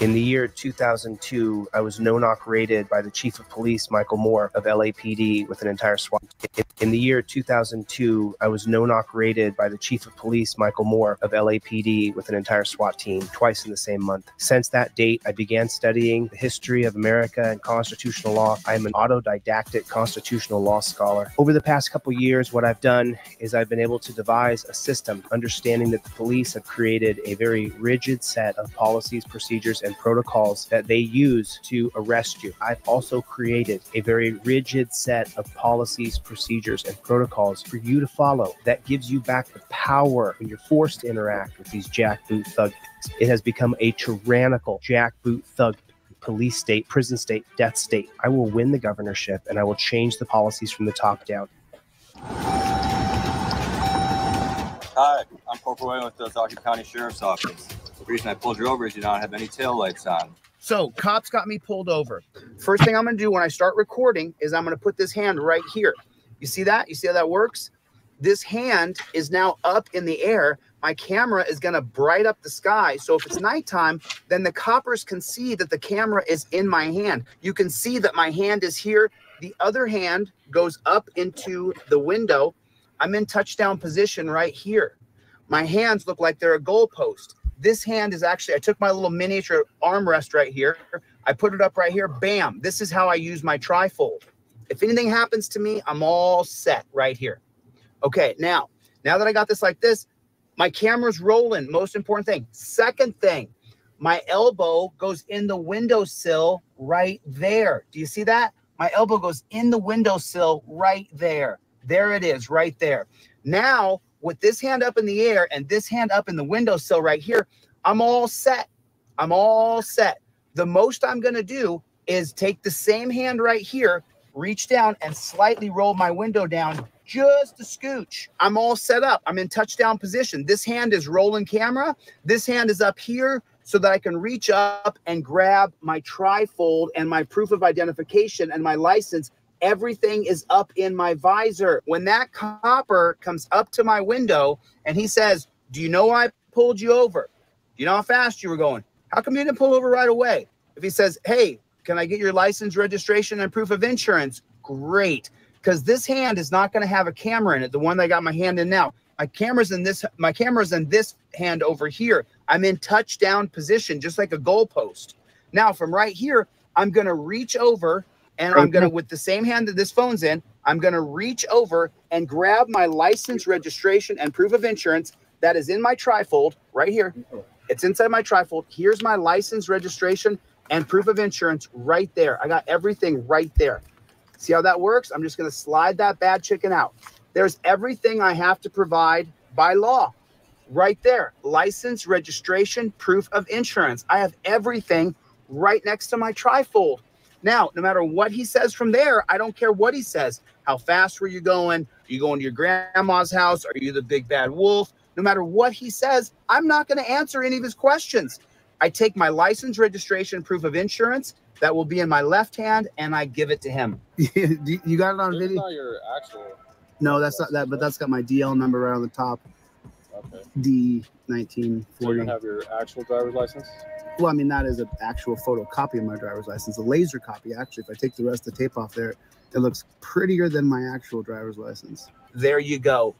In the year 2002, I was no knock raided by the chief of police, Michael Moore of LAPD, with an entire SWAT. team. In the year 2002, I was no knock raided by the chief of police, Michael Moore of LAPD, with an entire SWAT team twice in the same month. Since that date, I began studying the history of America and constitutional law. I am an autodidactic constitutional law scholar. Over the past couple years, what I've done is I've been able to devise a system, understanding that the police have created a very rigid set of policies, procedures, and protocols that they use to arrest you. I've also created a very rigid set of policies, procedures, and protocols for you to follow that gives you back the power when you're forced to interact with these jackboot thugs. It has become a tyrannical jackboot thug police state, prison state, death state. I will win the governorship and I will change the policies from the top down. Hi, I'm Corporal Wayne with the Talkie County Sheriff's Office. Reason I pulled you over is you don't have any tail lights on. So, cops got me pulled over. First thing I'm going to do when I start recording is I'm going to put this hand right here. You see that? You see how that works? This hand is now up in the air. My camera is going to bright up the sky. So, if it's nighttime, then the coppers can see that the camera is in my hand. You can see that my hand is here. The other hand goes up into the window. I'm in touchdown position right here. My hands look like they're a goalpost. This hand is actually, I took my little miniature armrest right here. I put it up right here. Bam. This is how I use my trifold. If anything happens to me, I'm all set right here. Okay, now, now that I got this like this, my camera's rolling. Most important thing. Second thing, my elbow goes in the windowsill right there. Do you see that? My elbow goes in the windowsill right there. There it is, right there. Now, with this hand up in the air and this hand up in the windowsill right here, I'm all set. I'm all set. The most I'm going to do is take the same hand right here, reach down and slightly roll my window down just a scooch. I'm all set up. I'm in touchdown position. This hand is rolling camera. This hand is up here so that I can reach up and grab my trifold and my proof of identification and my license everything is up in my visor. When that copper comes up to my window and he says, Do you know why I pulled you over? Do you know how fast you were going? How come you didn't pull over right away? If he says, Hey, can I get your license, registration, and proof of insurance? Great. Because this hand is not going to have a camera in it, the one that I got my hand in now. My camera's in this, my camera's in this hand over here. I'm in touchdown position, just like a goalpost. Now, from right here, I'm going to reach over and I'm gonna with the same hand that this phone's in, I'm gonna reach over and grab my license, registration, and proof of insurance that is in my trifold right here. It's inside my trifold. Here's my license, registration, and proof of insurance right there. I got everything right there. See how that works? I'm just gonna slide that bad chicken out. There's everything I have to provide by law right there license, registration, proof of insurance. I have everything right next to my trifold. Now, no matter what he says from there, I don't care what he says. How fast were you going? Are you going to your grandma's house? Are you the big bad wolf? No matter what he says, I'm not going to answer any of his questions. I take my license, registration, proof of insurance that will be in my left hand, and I give it to him. you got it on video? not your actual. No, that's not that, but that's got my DL number right on the top. Okay. D So you don't have your actual driver's license? Well, I mean, that is an actual photocopy of my driver's license, a laser copy. Actually, if I take the rest of the tape off there, it looks prettier than my actual driver's license. There you go.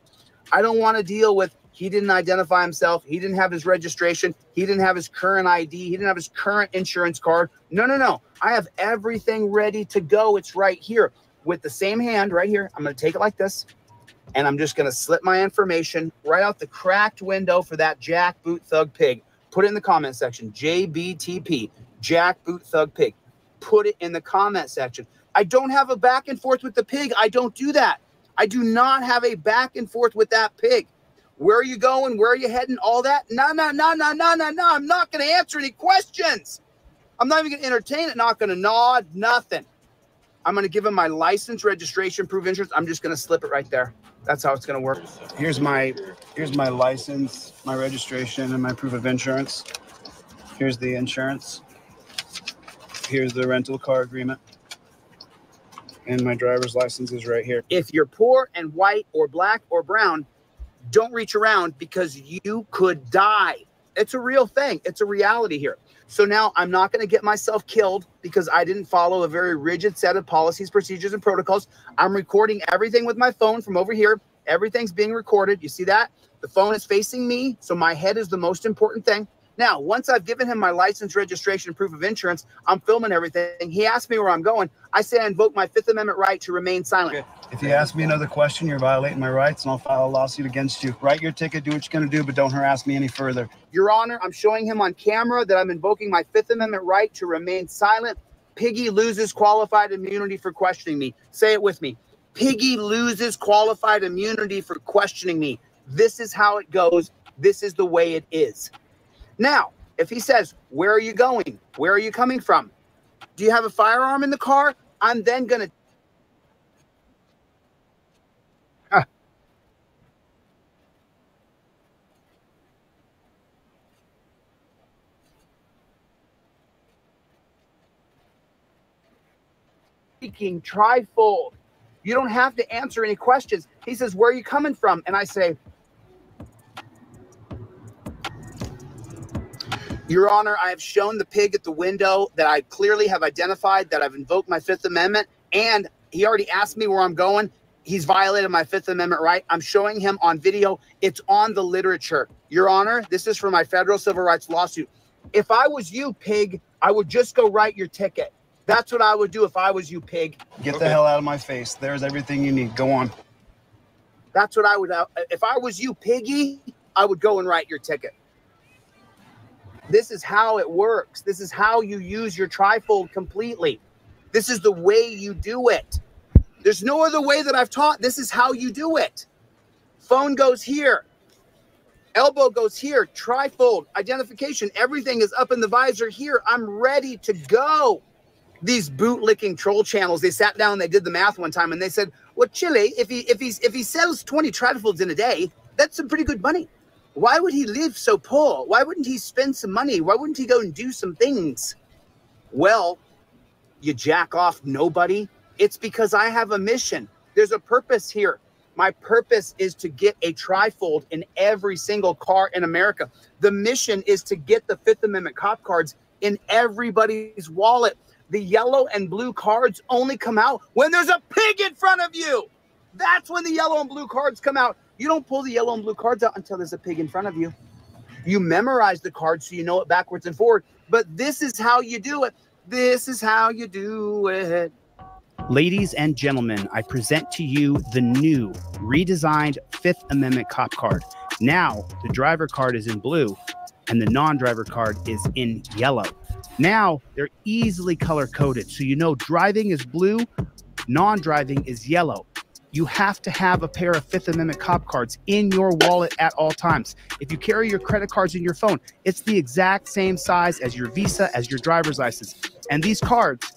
I don't want to deal with he didn't identify himself, he didn't have his registration, he didn't have his current ID, he didn't have his current insurance card. No, no, no. I have everything ready to go. It's right here with the same hand right here. I'm going to take it like this and I'm just going to slip my information right out the cracked window for that jackboot thug pig. Put it in the comment section. JBTP, jackboot thug pig. Put it in the comment section. I don't have a back and forth with the pig. I don't do that. I do not have a back and forth with that pig. Where are you going? Where are you heading? All that? No, no, no, no, no, no, no. I'm not going to answer any questions. I'm not even going to entertain it. Not going to nod. Nothing. I'm going to give him my license, registration, proof of insurance. I'm just going to slip it right there. That's how it's going to work. Here's my here's my license, my registration, and my proof of insurance. Here's the insurance. Here's the rental car agreement. And my driver's license is right here. If you're poor and white or black or brown, don't reach around because you could die. It's a real thing. It's a reality here. So now I'm not going to get myself killed because I didn't follow a very rigid set of policies, procedures, and protocols. I'm recording everything with my phone from over here. Everything's being recorded. You see that? The phone is facing me. So my head is the most important thing. Now, once I've given him my license, registration, proof of insurance, I'm filming everything. He asked me where I'm going. I say I invoke my Fifth Amendment right to remain silent. If you ask me another question, you're violating my rights, and I'll file a lawsuit against you. Write your ticket, do what you're going to do, but don't harass me any further. Your Honor, I'm showing him on camera that I'm invoking my Fifth Amendment right to remain silent. Piggy loses qualified immunity for questioning me. Say it with me. Piggy loses qualified immunity for questioning me. This is how it goes. This is the way it is. Now, if he says, Where are you going? Where are you coming from? Do you have a firearm in the car? I'm then going to speaking trifold. You don't have to answer any questions. He says, Where are you coming from? And I say, Your Honor, I have shown the pig at the window that I clearly have identified that I've invoked my Fifth Amendment, and he already asked me where I'm going. He's violated my Fifth Amendment right. I'm showing him on video. It's on the literature. Your Honor, this is for my federal civil rights lawsuit. If I was you, pig, I would just go write your ticket. That's what I would do if I was you, pig. Get Okay. the hell out of my face. There's everything you need. Go on. That's what I would. Uh, if I was you, piggy, I would go and write your ticket. This is how it works. This is how you use your trifold completely. This is the way you do it. There's no other way that I've taught. This is how you do it. Phone goes here. Elbow goes here. Trifold, identification, everything is up in the visor here. I'm ready to go. These bootlicking troll channels, they sat down they did the math one time and they said, Well, Chille, if he if he's if he sells 20 trifolds in a day, that's some pretty good money. Why would he live so poor? Why wouldn't he spend some money? Why wouldn't he go and do some things? Well, you jack off nobody. It's because I have a mission. There's a purpose here. My purpose is to get a trifold in every single car in America. The mission is to get the Fifth Amendment cop cards in everybody's wallet. The yellow and blue cards only come out when there's a pig in front of you. That's when the yellow and blue cards come out. You don't pull the yellow and blue cards out until there's a pig in front of you. You memorize the cards so you know it backwards and forward. But this is how you do it. This is how you do it. Ladies and gentlemen, I present to you the new redesigned Fifth Amendment cop card. Now, the driver card is in blue and the non driver card is in yellow. Now, they're easily color coded. So you know driving is blue, non driving is yellow. You have to have a pair of Fifth Amendment cop cards in your wallet at all times. If you carry your credit cards in your phone, it's the exact same size as your Visa, as your driver's license. And these cards,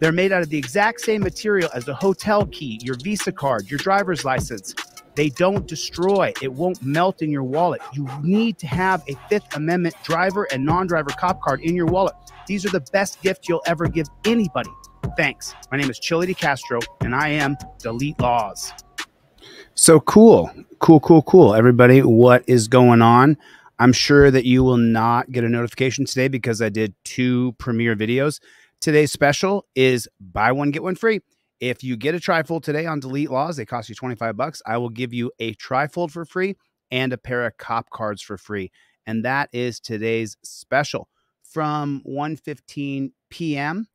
they're made out of the exact same material as the hotel key, your Visa card, your driver's license. They don't destroy, it won't melt in your wallet. You need to have a Fifth Amendment driver and non driver cop card in your wallet. These are the best gift you'll ever give anybody. Thanks. My name is Chille De Castro, and I am Delete Lawz. So cool, cool, cool, cool. Everybody, what is going on? I'm sure that you will not get a notification today because I did two premiere videos. Today's special is buy one, get one free. If you get a trifold today on Delete Lawz, they cost you 25 bucks. I will give you a trifold for free and a pair of cop cards for free. And that is today's special from 1:15 p.m.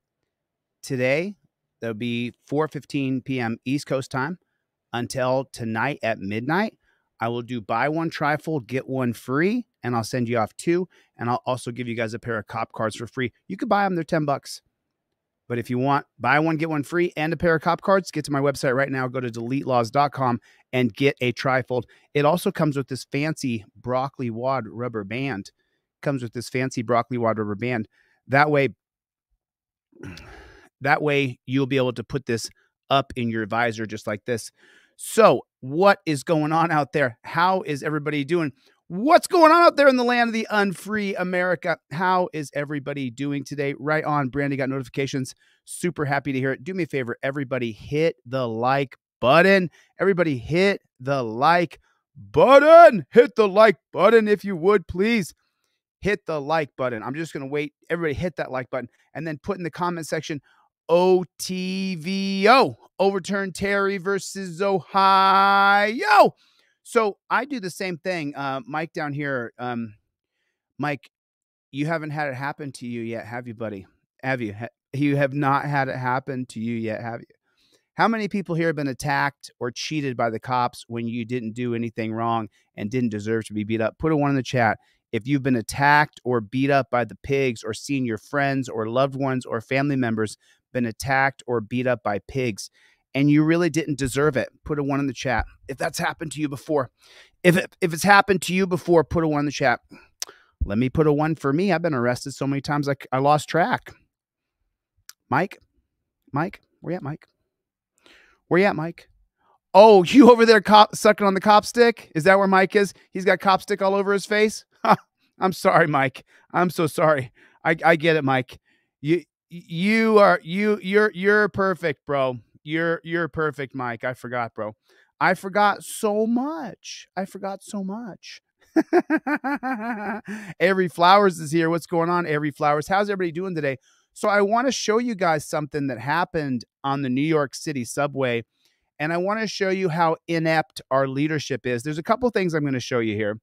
today. That'll be 4:15 p.m. East Coast time until tonight at midnight. I will do buy one trifold, get one free, and I'll send you off two. And I'll also give you guys a pair of cop cards for free. You could buy them, they're 10 bucks. But if you want buy one, get one free and a pair of cop cards, get to my website right now. Go to deletelawz.com and get a trifold. It also comes with this fancy broccoli wad rubber band. Comes with this fancy broccoli wad rubber band. That way, that way you'll be able to put this up in your visor just like this. So, what is going on out there? How is everybody doing? What's going on out there in the land of the unfree America? How is everybody doing today? Right on. Brandy got notifications. Super happy to hear it. Do me a favor, everybody hit the like button. Everybody hit the like button. Hit the like button if you would, please. Hit the like button. I'm just going to wait. Everybody hit that like button and then put in the comment section OTVO, overturn Terry versus Ohio. So I do the same thing. Uh, Mike down here, um, Mike, you haven't had it happen to you yet, have you, buddy? Have you? You have not had it happen to you yet, have you? How many people here have been attacked or cheated by the cops when you didn't do anything wrong and didn't deserve to be beat up? Put a one in the chat. If you've been attacked or beat up by the pigs or seen your friends or loved ones or family members been attacked or beat up by pigs and you really didn't deserve it, put a one in the chat. If that's happened to you before, if it, if it's happened to you before, put a one in the chat. Let me put a one for me. I've been arrested so many times I, I lost track. Mike, Mike, where you at, Mike? Where you at, Mike? Oh, you over there cop, sucking on the cop stick? Is that where Mike is? He's got cop stick all over his face. I'm sorry, Mike. I'm so sorry. I, I get it, Mike. You you are you you're you're perfect, bro. You're you're perfect, Mike. I forgot, bro. I forgot so much. I forgot so much. Every Flowers is here. What's going on, Every Flowers? How's everybody doing today? So I want to show you guys something that happened on the New York City subway and I want to show you how inept our leadership is. There's a couple things I'm going to show you here.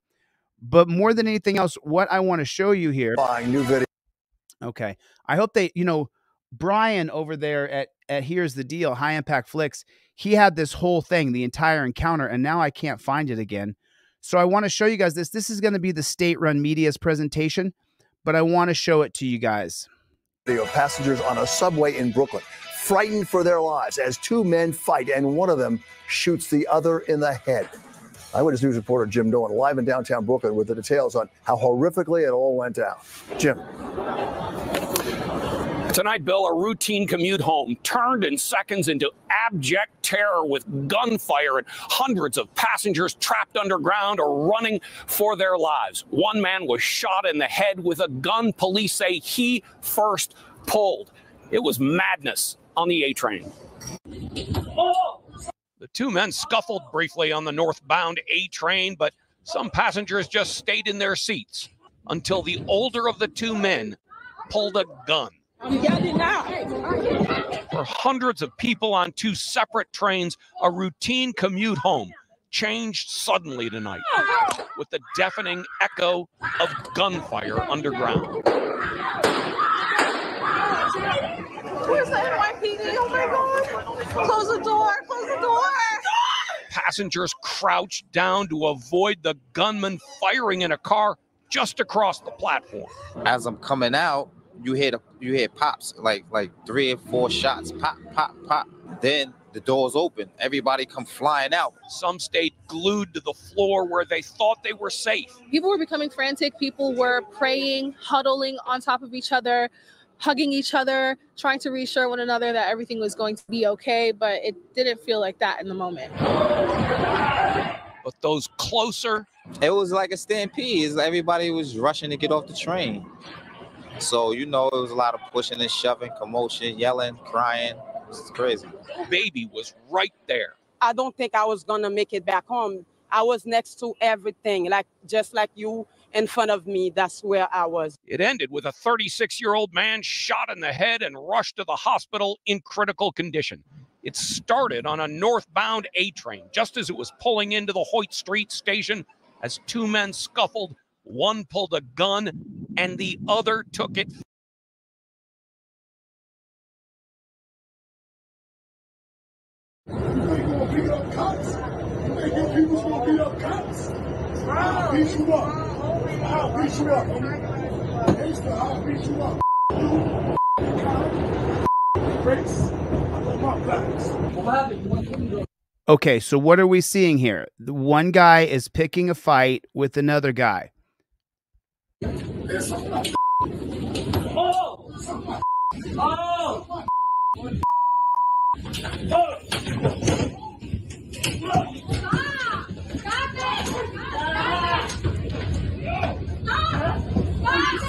But more than anything else, what I want to show you here. New video. Okay. I hope they, you know, Brian over there at, at Here's the Deal, High Impact Flicks, he had this whole thing, the entire encounter, and now I can't find it again. So I want to show you guys this. This is going to be the state run media's presentation, but I want to show it to you guys. Video passengers on a subway in Brooklyn, frightened for their lives as two men fight, and one of them shoots the other in the head. Eyewitness News reporter Jim Dolan live in downtown Brooklyn with the details on how horrifically it all went down. Jim. Tonight, Bill, a routine commute home turned in seconds into abject terror with gunfire and hundreds of passengers trapped underground or running for their lives. One man was shot in the head with a gun police say he first pulled. It was madness on the A train. Oh! The two men scuffled briefly on the northbound A train, but some passengers just stayed in their seats until the older of the two men pulled a gun. For hundreds of people on two separate trains, a routine commute home changed suddenly tonight with the deafening echo of gunfire underground. Where's the NYPD? Oh my God. Close the door. Close the door. Passengers crouched down to avoid the gunman firing in a car just across the platform. As I'm coming out, you hear the, you hear pops like like three or four shots, pop, pop, pop. Then the doors open. Everybody come flying out. Some stayed glued to the floor where they thought they were safe. People were becoming frantic. People were praying, huddling on top of each other, hugging each other, trying to reassure one another that everything was going to be okay, but it didn't feel like that in the moment. But those closer, it was like a stampede. Everybody was rushing to get off the train. So, you know, it was a lot of pushing and shoving, commotion, yelling, crying. It's crazy. Baby was right there. I don't think I was gonna make it back home. I was next to everything, like just like you in front of me. That's where I was. It ended with a 36 year old man shot in the head and rushed to the hospital in critical condition. It started on a northbound A train just as it was pulling into the Hoyt Street station as two men scuffled. One pulled a gun and the other took it. I'll beat you up, beat you up. Okay, so what are we seeing here? The one guy is picking a fight with another guy. Oh. Oh. Oh.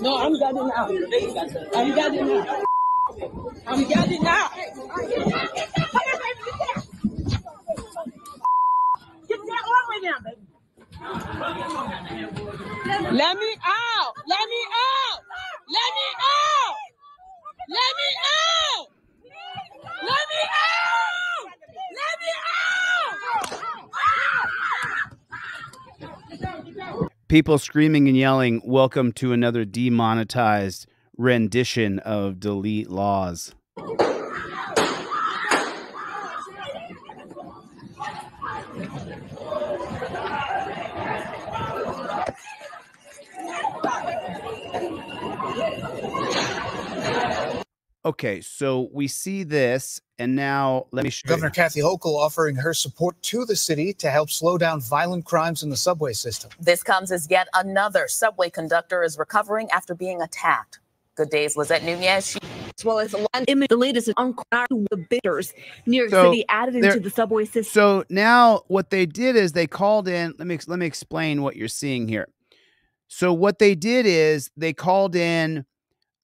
No, I'm getting out. I'm getting out. I'm getting out. Get that over there, baby. Let out! Let me out! Let me out! Let me out! Let me out! Let me out! People screaming and yelling, Welcome to another demonetized rendition of Delete Lawz. Okay, so we see this, and now let me show you. Governor Kathy Hochul offering her support to the city to help slow down violent crimes in the subway system. This comes as yet another subway conductor is recovering after being attacked. Good days, Lizette Nunez. She as well as the land image. The latest on the bidders. New York So, City added into the subway system. So now what they did is they called in. Let me let me explain what you're seeing here. So what they did is they called in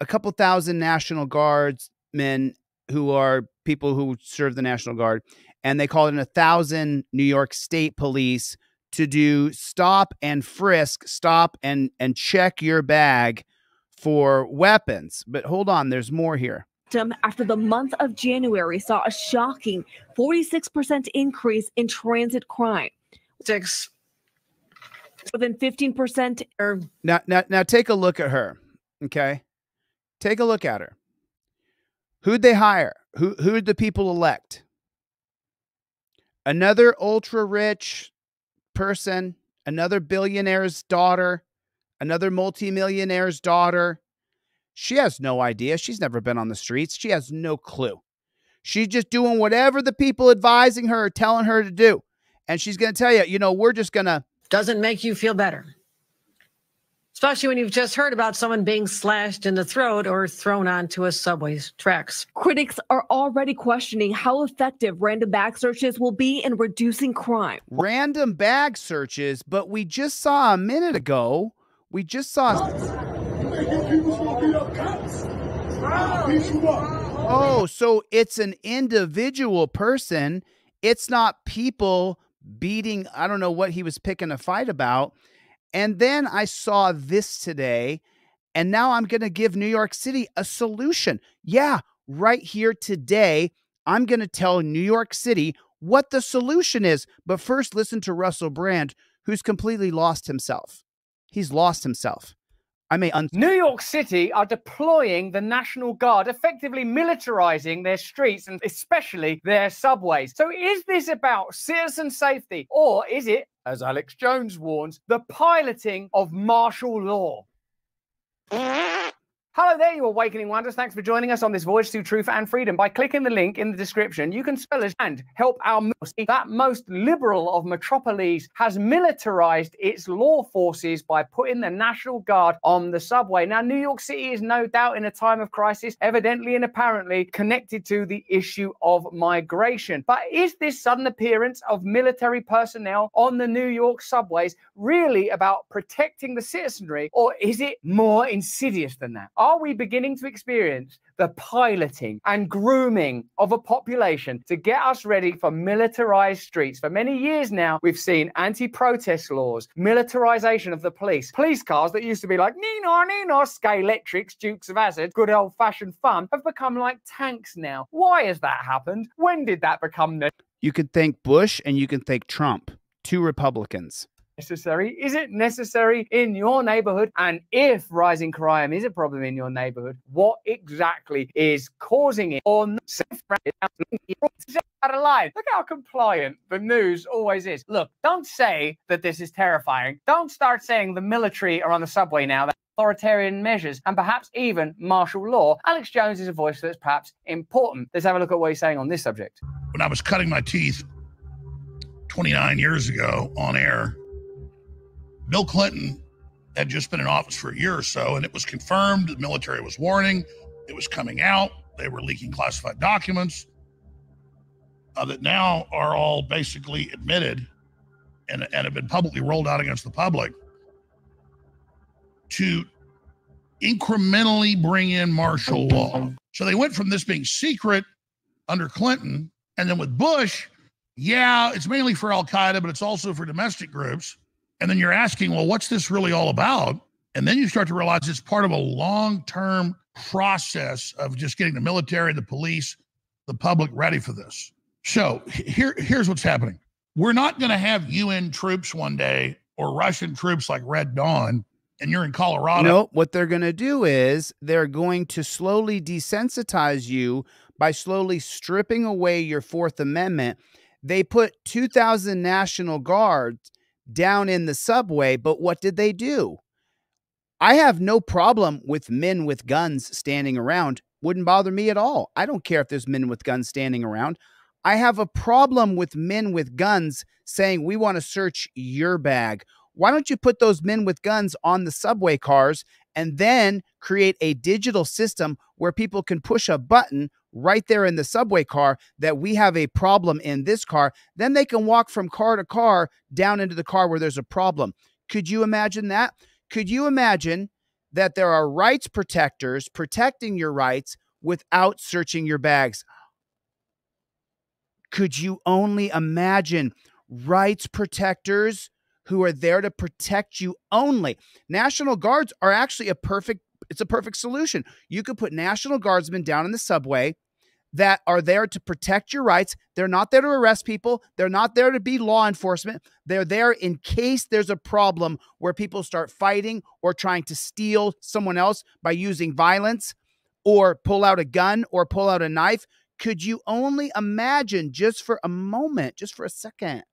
a couple thousand National Guardsmen who are people who serve the National Guard, and they called in a thousand New York State Police to do stop and frisk, stop and and check your bag for weapons. But hold on, there's more here. after the month of January saw a shocking 46% increase in transit crime. Six. More than 15% or Now, now, now, take a look at her. Okay, take a look at her. Who'd they hire? Who who'd the people elect? Another ultra rich person, another billionaire's daughter, another multimillionaire's daughter. She has no idea. She's never been on the streets. She has no clue. She's just doing whatever the people advising her, telling her to do. And she's going to tell you, you know, we're just going to doesn't make you feel better. Especially when you've just heard about someone being slashed in the throat or thrown onto a subway's tracks. critics are already questioning how effective random bag searches will be in reducing crime. random bag searches, but we just saw a minute ago, we just saw. Oh, so it's an individual person. It's not people beating, I don't know what he was picking a fight about. And then I saw this today, and now I'm going to give New York City a solution. Yeah, right here today, I'm going to tell New York City what the solution is. But first, listen to Russell Brand, who's completely lost himself. He's lost himself. I may un- New York City are deploying the National Guard, effectively militarizing their streets and especially their subways. So, is this about citizen safety or is it, as Alex Jones warns, the piloting of martial law? Hello there, you awakening wonders. Thanks for joining us on this voyage to truth and freedom. By clicking the link in the description, you can spell us and help our mercy. That most liberal of metropolis has militarized its law forces by putting the National Guard on the subway. Now, New York City is no doubt in a time of crisis, evidently and apparently connected to the issue of migration. But is this sudden appearance of military personnel on the New York subways really about protecting the citizenry, or is it more insidious than that? Are we beginning to experience the piloting and grooming of a population to get us ready for militarized streets? For many years now, we've seen anti protest laws, militarization of the police, police cars that used to be like Nino, Nino, Skylectrics, Dukes of Hazzard, good old fashioned fun, have become like tanks now. Why has that happened? When did that become The- you could thank Bush and you can thank Trump, two Republicans. Necessary? Is it necessary in your neighborhood? And if rising crime is a problem in your neighborhood, what exactly is causing it? Or out of. Look how compliant the news always is. Look, don't say that this is terrifying. Don't start saying the military are on the subway now. That authoritarian measures and perhaps even martial law. Alex Jones is a voice that's perhaps important. Let's have a look at what he's saying on this subject. when I was cutting my teeth 29 years ago on air, Bill Clinton had just been in office for a year or so, and it was confirmed the military was warning, it was coming out, they were leaking classified documents uh, that now are all basically admitted and, and have been publicly rolled out against the public to incrementally bring in martial law. So they went from this being secret under Clinton, and then with Bush, yeah, it's mainly for Al Qaeda, but it's also for domestic groups. And then you're asking, well, what's this really all about? And then you start to realize it's part of a long term process of just getting the military, the police, the public ready for this. So here, here's what's happening. We're not going to have UN troops one day or Russian troops like Red Dawn, and you're in Colorado. No, what they're going to do is they're going to slowly desensitize you by slowly stripping away your Fourth Amendment. They put 2,000 National Guards down in the subway, but what did they do? I have no problem with men with guns standing around. Wouldn't bother me at all. I don't care if there's men with guns standing around. I have a problem with men with guns saying, we want to search your bag. Why don't you put those men with guns on the subway cars and then create a digital system where people can push a button right there in the subway car that we have a problem in this car? Then they can walk from car to car down into the car where there's a problem. Could you imagine that? Could you imagine that there are rights protectors protecting your rights without searching your bags? Could you only imagine rights protectors who are there to protect you only? National Guards are actually a perfect it's a perfect solution. You could put National Guardsmen down in the subway that are there to protect your rights. They're not there to arrest people. They're not there to be law enforcement. They're there in case there's a problem where people start fighting or trying to steal someone else by using violence or pull out a gun or pull out a knife. Could you only imagine just for a moment, just for a second,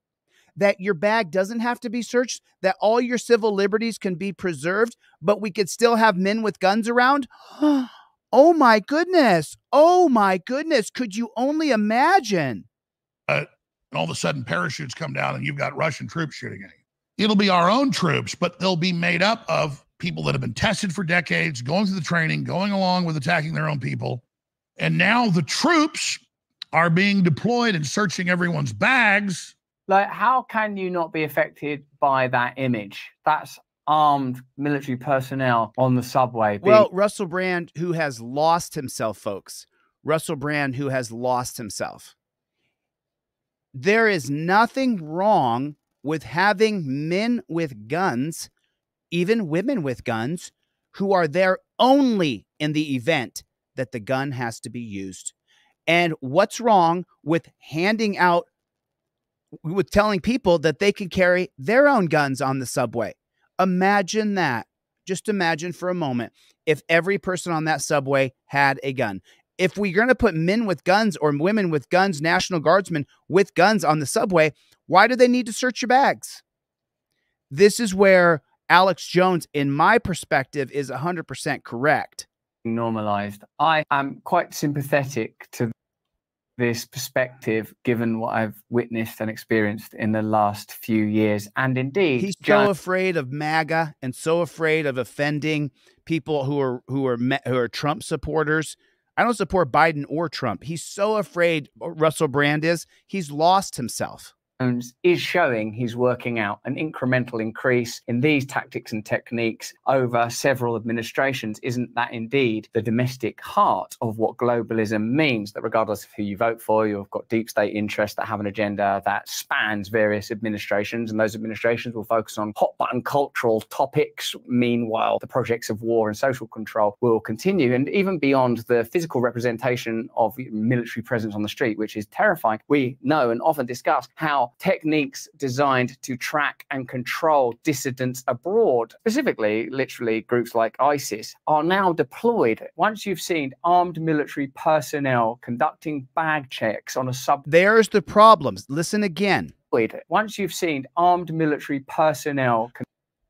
that your bag doesn't have to be searched, that all your civil liberties can be preserved, but we could still have men with guns around? Oh oh my goodness. Oh my goodness. Could you only imagine? Uh, and all of a sudden, parachutes come down and you've got Russian troops shooting at you. It'll be our own troops, but they'll be made up of people that have been tested for decades, going through the training, going along with attacking their own people. And now the troops are being deployed and searching everyone's bags like how can you not be affected by that image that's armed military personnel on the subway being- well russell brand who has lost himself folks. Russell brand who has lost himself. There is nothing wrong with having men with guns even women with guns who are there only in the event that the gun has to be used. And what's wrong with handing out with telling people that they can carry their own guns on the subway. Imagine that. Just imagine for a moment if every person on that subway had a gun. If we're going to put men with guns or women with guns, National Guardsmen with guns on the subway, why do they need to search your bags? This is where Alex Jones, in my perspective, is 100% correct. Normalized. I am quite sympathetic to this perspective given what I've witnessed and experienced in the last few years. And indeed, he's John- so afraid of MAGA and so afraid of offending people who are who are who are Trump supporters. I don't support Biden or Trump. He's so afraid uh, Russell Brand is, he's lost himself is showing he's working out an incremental increase in these tactics and techniques over several administrations. Isn't that indeed the domestic heart of what globalism means? That regardless of who you vote for, you've got deep state interests that have an agenda that spans various administrations, and those administrations will focus on hot button cultural topics. Meanwhile, the projects of war and social control will continue. And even beyond the physical representation of military presence on the street, which is terrifying, we know and often discuss how techniques designed to track and control dissidents abroad, specifically, literally groups like ISIS, are now deployed. Once you've seen armed military personnel conducting bag checks on a sub. There's the problems. Listen again. Once you've seen armed military personnel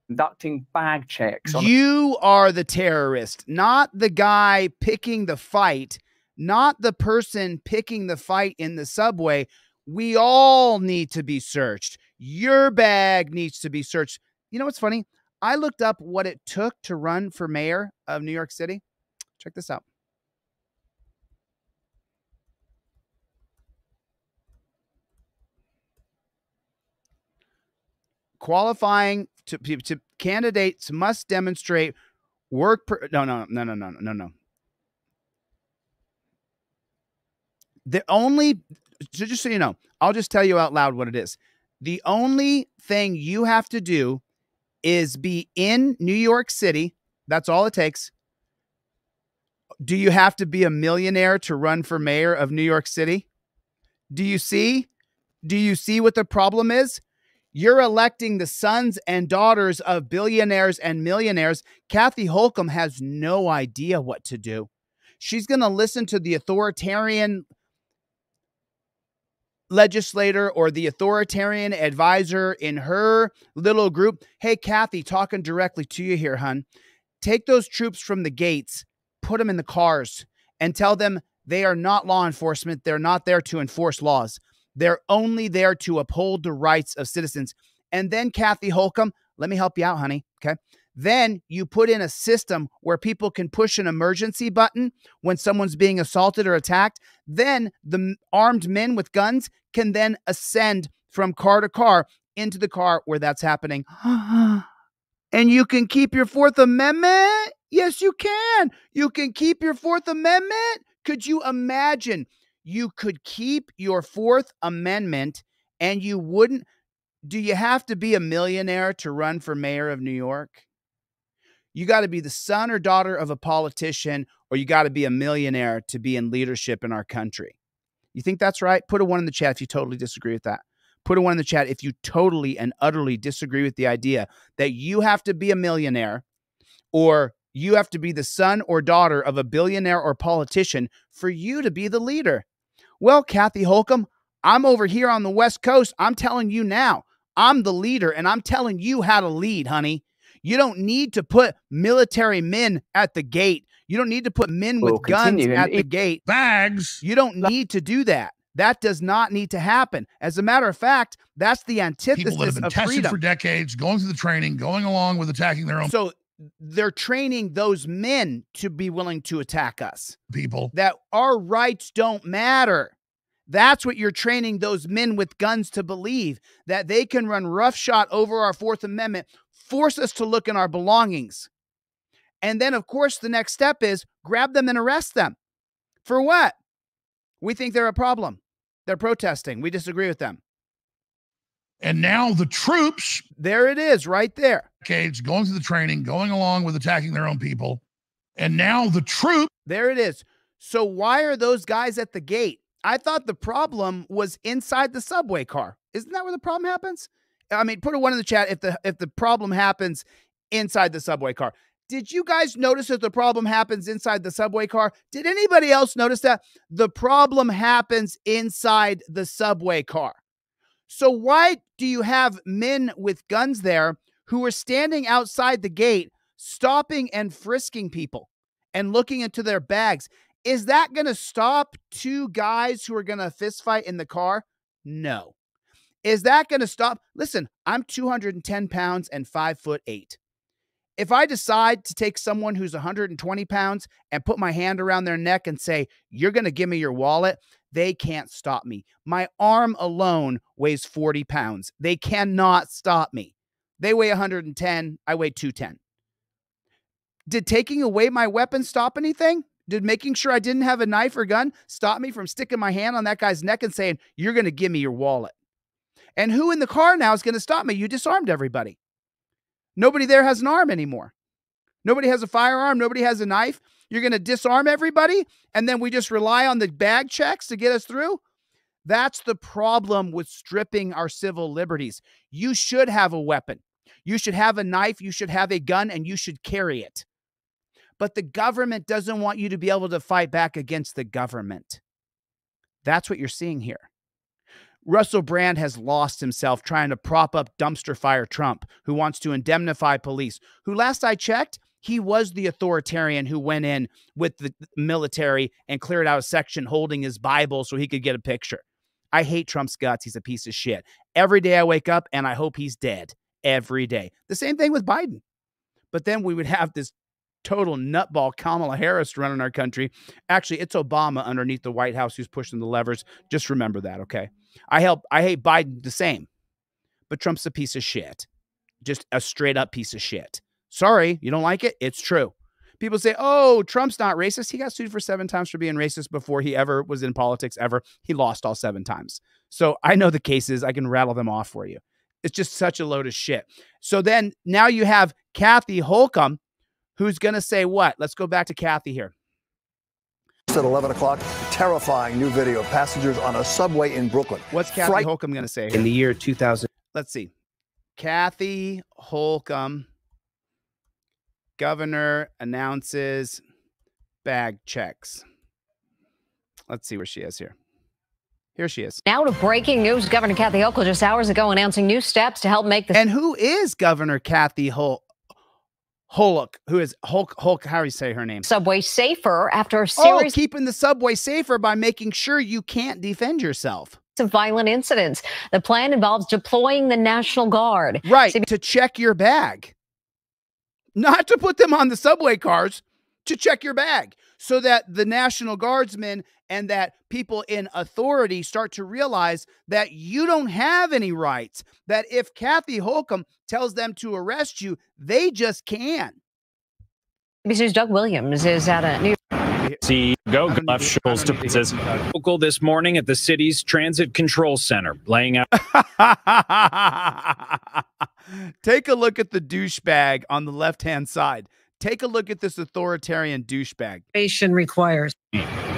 conducting bag checks. you are the terrorist, not the guy picking the fight, not the person picking the fight in the subway we all need to be searched. Your bag needs to be searched. You know what's funny? I looked up what it took to run for mayor of New York City. Check this out. Qualifying to, to candidates must demonstrate work. Per, no, no, no, no, no, no, no. The only, just so you know, I'll just tell you out loud what it is. The only thing you have to do is be in New York City. That's all it takes. Do you have to be a millionaire to run for mayor of New York City? Do you see? Do you see what the problem is? You're electing the sons and daughters of billionaires and millionaires. Kathy Holcomb has no idea what to do. She's going to listen to the authoritarian legislator or the authoritarian advisor in her little group. Hey, Kathy, talking directly to you here, hun. Take those troops from the gates, put them in the cars, and tell them they are not law enforcement. They're not there to enforce laws. They're only there to uphold the rights of citizens. And then, Kathy Holcomb, let me help you out, honey. Okay. Then you put in a system where people can push an emergency button when someone's being assaulted or attacked. Then the armed men with guns can then ascend from car to car into the car where that's happening. and you can keep your Fourth Amendment. Yes, you can. You can keep your Fourth Amendment. Could you imagine? You could keep your Fourth Amendment and you wouldn't. Do you have to be a millionaire to run for mayor of New York? You got to be the son or daughter of a politician, or you got to be a millionaire to be in leadership in our country. You think that's right? Put a one in the chat if you totally disagree with that. Put a one in the chat if you totally and utterly disagree with the idea that you have to be a millionaire or you have to be the son or daughter of a billionaire or politician for you to be the leader. Well, Kathy Holcomb, I'm over here on the West Coast. I'm telling you now, I'm the leader and I'm telling you how to lead, honey. You don't need to put military men at the gate. You don't need to put men with guns at the gate. Bags. You don't need to do that. That does not need to happen. As a matter of fact, that's the antithesis People that have been of tested freedom. for decades, going through the training, going along with attacking their own So they're training those men to be willing to attack us. people. That our rights don't matter. That's what you're training those men with guns to believe that they can run roughshod over our Fourth Amendment, force us to look in our belongings. And then, of course, the next step is grab them and arrest them. For what? We think they're a problem. They're protesting. We disagree with them. And now the troops, There it is, right there. decades, going through the training, going along with attacking their own people. And now the troop. There it is. So why are those guys at the gate? I thought the problem was inside the subway car. Isn't that where the problem happens? I mean, put a one in the chat if the if the problem happens inside the subway car. Did you guys notice that the problem happens inside the subway car? Did anybody else notice that the problem happens inside the subway car? So why do you have men with guns there who are standing outside the gate, stopping and frisking people and looking into their bags? Is that going to stop two guys who are going to fist fight in the car? No. Is that going to stop? Listen, I'm 210 pounds and five foot eight. If I decide to take someone who's 120 pounds and put my hand around their neck and say, You're going to give me your wallet, they can't stop me. My arm alone weighs 40 pounds. They cannot stop me. They weigh 110. I weigh 210. Did taking away my weapon stop anything? Did making sure I didn't have a knife or gun stop me from sticking my hand on that guy's neck and saying, You're going to give me your wallet? And who in the car now is going to stop me? You disarmed everybody. Nobody there has an arm anymore. Nobody has a firearm. Nobody has a knife. You're going to disarm everybody. And then we just rely on the bag checks to get us through. That's the problem with stripping our civil liberties. You should have a weapon. You should have a knife. You should have a gun and you should carry it. But the government doesn't want you to be able to fight back against the government. That's what you're seeing here. Russell Brand has lost himself trying to prop up dumpster fire Trump, who wants to indemnify police, who, last I checked, he was the authoritarian who went in with the military and cleared out a section holding his Bible so he could get a picture. I hate Trump's guts. He's a piece of shit. Every day I wake up and I hope he's dead. every day. The same thing with Biden. But then we would have this total nutball Kamala Harris running our country. Actually, it's Obama underneath the White House who's pushing the levers. Just remember that, okay? I help I hate Biden the same. But Trump's a piece of shit. Just a straight up piece of shit. Sorry, you don't like it? It's true. People say, "Oh, Trump's not racist." He got sued for 7 times for being racist before he ever was in politics ever. He lost all 7 times. So, I know the cases. I can rattle them off for you. It's just such a load of shit. So then now you have Kathy Holcomb who's going to say what? Let's go back to Kathy here. At 11 o'clock, terrifying new video of passengers on a subway in Brooklyn. What's Kathy Fright- Holcomb going to say? In the year 2000, Let's see. Kathy Holcomb, governor announces bag checks. Let's see where she is here. Here she is. Now to breaking news. Governor Kathy Hochul just hours ago announcing new steps to help make the And who is Governor Kathy Hol- Holk? Who is Hulk? Hulk? How do you say her name? subway safer after a oh, series. Oh, keeping the subway safer by making sure you can't defend yourself. of violent incidents. The plan involves deploying the National Guard. Right. To check your bag. Not to put them on the subway cars, to check your bag so that the National Guardsmen and that people in authority start to realize that you don't have any rights. That if Kathy Holcomb tells them to arrest you, they just can. ABC's Doug Williams is at a New CEO left Scholes to says local this morning at the city's transit control center, laying out Take a look at the douchebag on the left hand side. Take a look at this authoritarian douchebag. Nation requires. Mm.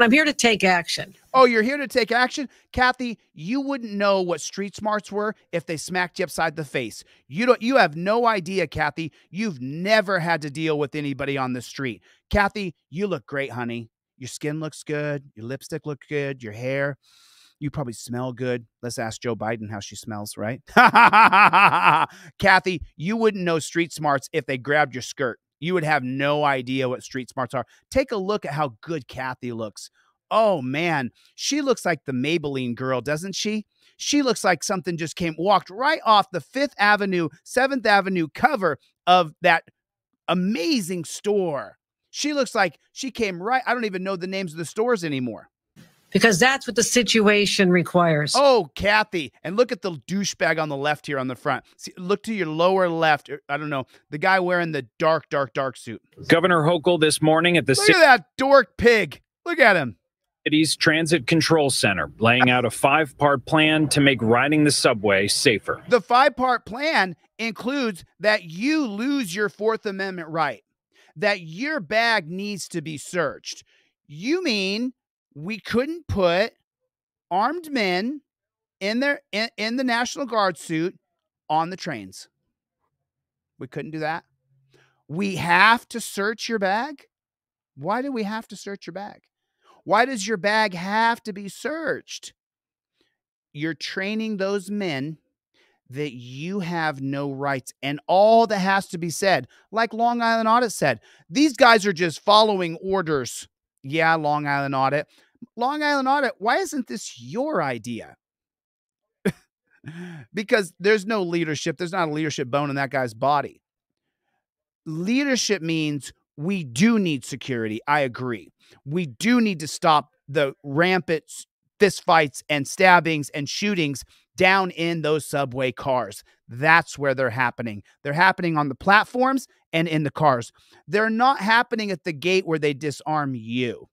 I'm here to take action. Oh, you're here to take action? Kathy, you wouldn't know what street smarts were if they smacked you upside the face. You don't you have no idea, Kathy. You've never had to deal with anybody on the street. Kathy, you look great, honey. Your skin looks good, your lipstick looks good, your hair. You probably smell good. Let's ask Joe Biden how she smells, right? Kathy, you wouldn't know street smarts if they grabbed your skirt. You would have no idea what street smarts are. Take a look at how good Kathy looks. Oh man, she looks like the Maybelline girl, doesn't she? She looks like something just came walked right off the 5th Avenue, 7th Avenue cover of that amazing store. She looks like she came right. I don't even know the names of the stores anymore. Because that's what the situation requires. Oh, Kathy. And look at the douchebag on the left here on the front. See, look to your lower left. er, I don't know. The guy wearing the dark, dark, dark suit. Governor Hochul this morning at the Look at that dork pig. Look at him. city's transit control center, laying out a five-part plan to make riding the subway safer. The five part plan includes that you lose your Fourth Amendment right, that your bag needs to be searched. You mean we couldn't put armed men in their in, in the National Guard suit on the trains? We couldn't do that. We have to search your bag. Why do we have to search your bag? Why does your bag have to be searched? You're training those men that you have no rights. And all that has to be said, like Long Island Audit said, these guys are just following orders. Yeah, Long Island Audit. Long Island Audit, why isn't this your idea? because there's no leadership. There's not a leadership bone in that guy's body. Leadership means we do need security. I agree. We do need to stop the rampant fistfights and stabbings and shootings down in those subway cars. That's where they're happening. They're happening on the platforms and in the cars. They're not happening at the gate where they disarm you,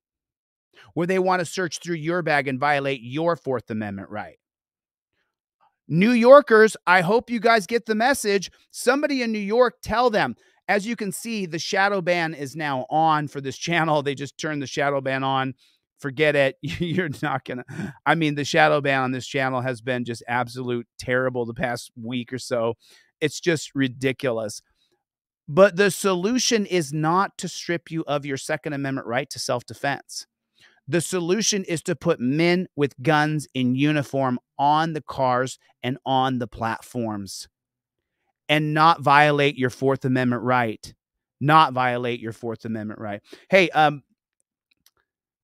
where they want to search through your bag and violate your Fourth Amendment right. New Yorkers, I hope you guys get the message. Somebody in New York, tell them. As you can see, the shadow ban is now on for this channel. They just turned the shadow ban on. Forget it. You're not going to. I mean, the shadow ban on this channel has been just absolute terrible the past week or so. It's just ridiculous. But the solution is not to strip you of your Second Amendment right to self defense. The solution is to put men with guns in uniform on the cars and on the platforms and not violate your Fourth Amendment right. Not violate your Fourth Amendment right. Hey, um,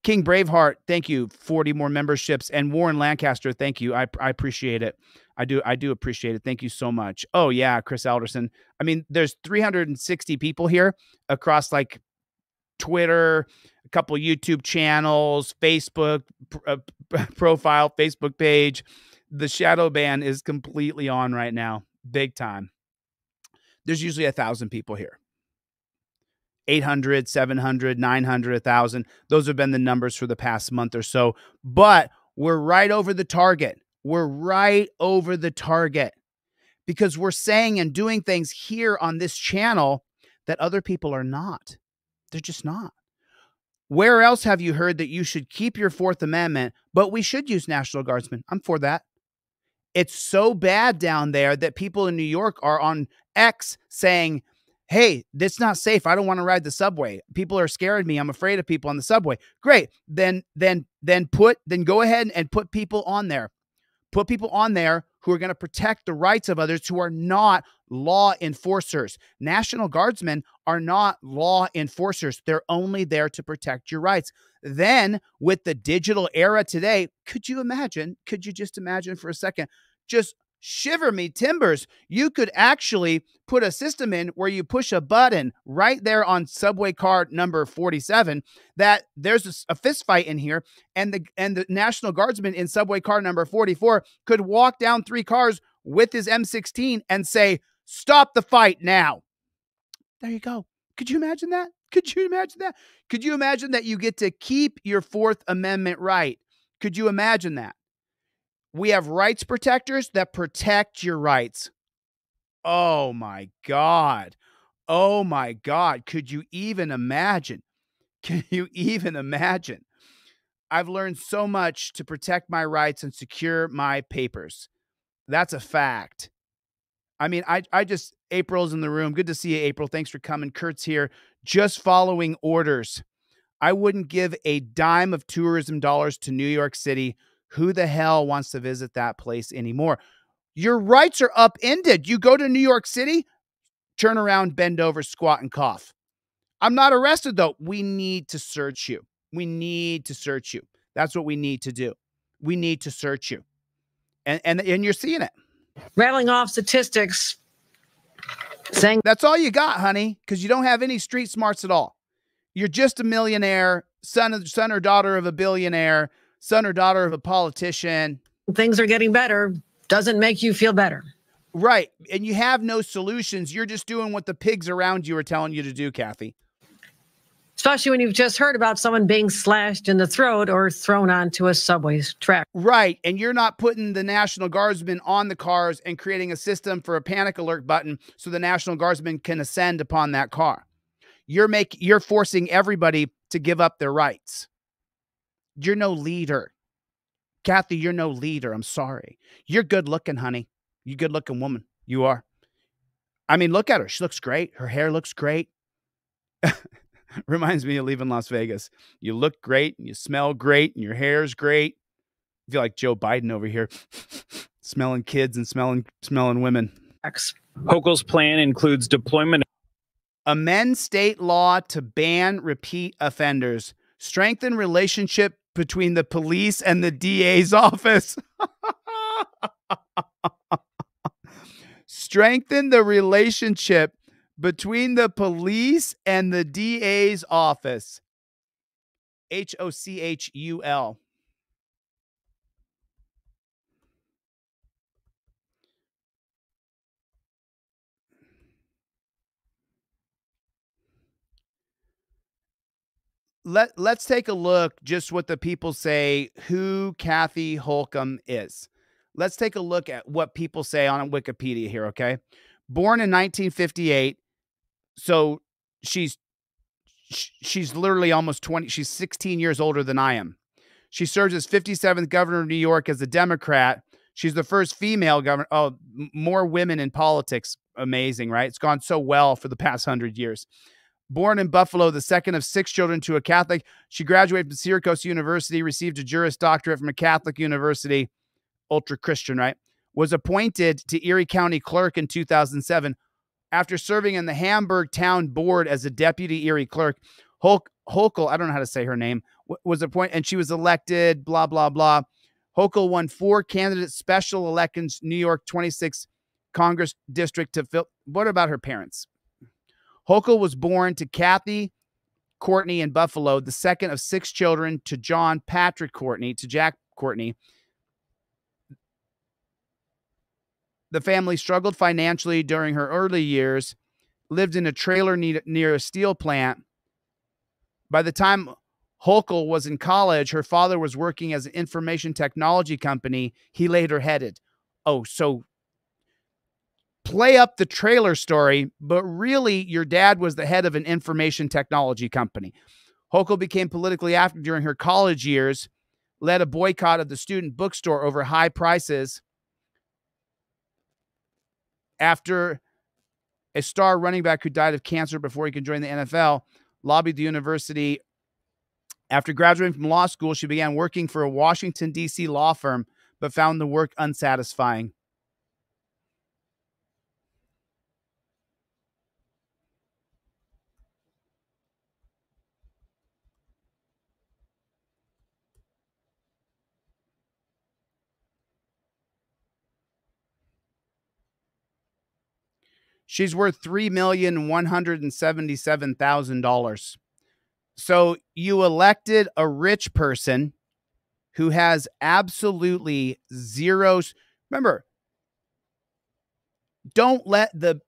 King Braveheart, thank you. 40 more memberships. And Warren Lancaster, thank you. I, I appreciate it. I do I do appreciate it. Thank you so much. Oh yeah, Chris Alderson. I mean, there's 360 people here across like Twitter, a couple YouTube channels, Facebook uh, profile, Facebook page. The shadow ban is completely on right now, big time. There's usually a thousand people here. 800, 700, 900, 1,000. Those have been the numbers for the past month or so. But we're right over the target. We're right over the target because we're saying and doing things here on this channel that other people are not. They're just not. Where else have you heard that you should keep your Fourth Amendment, but we should use National Guardsmen? I'm for that. It's so bad down there that people in New York are on X saying, hey, that's not safe. I don't want to ride the subway. People are scared of me. I'm afraid of people on the subway. Great. Then then then put then go ahead and put people on there. Put people on there who are going to protect the rights of others who are not law enforcers. National Guardsmen are not law enforcers. They're only there to protect your rights. Then, with the digital era today, could you imagine? Could you just imagine for a second? Just shiver me timbers. You could actually put a system in where you push a button right there on subway car number 47 that there's a, a fist fight in here and the and the National Guardsman in subway car number 44 could walk down three cars with his M16 and say, "Stop the fight now." There you go. Could you imagine that? Could you imagine that? Could you imagine that you get to keep your 4th amendment right? Could you imagine that? We have rights protectors that protect your rights. Oh my God. Oh my God. Could you even imagine? Can you even imagine? I've learned so much to protect my rights and secure my papers. That's a fact. I mean, I, I just, April's in the room. Good to see you, April. Thanks for coming. Kurt's here. Just following orders. I wouldn't give a dime of tourism dollars to New York City who the hell wants to visit that place anymore? Your rights are upended. You go to New York City, turn around, bend over, squat, and cough. I'm not arrested though. We need to search you. We need to search you. That's what we need to do. We need to search you. And and, and you're seeing it. Rattling off statistics saying that's all you got, honey, because you don't have any street smarts at all. You're just a millionaire, son of son or daughter of a billionaire son or daughter of a politician. Things are getting better doesn't make you feel better. Right. And you have no solutions. You're just doing what the pigs around you are telling you to do, Kathy. Especially when you've just heard about someone being slashed in the throat or thrown onto a subway track. Right. And you're not putting the National Guardsmen on the cars and creating a system for a panic alert button so the National Guardsmen can ascend upon that car. You're making you're forcing everybody to give up their rights. You're no leader. Kathy, you're no leader. I'm sorry. You're good looking, honey. You good looking woman. You are. I mean, look at her. She looks great. Her hair looks great. Reminds me of leaving Las Vegas. You look great and you smell great and your hair's great. I feel like Joe Biden over here, smelling kids and smelling smelling women. Hochul's plan includes deployment. Amend state law to ban repeat offenders. Strengthen relationship between the police and the DA's office. Strengthen the relationship between the police and the DA's office. H O C H U L. let let's take a look just what the people say who Kathy Holcomb is. Let's take a look at what people say on Wikipedia here, okay? Born in 1958, so she's she's literally almost 20 she's 16 years older than I am. She serves as 57th governor of New York as a Democrat. She's the first female governor. Oh, more women in politics. Amazing, right? It's gone so well for the past 100 years. Born in Buffalo, the second of six children to a Catholic, she graduated from Syracuse University, received a Juris Doctorate from a Catholic university, ultra Christian, right? Was appointed to Erie County Clerk in 2007. After serving in the Hamburg Town Board as a deputy Erie clerk, Hulk Hochul, I don't know how to say her name, was appointed and she was elected, blah, blah, blah. Hochul won four candidate special elections, New York 26th Congress district to fill. What about her parents? Hochul was born to Kathy Courtney in Buffalo, the second of six children to John Patrick Courtney, to Jack Courtney. The family struggled financially during her early years, lived in a trailer near, a steel plant. By the time Hochul was in college, her father was working as an information technology company. He later headed. Oh, so play up the trailer story, but really your dad was the head of an information technology company. Hochul became politically active during her college years, led a boycott of the student bookstore over high prices after a star running back who died of cancer before he could join the NFL lobbied the university. After graduating from law school, she began working for a Washington, D.C. law firm, but found the work unsatisfying. She's worth three million one hundred and seventy-seven thousand dollars. So you elected a rich person who has absolutely zeros. Remember, don't let the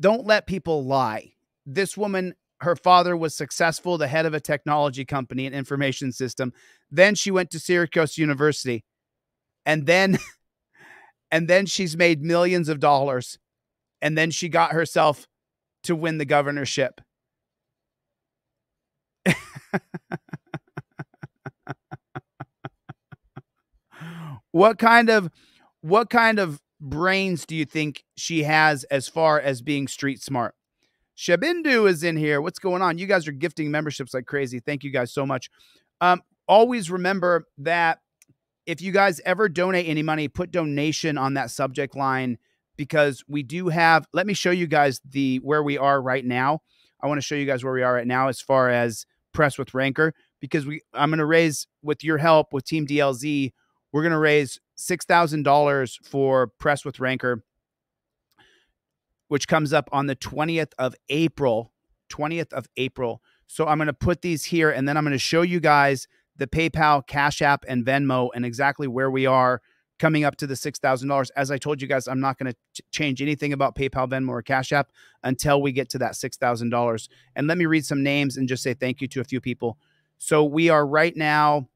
don't let people lie. This woman, her father was successful, the head of a technology company and information system. Then she went to Syracuse University. And then and then she's made millions of dollars and then she got herself to win the governorship. what kind of what kind of brains do you think she has as far as being street smart? Shabindu is in here. What's going on? You guys are gifting memberships like crazy. Thank you guys so much. Um, always remember that if you guys ever donate any money, put donation on that subject line because we do have let me show you guys the where we are right now. I want to show you guys where we are right now as far as Press with Rancor because we I'm going to raise with your help with team DLZ, we're going to raise $6,000 for Press with Rancor which comes up on the 20th of April, 20th of April. So I'm going to put these here and then I'm going to show you guys the PayPal, Cash App, and Venmo and exactly where we are coming up to the $6,000. As I told you guys, I'm not going to change anything about PayPal, Venmo, or Cash App until we get to that $6,000. And let me read some names and just say thank you to a few people. So we are right now,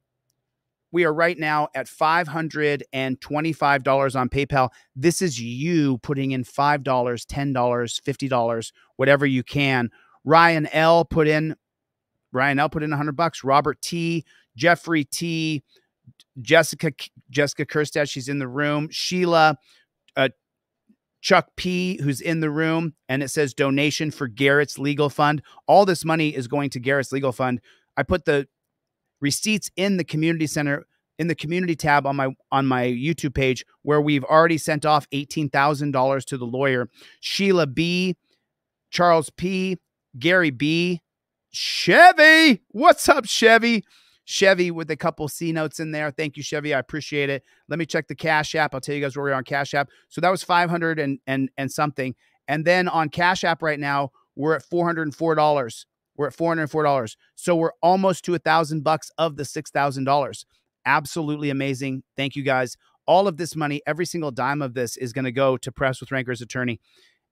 we are right now at $525 on PayPal. This is you putting in $5, $10, $50, whatever you can. Ryan L put in Ryan L put in 100 bucks. Robert T, Jeffrey T, Jessica Jessica Kerstad, she's in the room. Sheila, uh, Chuck P, who's in the room, and it says donation for Garrett's legal fund. All this money is going to Garrett's legal fund. I put the receipts in the community center in the community tab on my on my YouTube page where we've already sent off $18,000 to the lawyer. Sheila B, Charles P, Gary B, Chevy. What's up, Chevy? Chevy with a couple C notes in there. Thank you, Chevy. I appreciate it. Let me check the Cash App. I'll tell you guys where we are on Cash App. So that was 500 and and and something. And then on Cash App right now, we're at $404. We're at $404. So we're almost to a thousand bucks of the $6,000. Absolutely amazing. Thank you guys. All of this money, every single dime of this is going to go to Press with Rancor's attorney.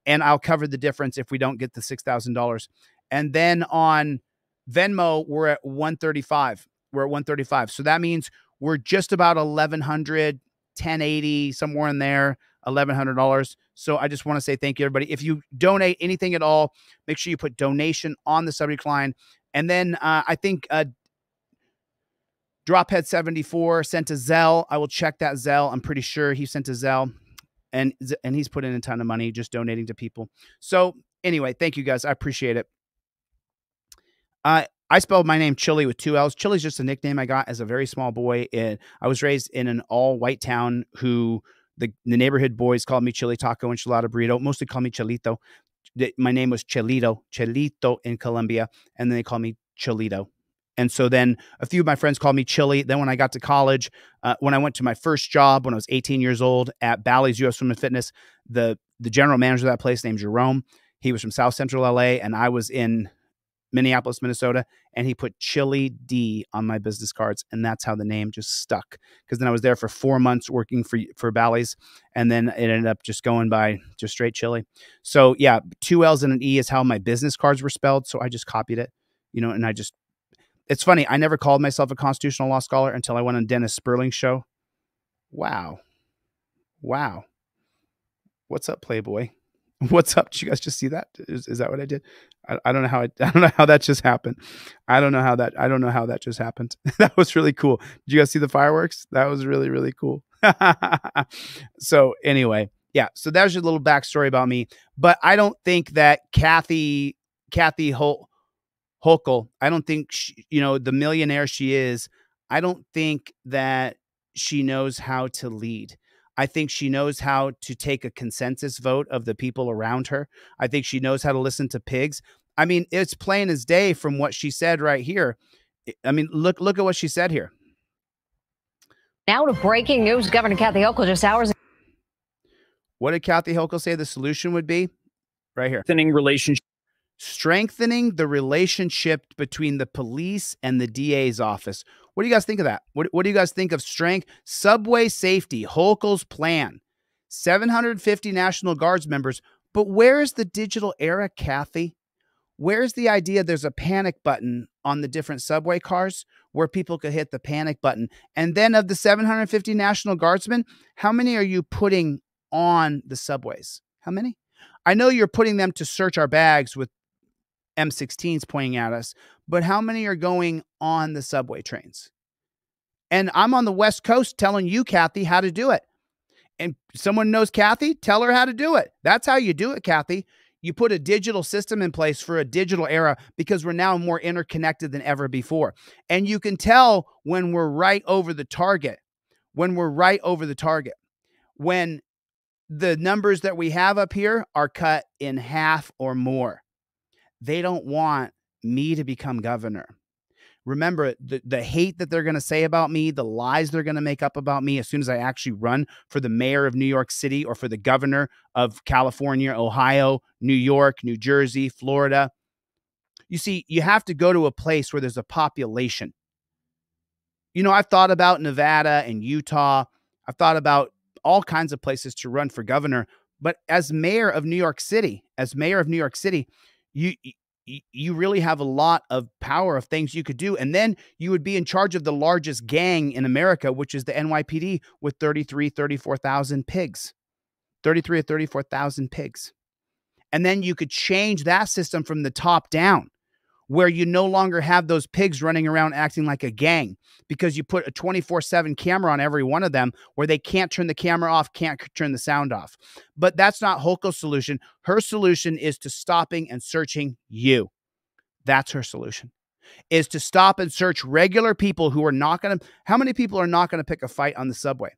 And I'll cover the difference if we don't get the $6,000. And then on Venmo, we're at 135 we're at 135. So that means we're just about 1100, 1080, somewhere in there, $1,100. So I just want to say thank you, everybody. If you donate anything at all, make sure you put donation on the subject line. And then uh, I think uh, Drophead74 sent a Zelle. I will check that Zelle. I'm pretty sure he sent a Zelle. And, and he's put in a ton of money just donating to people. So anyway, thank you guys. I appreciate it. Uh, I spelled my name Chille with two L's. Chille's just a nickname I got as a very small boy. It, I was raised in an all white town who the, the neighborhood boys called me Chili Taco Enchilada Burrito, mostly called me Chelito. My name was Chelito, Chelito in Colombia. And then they called me Chilito. And so then a few of my friends called me Chili. Then when I got to college, uh, when I went to my first job when I was 18 years old at Bally's US and Fitness, the the general manager of that place named Jerome, he was from South Central LA, and I was in Minneapolis, Minnesota, and he put Chille D on my business cards, and that's how the name just stuck. Because then I was there for four months working for for Bally's, and then it ended up just going by just straight Chille. So yeah, two L's and an E is how my business cards were spelled. So I just copied it, you know, and I just. It's funny. I never called myself a constitutional law scholar until I went on Dennis Sperling's show. Wow, wow. What's up, Playboy? What's up? Did you guys just see that? Is, is that what I did? I, I don't know how I, don't know how that just happened. I don't know how that I don't know how that just happened. that was really cool. Did you guys see the fireworks? That was really really cool. so anyway, yeah. So there's your little backstory about me. But I don't think that Kathy Kathy Hol- Hochul, I don't think she, you know the millionaire she is. I don't think that she knows how to lead. I think she knows how to take a consensus vote of the people around her. I think she knows how to listen to pigs. I mean, it's plain as day from what she said right here. I mean, look look at what she said here. Now to breaking news. Governor Kathy Hochul just hours. What did Kathy Hochul say the solution would be? Right here. Strengthening relationship. Strengthening the relationship between the police and the DA's office. What do you guys think of that? What, what do you guys think of strength? Subway safety, Hochul's plan, 750 National Guards members. But where is the digital era, Kathy? Where's the idea there's a panic button on the different subway cars where people could hit the panic button? And then of the 750 National Guardsmen, how many are you putting on the subways? How many? I know you're putting them to search our bags with M16s pointing at us, but how many are going on the subway trains? And I'm on the West Coast telling you, Kathy, how to do it. And someone knows Kathy, tell her how to do it. That's how you do it, Kathy. You put a digital system in place for a digital era because we're now more interconnected than ever before. And you can tell when we're right over the target, when we're right over the target, when the numbers that we have up here are cut in half or more. They don't want me to become governor. Remember the, the hate that they're going to say about me, the lies they're going to make up about me as soon as I actually run for the mayor of New York City or for the governor of California, Ohio, New York, New Jersey, Florida. You see, you have to go to a place where there's a population. You know, I've thought about Nevada and Utah. I've thought about all kinds of places to run for governor. But as mayor of New York City, as mayor of New York City, you you really have a lot of power of things you could do. And then you would be in charge of the largest gang in America, which is the NYPD with 33, 34,000 pigs. 33 or 34,000 pigs. And then you could change that system from the top down where you no longer have those pigs running around acting like a gang because you put a 24/7 camera on every one of them where they can't turn the camera off, can't turn the sound off. But that's not Hochul's solution. Her solution is to stopping and searching you. That's her solution. Is to stop and search regular people who are not going to How many people are not going to pick a fight on the subway?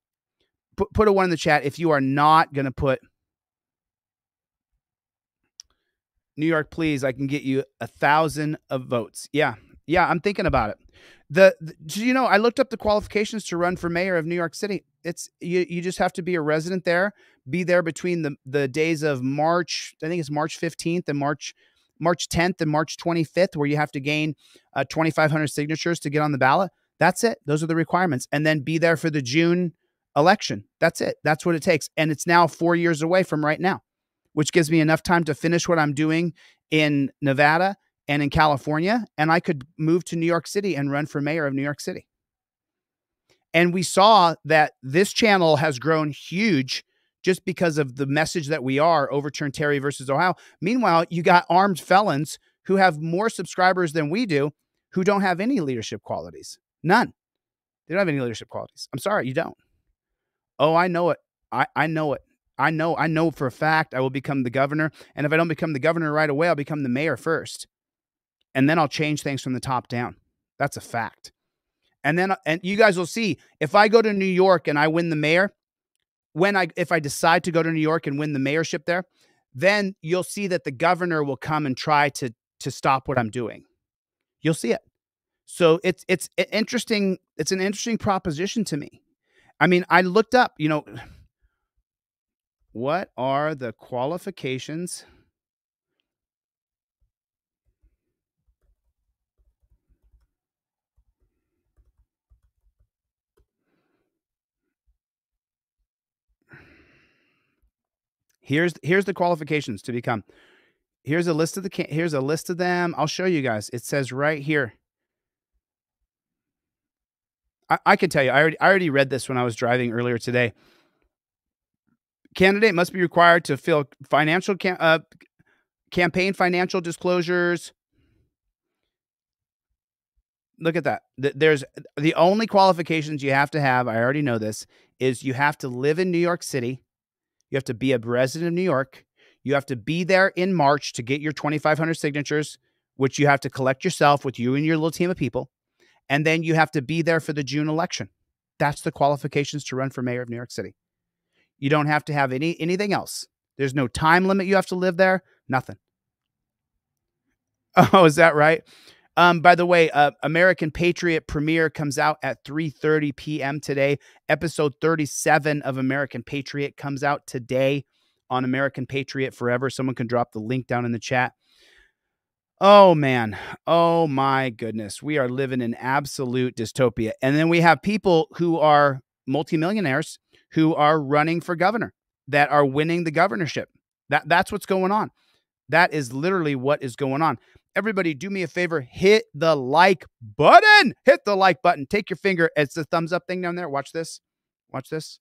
Put put a one in the chat if you are not going to put New York, please, I can get you a thousand of votes. Yeah. Yeah, I'm thinking about it. The, the you know, I looked up the qualifications to run for mayor of New York City. It's you you just have to be a resident there, be there between the the days of March, I think it's March 15th and March March 10th and March 25th where you have to gain uh, 2500 signatures to get on the ballot. That's it. Those are the requirements. And then be there for the June election. That's it. That's what it takes. And it's now 4 years away from right now which gives me enough time to finish what I'm doing in Nevada and in California. And I could move to New York City and run for mayor of New York City. And we saw that this channel has grown huge just because of the message that we are overturn Terry versus Ohio. Meanwhile, you got armed felons who have more subscribers than we do who don't have any leadership qualities. None. They don't have any leadership qualities. I'm sorry, you don't. Oh, I know it. I, I know it. I know, I know for a fact I will become the governor. And if I don't become the governor right away, I'll become the mayor first. And then I'll change things from the top down. That's a fact. And then, uh, and you guys will see if I go to New York and I win the mayor, when I, if I decide to go to New York and win the mayorship there, then you'll see that the governor will come and try to, to stop what I'm doing. You'll see it. So it's it's interesting. It's an interesting proposition to me. I mean, I looked up, you know, what are the qualifications Here's here's the qualifications to become. Here's a list of the here's a list of them. I'll show you guys. It says right here. I, I can tell you. I already I already read this when I was driving earlier today. Candidate must be required to fill financial cam- uh, campaign financial disclosures. Look at that. There's the only qualifications you have to have. I already know this is you have to live in New York City. You have to be a resident of New York. You have to be there in March to get your 2,500 signatures, which you have to collect yourself with you and your little team of people. And then you have to be there for the June election. That's the qualifications to run for mayor of New York City. You don't have to have any anything else. There's no time limit you have to live there. Nothing. Oh, is that right? Um, by the way, uh, American Patriot premiere comes out at 3:30 p.m. today. Episode 37 of American Patriot comes out today on American Patriot Forever. Someone can drop the link down in the chat. Oh man. Oh my goodness. We are living in absolute dystopia. And then we have people who are multimillionaires who are running for governor that are winning the governorship. That that's what's going on. That is literally what is going on. Everybody, do me a favor, hit the like button. Hit the like button. Take your finger. It's the thumbs up thing down there. Watch this. Watch this.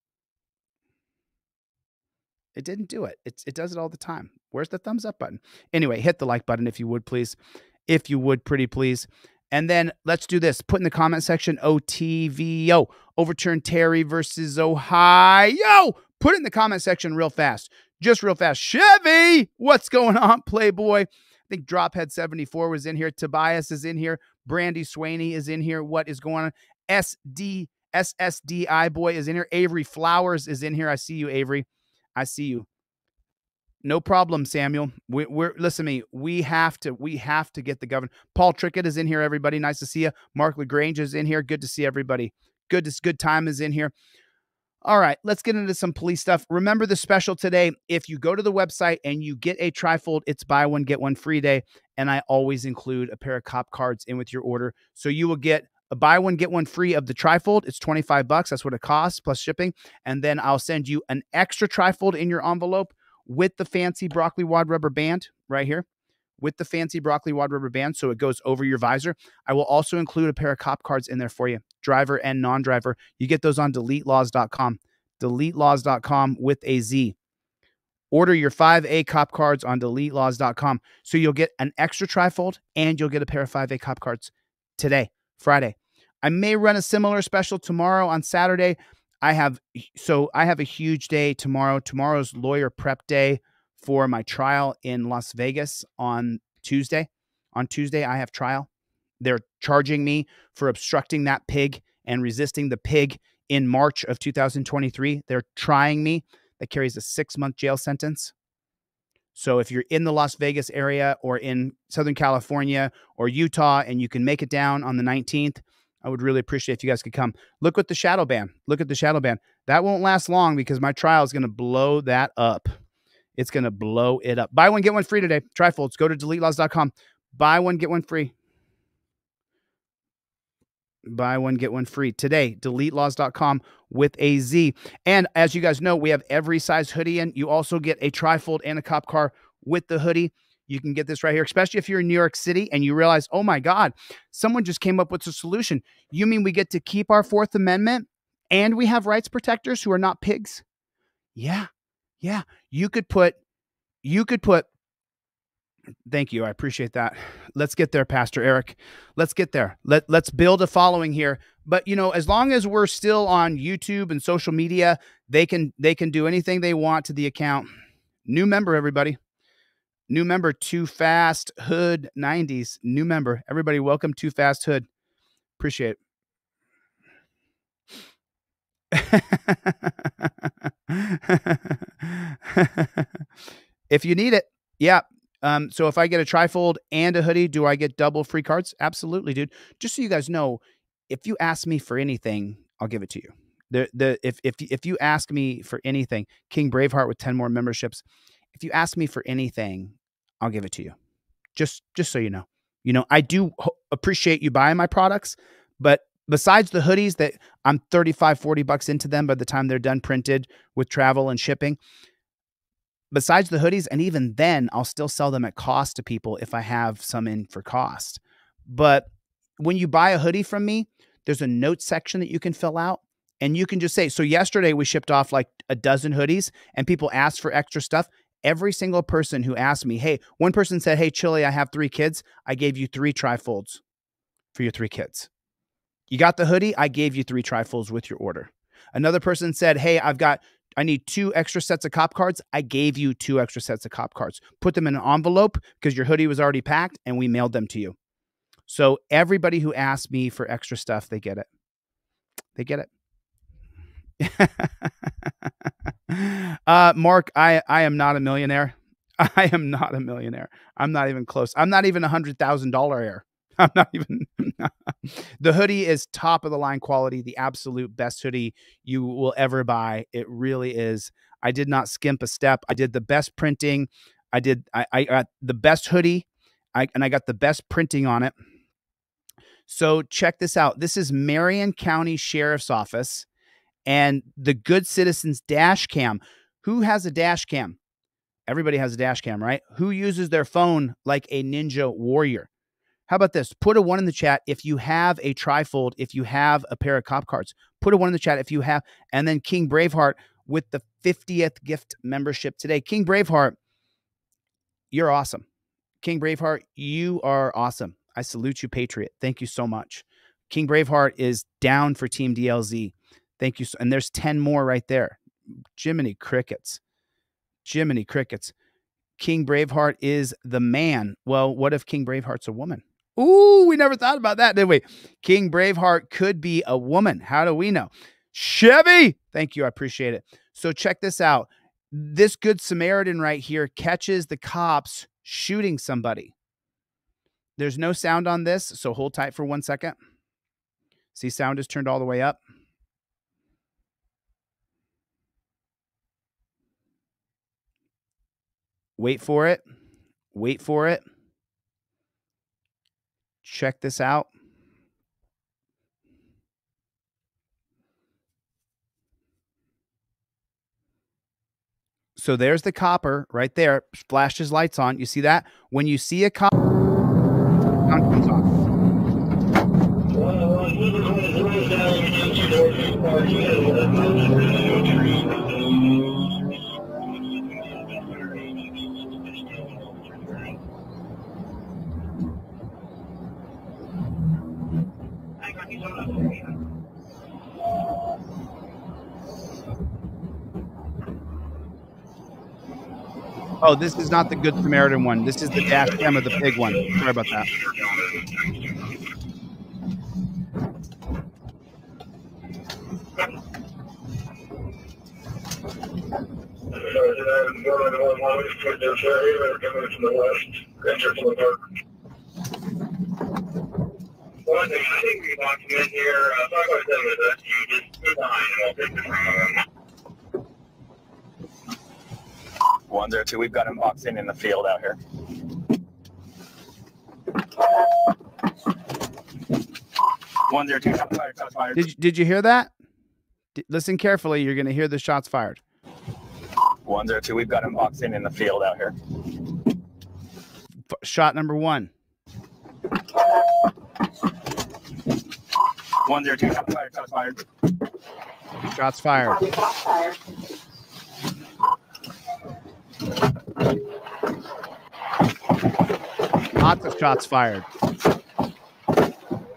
It didn't do it. It's, it does it all the time. Where's the thumbs up button? Anyway, hit the like button if you would, please. If you would, pretty please. And then let's do this. Put in the comment section OTVO. Overturn Terry versus Ohio. Put it in the comment section real fast. Just real fast. Chevy, what's going on, Playboy? I think Drophead 74 was in here. Tobias is in here. Brandy Swaney is in here. What is going on? SD SSDI boy is in here. Avery Flowers is in here. I see you, Avery. I see you. No problem, Samuel. We, we're listen to me. We have to. We have to get the governor. Paul Trickett is in here. Everybody, nice to see you. Mark Lagrange is in here. Good to see everybody. Good. This good time is in here. All right, let's get into some police stuff. Remember the special today. If you go to the website and you get a trifold, it's buy one get one free day. And I always include a pair of cop cards in with your order, so you will get a buy one get one free of the trifold. It's twenty five bucks. That's what it costs plus shipping. And then I'll send you an extra trifold in your envelope with the fancy broccoli wad rubber band right here with the fancy broccoli wad rubber band so it goes over your visor. I will also include a pair of cop cards in there for you, driver and non-driver. You get those on deletelawz.com. deletelawz.com with a Z. Order your 5A cop cards on deletelawz.com so you'll get an extra trifold and you'll get a pair of 5A cop cards today, Friday. I may run a similar special tomorrow on Saturday. I have so I have a huge day tomorrow. Tomorrow's lawyer prep day for my trial in Las Vegas on Tuesday. On Tuesday, I have trial. They're charging me for obstructing that pig and resisting the pig in March of 2023. They're trying me. That carries a six month jail sentence. So if you're in the Las Vegas area or in Southern California or Utah and you can make it down on the 19th, I would really appreciate if you guys could come. Look at the shadow ban. Look at the shadow ban. That won't last long because my trial is going to blow that up. It's going to blow it up. Buy one, get one free today. Trifolds. Go to deletelawz.com. Buy one, get one free. Buy one, get one free today. Deletelawz.com with a Z. And as you guys know, we have every size hoodie in. You also get a trifold and a cop car with the hoodie. You can get this right here, especially if you're in New York City and you realize, oh my God, someone just came up with a solution. You mean we get to keep our Fourth Amendment and we have rights protectors who are not pigs? Yeah. Yeah. You could put, you could put, thank you. I appreciate that. Let's get there, Pastor Eric. Let's get there. Let, let's build a following here. But you know, as long as we're still on YouTube and social media, they can, they can do anything they want to the account. New member, everybody. New member, Too Fast Hood 90s. New member. Everybody, welcome Too Fast Hood. Appreciate it. if you need it, yeah. Um, so if I get a trifold and a hoodie, do I get double free cards? Absolutely, dude. Just so you guys know, if you ask me for anything, I'll give it to you. The the if if if you ask me for anything, King Braveheart with 10 more memberships, if you ask me for anything, I'll give it to you. Just just so you know. You know, I do ho- appreciate you buying my products, but besides the hoodies that I'm 35 40 bucks into them by the time they're done printed with travel and shipping, besides the hoodies and even then I'll still sell them at cost to people if I have some in for cost. But when you buy a hoodie from me, there's a note section that you can fill out and you can just say, so yesterday we shipped off like a dozen hoodies and people asked for extra stuff. Every single person who asked me, hey, one person said, hey, Chille, I have three kids. I gave you three trifolds for your three kids. You got the hoodie, I gave you three trifolds with your order. Another person said, hey, I've got I need two extra sets of cop cards. I gave you two extra sets of cop cards. Put them in an envelope because your hoodie was already packed and we mailed them to you. So everybody who asked me for extra stuff, they get it. They get it. uh, Mark, I I am not a millionaire. I am not a millionaire. I'm not even close. I'm not even a hundred thousand dollar heir. I'm not even. the hoodie is top of the line quality, the absolute best hoodie you will ever buy. It really is. I did not skimp a step. I did the best printing. I did. I, I got the best hoodie, I, and I got the best printing on it. So check this out. This is Marion County Sheriff's Office and the Good Citizens Dash Cam. Who has a dash cam? Everybody has a dash cam, right? Who uses their phone like a ninja warrior? How about this? Put a one in the chat if you have a trifold, if you have a pair of cop cards. Put a one in the chat if you have, and then King Braveheart with the 50th gift membership today. King Braveheart, you're awesome. King Braveheart, you are awesome. I salute you, Patriot. Thank you so much. King Braveheart is down for Team DLZ. Thank you. So, and there's 10 more right there. Jiminy Crickets. Jiminy Crickets. King Braveheart is the man. Well, what if King Braveheart's a woman? Ooh, we never thought about that, did we? King Braveheart could be a woman. How do we know? Chevy, thank you. I appreciate it. So check this out. This good Samaritan right here catches the cops shooting somebody. There's no sound on this, so hold tight for one second. See, sound is turned all the way up. Wait for it. Wait for it. Check this out. So there's the copper right there. Flashes lights on. You see that? When you see a copper, Oh, this is not the Good Samaritan one. This is the dash cam of the pig one. Sorry about that. One want here, uh, talk about you just I'll take One zero two. We've got him boxed in in the field out here. One zero two. Shots fired. Shots fired. Did you, did you hear that? D- listen carefully. You're going to hear the shots fired. One zero two. We've got him boxed in in the field out here. F- shot number one. One zero two. Shots fired. Shots fired. Shots fired. Lots of shots fired.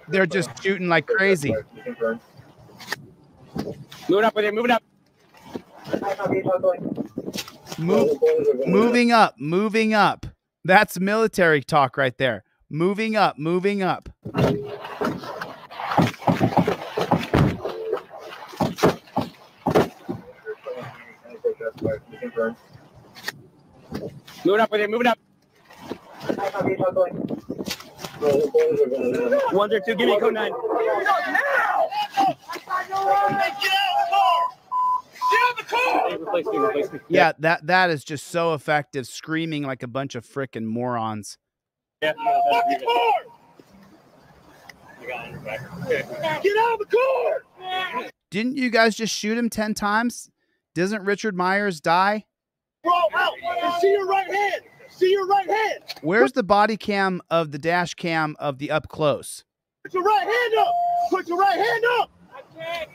They're just shooting like crazy. Moving up with you. Moving up. Move, moving up, moving up. That's military talk right there. Moving up, moving up. Moving up with you. Moving up. One zero two, give me code nine. Replace me, replace me. Yeah, that that is just so effective, screaming like a bunch of frickin' morons. Yeah, Get out of the car! Didn't you guys just shoot him ten times? Doesn't Richard Myers die? Bro, out! And see your right hand! See your right hand! Where's the body cam of the dash cam of the up close? Put your right hand up! Put your right hand up! I can't.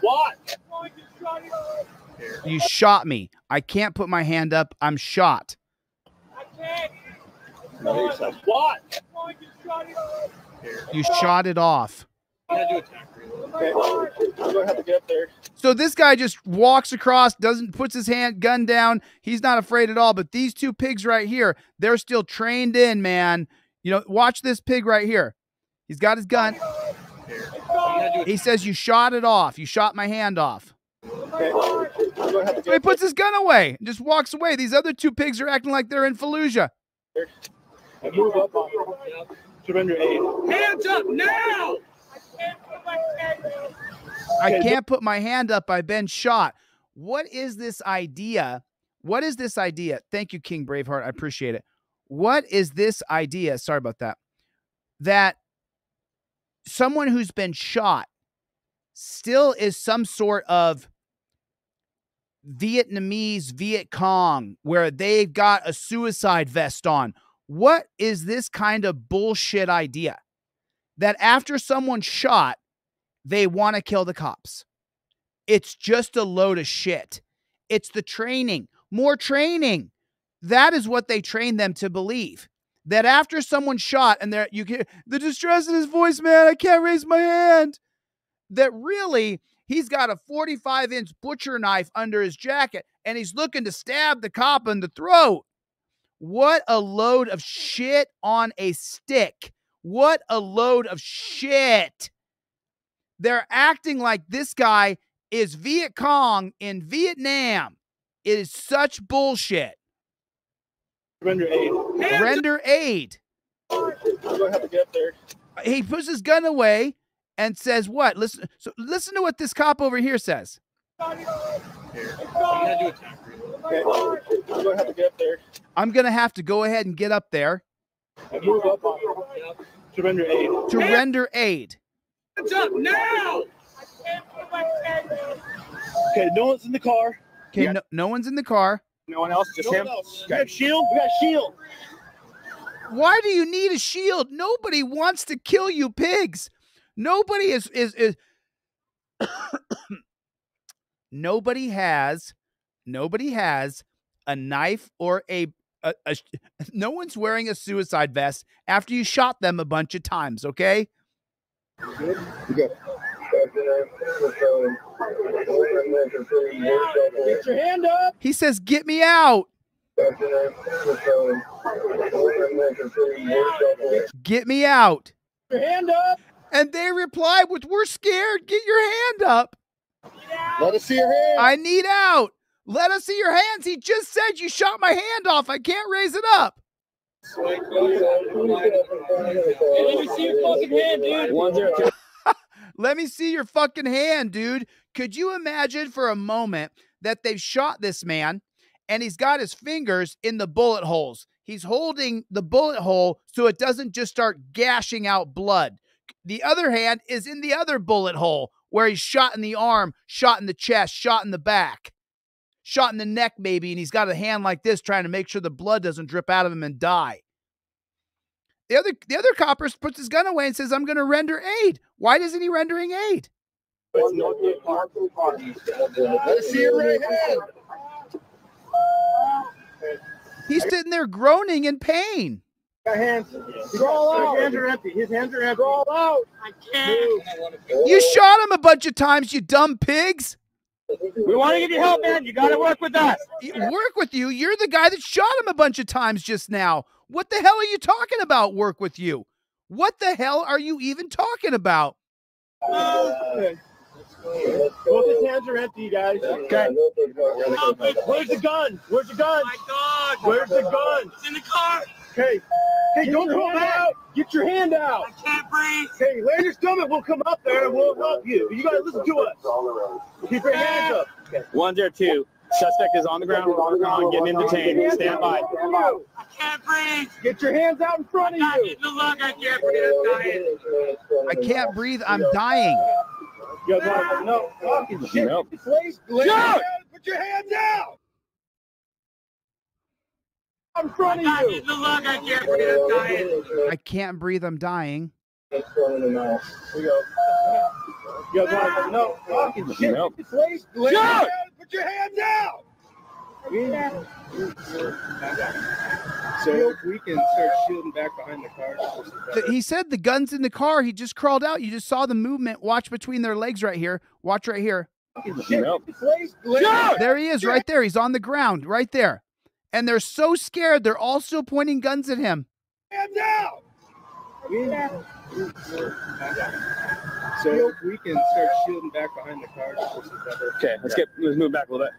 What? You shot me. I can't put my hand up. I'm shot. I can't. What? You shot it off. Okay, I'm gonna have to get up there. So this guy just walks across, doesn't puts his hand gun down. He's not afraid at all. But these two pigs right here, they're still trained in, man. You know, watch this pig right here. He's got his gun. He says, You shot it off. You shot my hand off. Okay, I'm gonna have to So he puts his gun away and just walks away. These other two pigs are acting like they're in Fallujah. Move up surrender aid. Hands up now! I can't put my hand up. I've been shot. What is this idea? What is this idea? Thank you, King Braveheart. I appreciate it. What is this idea? Sorry about that. That someone who's been shot still is some sort of Vietnamese Viet Cong where they've got a suicide vest on. What is this kind of bullshit idea? That after someone's shot, they want to kill the cops. It's just a load of shit. It's the training, more training. That is what they train them to believe. That after someone's shot and they're you can the distress in his voice, man, I can't raise my hand. That really he's got a 45 inch butcher knife under his jacket and he's looking to stab the cop in the throat. What a load of shit on a stick. What a load of shit. They're acting like this guy is Viet Cong in Vietnam. It is such bullshit. Render aid. Render aid. I'm gonna have to get up there. He puts his gun away and says, What? Listen, so listen to what this cop over here says. Okay, I'm gonna have to get up there. I'm going to have to go ahead and get up there I move up on surrender aid. to render aid. Hands up now! Okay, no one's in the car. Okay, no, no one's in the car. No one else, just him. We got shield. We got shield. Why do you need a shield? Nobody wants to kill you pigs. Nobody is is is nobody has nobody has a knife or a, a, a no one's wearing a suicide vest after you shot them a bunch of times, okay? You good? Get your hand up. He says, "Get me out. Get me out." Your hand up. And they reply with, "We're scared. Get your hand up." Let us see your hand. I need out. Let us see your hands. He just said you shot my hand off. I can't raise it up. Let me see your fucking hand, dude. Let me see your fucking hand, dude. Could you imagine for a moment that they've shot this man and he's got his fingers in the bullet holes? He's holding the bullet hole so it doesn't just start gashing out blood. The other hand is in the other bullet hole where he's shot in the arm, shot in the chest, shot in the back, shot in the neck, maybe, and he's got a hand like this trying to make sure the blood doesn't drip out of him and die. The other the other copper puts his gun away and says, I'm gonna render aid. Why isn't he rendering aid? Let us see your right hand. He's sitting there groaning in pain. Got hands. Crawl out. His hands are empty. His hands are empty. Crawl out. I can't. You shot him a bunch of times, you dumb pigs. We want to give you help, man. You got to work with us. Work with you. You're the guy that shot him a bunch of times just now. What the hell are you talking about? Work with you. What the hell are you even talking about? Okay. Both his hands are empty, guys. Okay. Where's the gun? Where's the gun? My dog. Where's the gun? It's in the car. Okay. Hey, don't your pull back. out. Get your hand out. I can't breathe. Okay, lay your stomach. We'll come up there and we'll help you. You gotta listen to us. Keep your hands up. Okay. One zero two. Suspect is on the ground. We're working on getting him detained. Stand by. I can't breathe. Get your hands out in front of you. The lung. I can't breathe. I'm dying. I can't breathe. I'm dying. Yo, no, no, fucking shit. Nope. Just lay, lay Shut down up. and put your hands out. In front of you. The lung. I can't breathe. I'm dying. I can't breathe. I'm dying. Yo, no, no, fucking shit. Nope. Just lay, lay down put your hands out. So we can start shielding back behind the car. Th- He said the gun's in the car. He just crawled out. You just saw the movement. Watch between their legs right here. Watch right here. Nope. There he is right there. He's on the ground right there. And they're so scared. They're all still pointing guns at him. Hands out. So if we can start shielding back behind the car. Okay, let's get let's move back a little bit.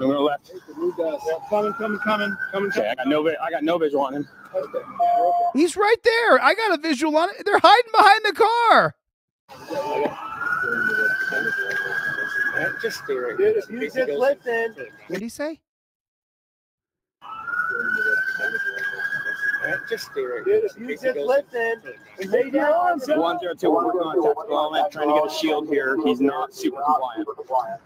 Moving to the left. Coming, coming, coming, coming. Okay, I got no vi- I got no visual on him. He's right there. I got a visual on it. They're hiding behind the car. Just stay right here. If you just listen. What did he say? Just stay right here. If you just listen. Lay down. One zero two. We're working on a tactical element, trying to get a shield here. He's not super compliant.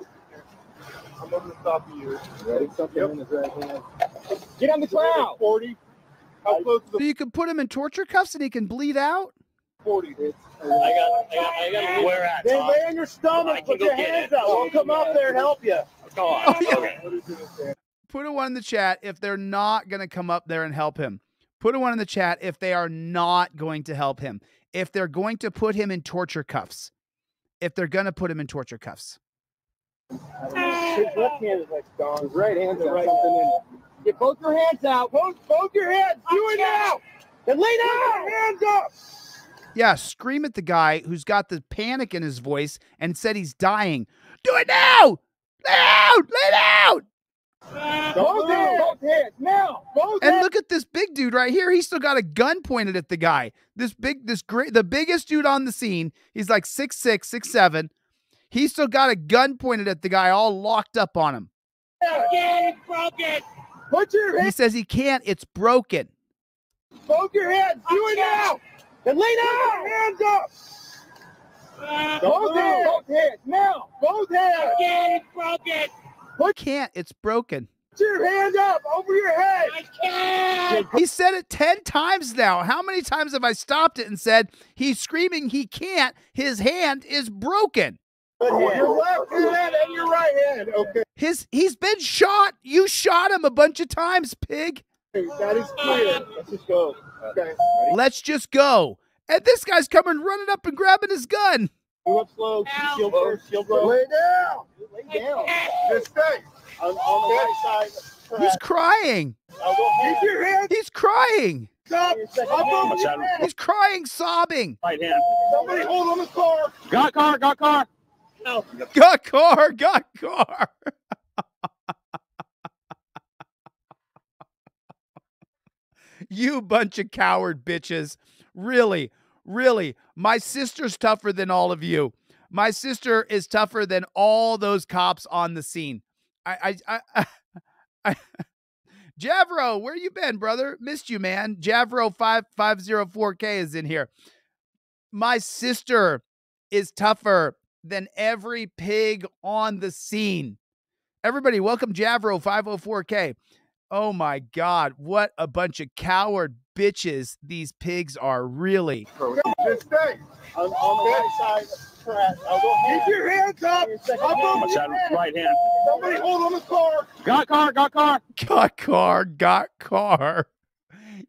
I'm going to stop you. Ready? Something in his right hand. Get on the ground. 40. How close to So you can put him in torture cuffs and he can bleed out? 40? I got, I got, I got. Where at? Then lay on your stomach. I Put your hands it. out. We'll come up there and help you. Oh, go on. Oh, yeah. Okay. Put a one in the chat if they're not going to come up there and help him. Put a one in the chat if they are not going to help him. If they're going to put him in torture cuffs. If they're going to put him in torture cuffs. His left hand is like gone. His right hand's got something in it. Get both your hands out. Both, both your hands. Oh, Do it now. Then lay down. Hands up. Yeah, scream at the guy who's got the panic in his voice and said he's dying. Do it now! Lay down! Lay down! Both hands. Both hands. Now. Both And hands. look at this big dude right here. He's still got a gun pointed at the guy. This big, this great, the biggest dude on the scene. He's like six six, six seven. He's still got a gun pointed at the guy, all locked up on him. Again, broken. Put your He says he can't. It's broken. Both your hands. Do it now. Then lay down. Hands up. Both hands. Both hands. Now. Both hands. Again, broken. Put can't. It's broken. Put your hand up over your head. I can't. He said it 10 times now. How many times have I stopped it and said he's screaming he can't? His hand is broken. Your left hand and your right hand. Okay. His he's been shot. You shot him a bunch of times, pig. That is clear. Let's just go. Okay. Let's just go. And this guy's coming running up and grabbing his gun. Move up slow. Shield first. Shield first. Lay down. Lay down. Just stay. On, on the right side. He's crying. Keep your hands He's crying. up. Up over. He's crying, sobbing. Right hand. Somebody hold on the car. Got car. Got car. No. Got car, got car. you bunch of coward bitches. Really, really. My sister's tougher than all of you. My sister is tougher than all those cops on the scene. I, I, I, I, Javro, where you been, brother? Missed you, man. Javro five five zero four K is in here. My sister is tougher than every pig on the scene. Everybody, welcome Javro 504K. Oh my God, what a bunch of coward bitches these pigs are, really. Just stay. On, on the right side. I'll go Keep your hands up. Up over Watch your Right hand. Somebody hold on the car. Got car. Got car. Got car, got car.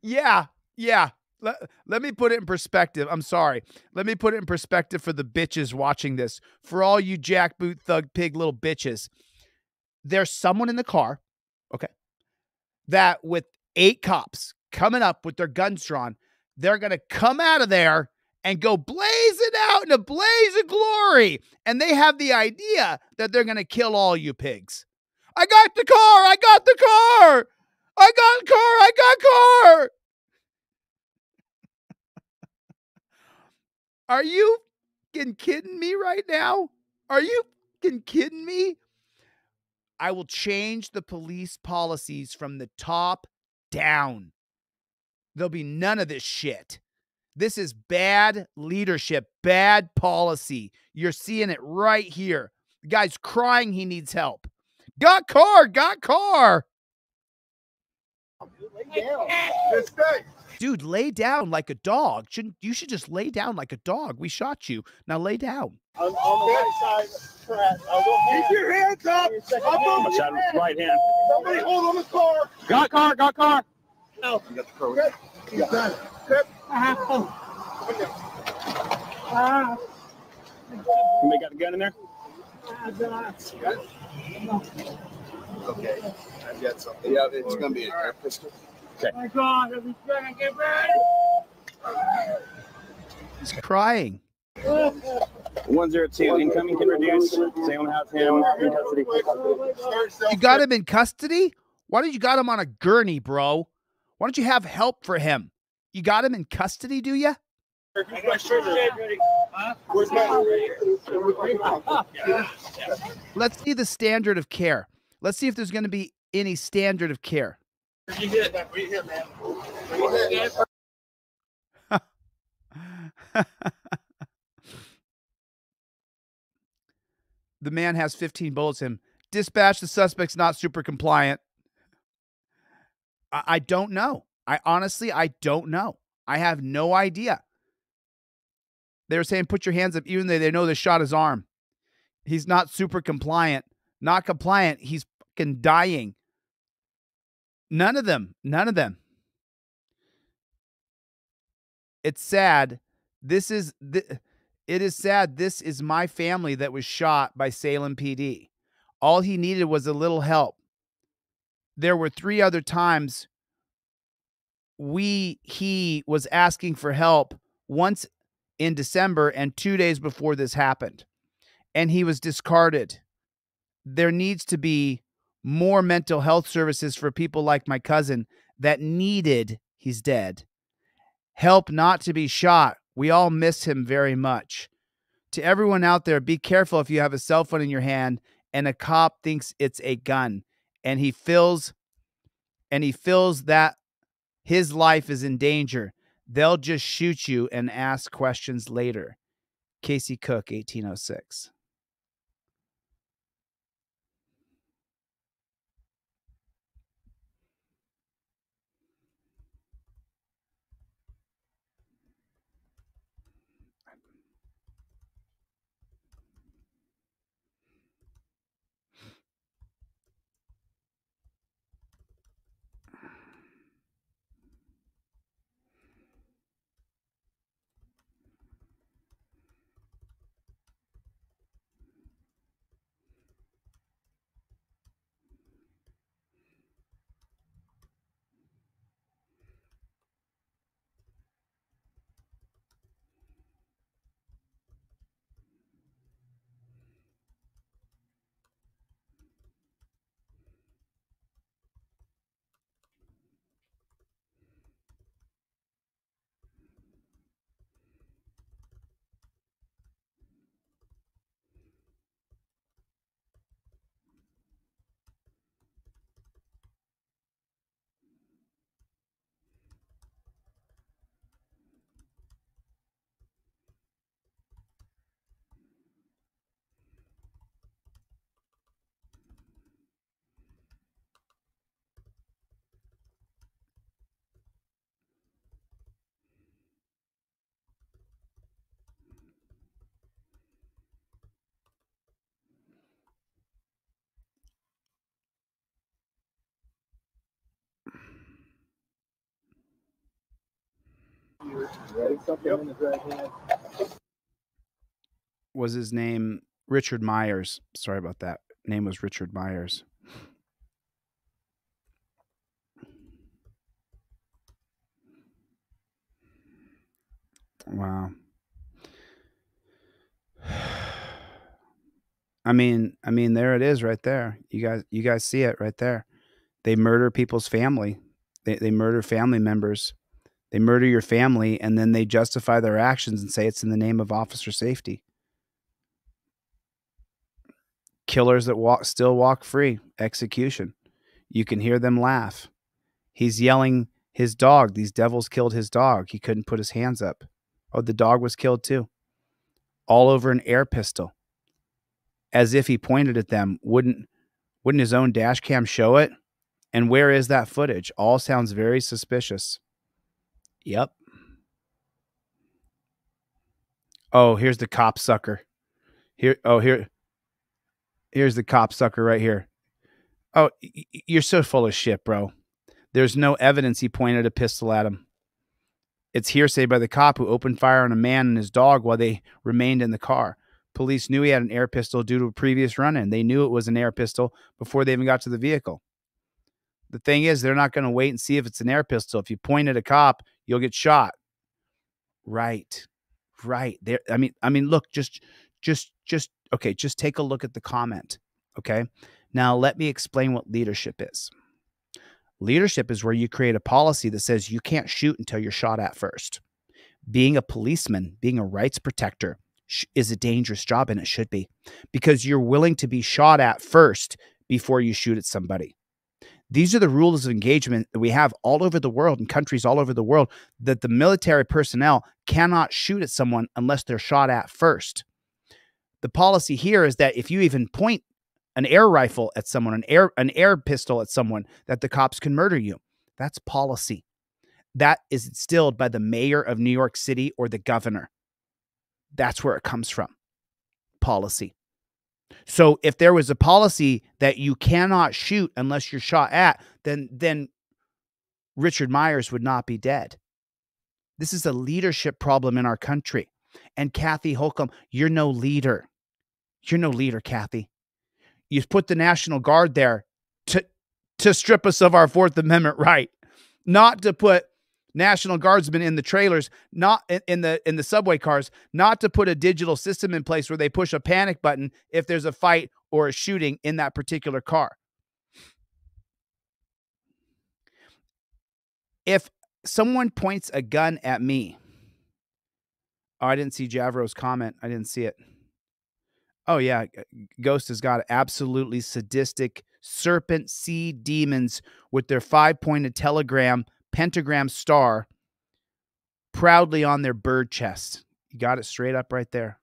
Yeah, yeah. Let, let me put it in perspective. I'm sorry. Let me put it in perspective for the bitches watching this. For all you jackboot thug pig little bitches. There's someone in the car, okay, that with eight cops coming up with their guns drawn, they're going to come out of there and go blazing out in a blaze of glory. And they have the idea that they're going to kill all you pigs. I got the car. I got the car. I got car. I got car. Are you kidding me right now? Are you kidding me? I will change the police policies from the top down. There'll be none of this shit. This is bad leadership, bad policy. You're seeing it right here. The guy's crying he needs help. Got car, got car. Dude, lay down like a dog. Shouldn't you should just lay down like a dog. We shot you. Now lay down. On, on the right side, correct. Keep your hands up. Up My shot right hand. Somebody hold on the car. Got car, got car. No. You got the car. Good. You got it. Good. Ah. Somebody got a gun in there? Okay. I've got something. Yeah, it's gonna be an air pistol. Okay. My God, everything get ready. He's crying. 102, incoming can reduce. Salem House Ham in custody. You got him in custody? Why don't you got him on a gurney, bro? Why don't you have help for him? You got him in custody, do you? Let's see the standard of care. Let's see if there's going to be any standard of care. The man has 15 bullets in him. Dispatch the suspect's not super compliant. I, don't know. I honestly, I don't know. I have no idea. They were saying, put your hands up, even though they know they shot his arm. He's not super compliant. Not compliant. He's fucking dying. None of them. None of them. It's sad. This is th- it is sad. This is my family that was shot by Salem PD. All he needed was a little help. There were three other times we he was asking for help once in December and 2 days before this happened. And he was discarded. There needs to be more mental health services for people like my cousin that needed he's dead. Help not to be shot. We all miss him very much. To everyone out there, be careful if you have a cell phone in your hand and a cop thinks it's a gun and he feels and he feels that his life is in danger. They'll just shoot you and ask questions later. Casey Cook, 1806. Was his name Richard Myers? Sorry about that. Name was Richard Myers. Wow. I mean, I mean, there it is right there. You guys, you guys see it right there. They murder people's family. They, they murder family members they murder your family, and then they justify their actions and say it's in the name of officer safety. Killers that walk still walk free. Execution. You can hear them laugh. He's yelling his dog. These devils killed his dog. He couldn't put his hands up. Oh, the dog was killed too. All over an air pistol. As if he pointed at them. Wouldn't wouldn't his own dash cam show it? And where is that footage? All sounds very suspicious. Yep. Oh, here's the cop sucker. Here oh here here's the cop sucker right here. Oh, you're so full of shit, bro. There's no evidence he pointed a pistol at him. It's hearsay by the cop who opened fire on a man and his dog while they remained in the car. Police knew he had an air pistol due to a previous run in. They knew it was an air pistol before they even got to the vehicle. The thing is, they're not going to wait and see if it's an air pistol. If you point at a cop, you'll get shot. Right. Right. There I mean I mean look, just just just okay, just take a look at the comment. Okay? Now let me explain what leadership is. Leadership is where you create a policy that says you can't shoot until you're shot at first. Being a policeman, being a rights protector is a dangerous job, and it should be because you're willing to be shot at first before you shoot at somebody. These are the rules of engagement that we have all over the world in countries all over the world that the military personnel cannot shoot at someone unless they're shot at first. The policy here is that if you even point an air rifle at someone, an air an air pistol at someone, that the cops can murder you. That's policy. That is instilled by the mayor of New York City or the governor. That's where it comes from. Policy. So if there was a policy that you cannot shoot unless you're shot at, then then Richard Myers would not be dead. This is a leadership problem in our country. And Kathy Hochul, you're no leader. You're no leader, Kathy. You've put the National Guard there to to strip us of our Fourth Amendment right, not to put National Guardsmen in the trailers, not in the in the subway cars, not to put a digital system in place where they push a panic button if there's a fight or a shooting in that particular car. If someone points a gun at me, oh, I didn't see Javro's comment. I didn't see it. Oh yeah, Ghost has got absolutely sadistic serpent sea demons with their five-pointed telegram pentagram star proudly on their bird chest. You got it straight up right there.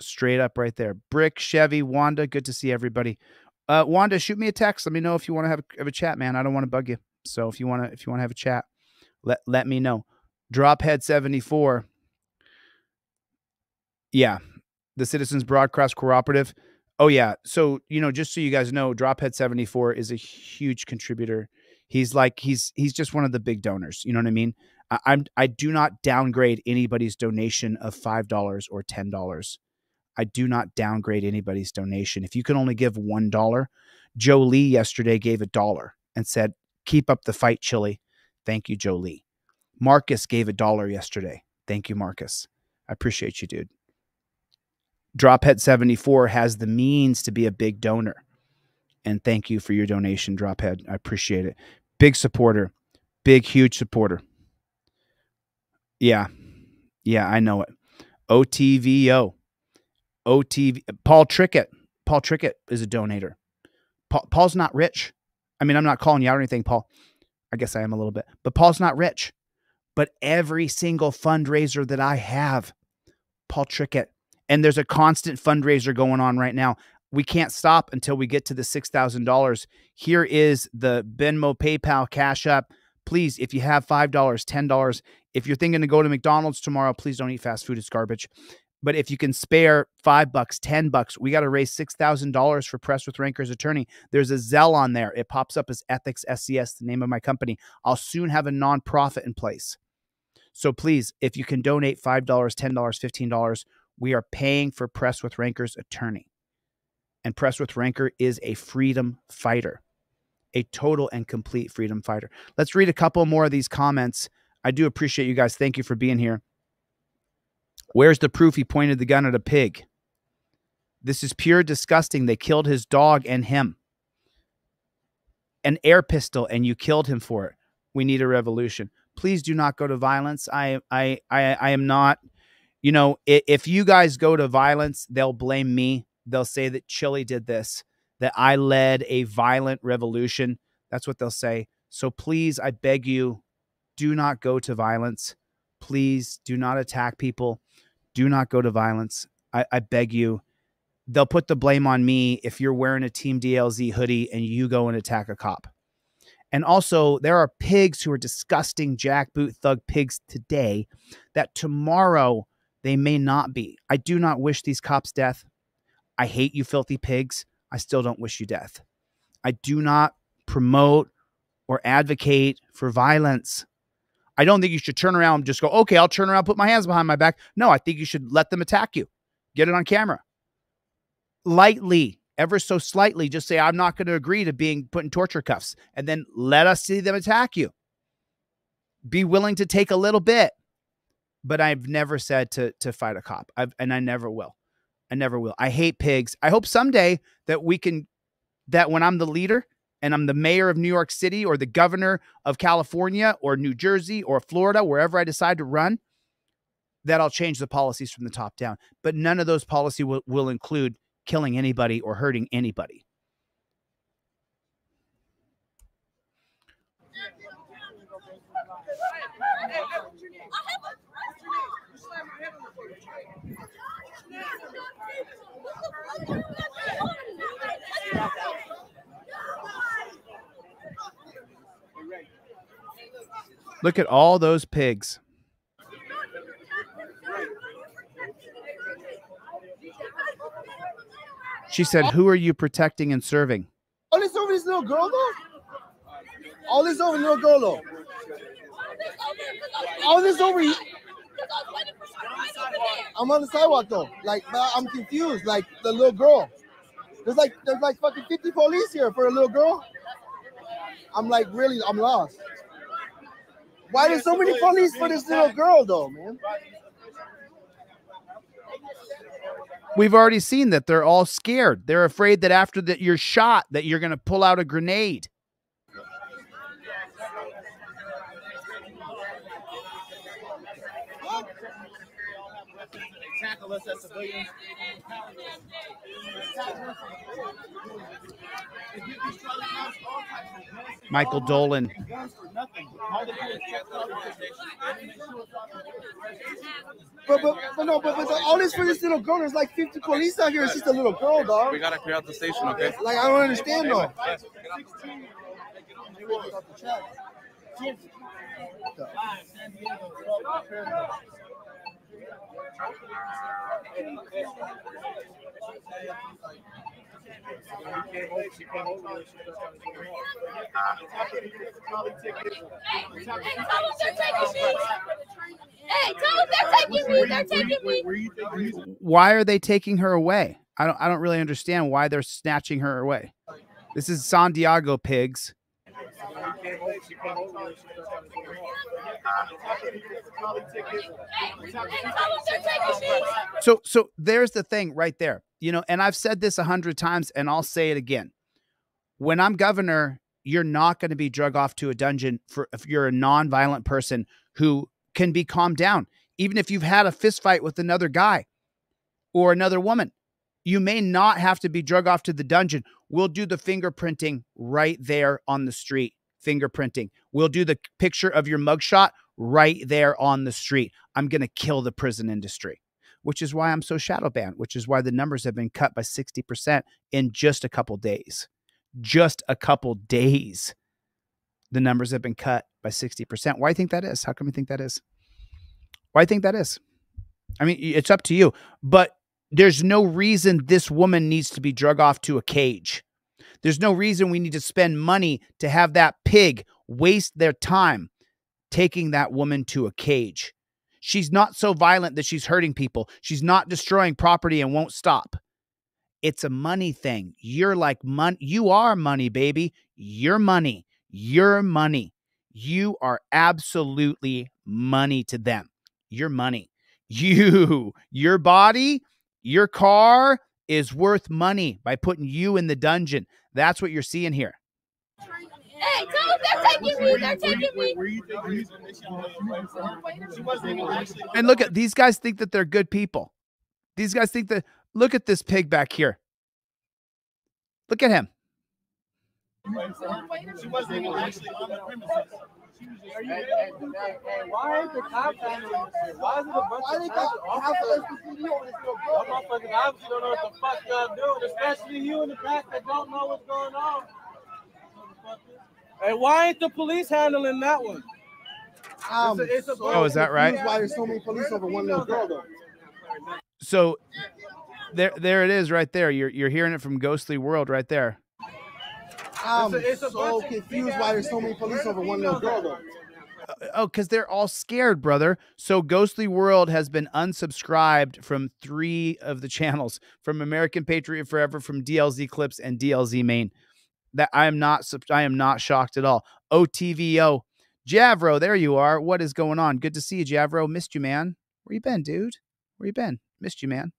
Straight up right there. Brick, Chevy, Wanda, good to see everybody. Uh, Wanda, shoot me a text. Let me know if you want to have a, have a chat, man. I don't want to bug you. So if you want to if you want to have a chat, let let me know. Drophead 74. Yeah, the Citizens Broadcast Cooperative. Oh yeah. So, you know, just so you guys know, Drophead 74 is a huge contributor. He's like he's he's just one of the big donors. You know what I mean? I, I'm I do not downgrade anybody's donation of five dollars or ten dollars. I do not downgrade anybody's donation. If you can only give one dollar, Joe Lee yesterday gave a dollar and said, "Keep up the fight, Chille." Thank you, Joe Lee. Marcus gave a dollar yesterday. Thank you, Marcus. I appreciate you, dude. Drophead 74 has the means to be a big donor. And thank you for your donation, Drophead. I appreciate it. Big supporter. Big, huge supporter. Yeah. Yeah, I know it. OTVO. OTV. Paul Trickett. Paul Trickett is a donator. Paul, Paul's not rich. I mean, I'm not calling you out or anything, Paul. I guess I am a little bit. But Paul's not rich. But every single fundraiser that I have, Paul Trickett and there's a constant fundraiser going on right now. We can't stop until we get to the $6,000. Here is the Venmo, PayPal, Cash App. Please, if you have $5, $10, if you're thinking to go to McDonald's tomorrow, please don't eat fast food. It's garbage. But if you can spare five bucks, 10 bucks, we got to raise $6,000 for Press with Rancor's attorney. There's a Zelle on there. It pops up as Ethics SCS, the name of my company. I'll soon have a nonprofit in place. So please, if you can donate $5, $10, $15, we are paying for Press with Rancor's attorney. And Press with Rancor is a freedom fighter, a total and complete freedom fighter. Let's read a couple more of these comments. I do appreciate you guys. Thank you for being here. Where's the proof he pointed the gun at a pig? This is pure disgusting. They killed his dog and him. An air pistol, and you killed him for it. We need a revolution. Please do not go to violence. I I I, I am not. You know, if you guys go to violence, they'll blame me. They'll say that Chille did this, that I led a violent revolution. That's what they'll say. So please, I beg you, do not go to violence. Please do not attack people. Do not go to violence. I, I beg you. They'll put the blame on me if you're wearing a Team DLZ hoodie and you go and attack a cop. And also, there are pigs who are disgusting jackboot thug pigs today that tomorrow they may not be. I do not wish these cops death. I hate you, filthy pigs. I still don't wish you death. I do not promote or advocate for violence. I don't think you should turn around and just go, okay, I'll turn around, put my hands behind my back. No, I think you should let them attack you. Get it on camera. Lightly, ever so slightly, just say, I'm not going to agree to being put in torture cuffs. And then let us see them attack you. Be willing to take a little bit. But I've never said to to fight a cop. I've and I never will. I never will. I hate pigs. I hope someday that we can that when I'm the leader and I'm the mayor of New York City or the governor of California or New Jersey or Florida, wherever I decide to run, that I'll change the policies from the top down. But none of those policy will, will include killing anybody or hurting anybody. Look at all those pigs. She said, Who are you protecting and serving? All this over this little girl though? All this over little girl though? All this over? I'm on the sidewalk though. Like I'm confused. Like the little girl. There's like there's like fucking 50 police here for a little girl. I'm like really I'm lost. Why there's so many police for this little girl though, man? We've already seen that they're all scared. They're afraid that after that you're shot, that you're going to pull out a grenade. Tackle us as civilians. Michael Dolan. But, but, but no, but, but the, all this for this little girl. There's like 50 police out here. It's just a little girl, dog. We gotta clear out the station, okay? Like I don't understand though. Hey, tell them they're taking me. They're taking me. Why are they taking her away? I don't I don't really understand why they're snatching her away. This is San Diego pigs. So so there's the thing right there. You know, and I've said this a hundred times and I'll say it again. When I'm governor, you're not going to be drug off to a dungeon for if you're a non-violent person who can be calmed down. Even if you've had a fist fight with another guy or another woman, you may not have to be drug off to the dungeon. We'll do the fingerprinting right there on the street. Fingerprinting. We'll do the picture of your mugshot right there on the street. I'm going to kill the prison industry, which is why I'm so shadow banned, which is why the numbers have been cut by 60% in just a couple days. Just a couple days. The numbers have been cut by 60%. Why do you think that is? How come you think that is? Why do you think that is? I mean, it's up to you, but there's no reason this woman needs to be drug off to a cage. There's no reason we need to spend money to have that pig waste their time taking that woman to a cage. She's not so violent that she's hurting people. She's not destroying property and won't stop. It's a money thing. You're like money. You are money, baby. You're money. You're money. You are absolutely money to them. You're money. You, your body, your car, is worth money by putting you in the dungeon. That's what you're seeing here. Hey, tell them they're taking me. They're taking me. And look at these guys think that they're good people. These guys think that look at this pig back here. Look at him. She wasn't even actually on the premises. Hey, why ain't the cops handling this shit? Why is it a bunch Why of they cops? got half of us video on this little Y'all motherfuckers obviously don't know what the fuck y'all doing, especially you in the back that don't know what's going on. Hey, why ain't the police handling that one? Um, It's a- it's a so Oh, is that right? confused Why there's so many police over one little girl though? So there there it is right there. You're you're hearing it from Ghostly World right there. I'm It's a- it's a so confused why there's so many police over one little girl though. Oh, because they're all scared, brother. So Ghostly World has been unsubscribed from three of the channels from American Patriot Forever, from DLZ Clips and DLZ Main. That I am not I am not shocked at all. OTVO. Javro, there you are. What is going on? Good to see you, Javro. Missed you, man. Where you been, dude? Where you been? Missed you, man.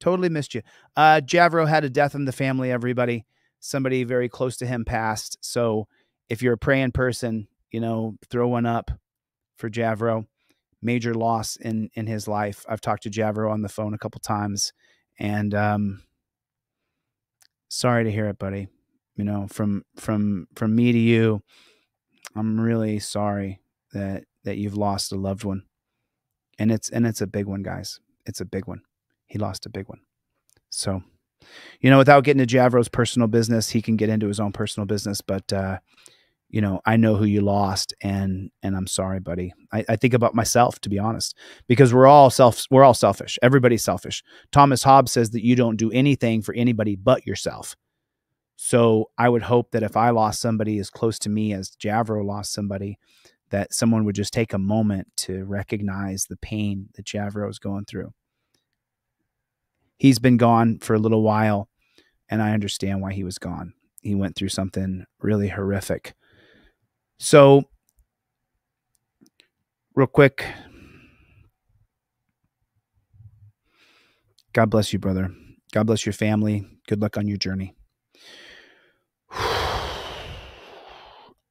Totally missed you. Uh Javro had a death in the family, everybody. Somebody very close to him passed. So if you're a praying person, you know, throw one up for Javro. Major loss in in his life. I've talked to Javro on the phone a couple times, and um, sorry to hear it, buddy. You know, from from from me to you, I'm really sorry that that you've lost a loved one, and it's and it's a big one, guys. It's a big one. He lost a big one. So, you know, without getting to Javro's personal business, he can get into his own personal business, but uh, you know, I know who you lost and and I'm sorry, buddy. I, I think about myself to be honest, because we're all self we're all selfish. Everybody's selfish. Thomas Hobbes says that you don't do anything for anybody but yourself. So I would hope that if I lost somebody as close to me as Javro lost somebody, that someone would just take a moment to recognize the pain that Javro is going through. He's been gone for a little while, and I understand why he was gone. He went through something really horrific. So, real quick, God bless you, brother. God bless your family. Good luck on your journey. All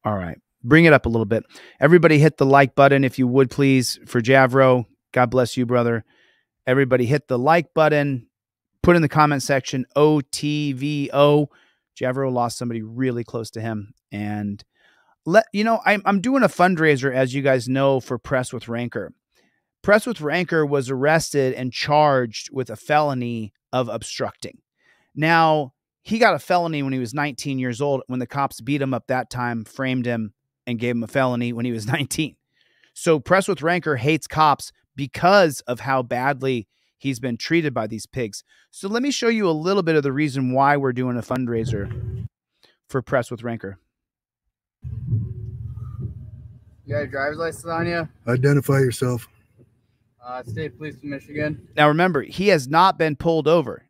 right. Bring it up a little bit. Everybody hit the like button if you would please for Javro. God bless you, brother. Everybody hit the like button. Put in the comment section OTVO. Javro lost somebody really close to him. And let you know, I'm I'm doing a fundraiser, as you guys know, for Press with Rancor. Press with Rancor was arrested and charged with a felony of obstructing. Now, he got a felony when he was 19 years old when the cops beat him up that time, framed him, and gave him a felony when he was 19. So Press with Rancor hates cops because of how badly he's been treated by these pigs. So let me show you a little bit of the reason why we're doing a fundraiser for Press with Rancor. You got a driver's license on you? Identify yourself. Uh, State Police of Michigan. Now remember, he has not been pulled over.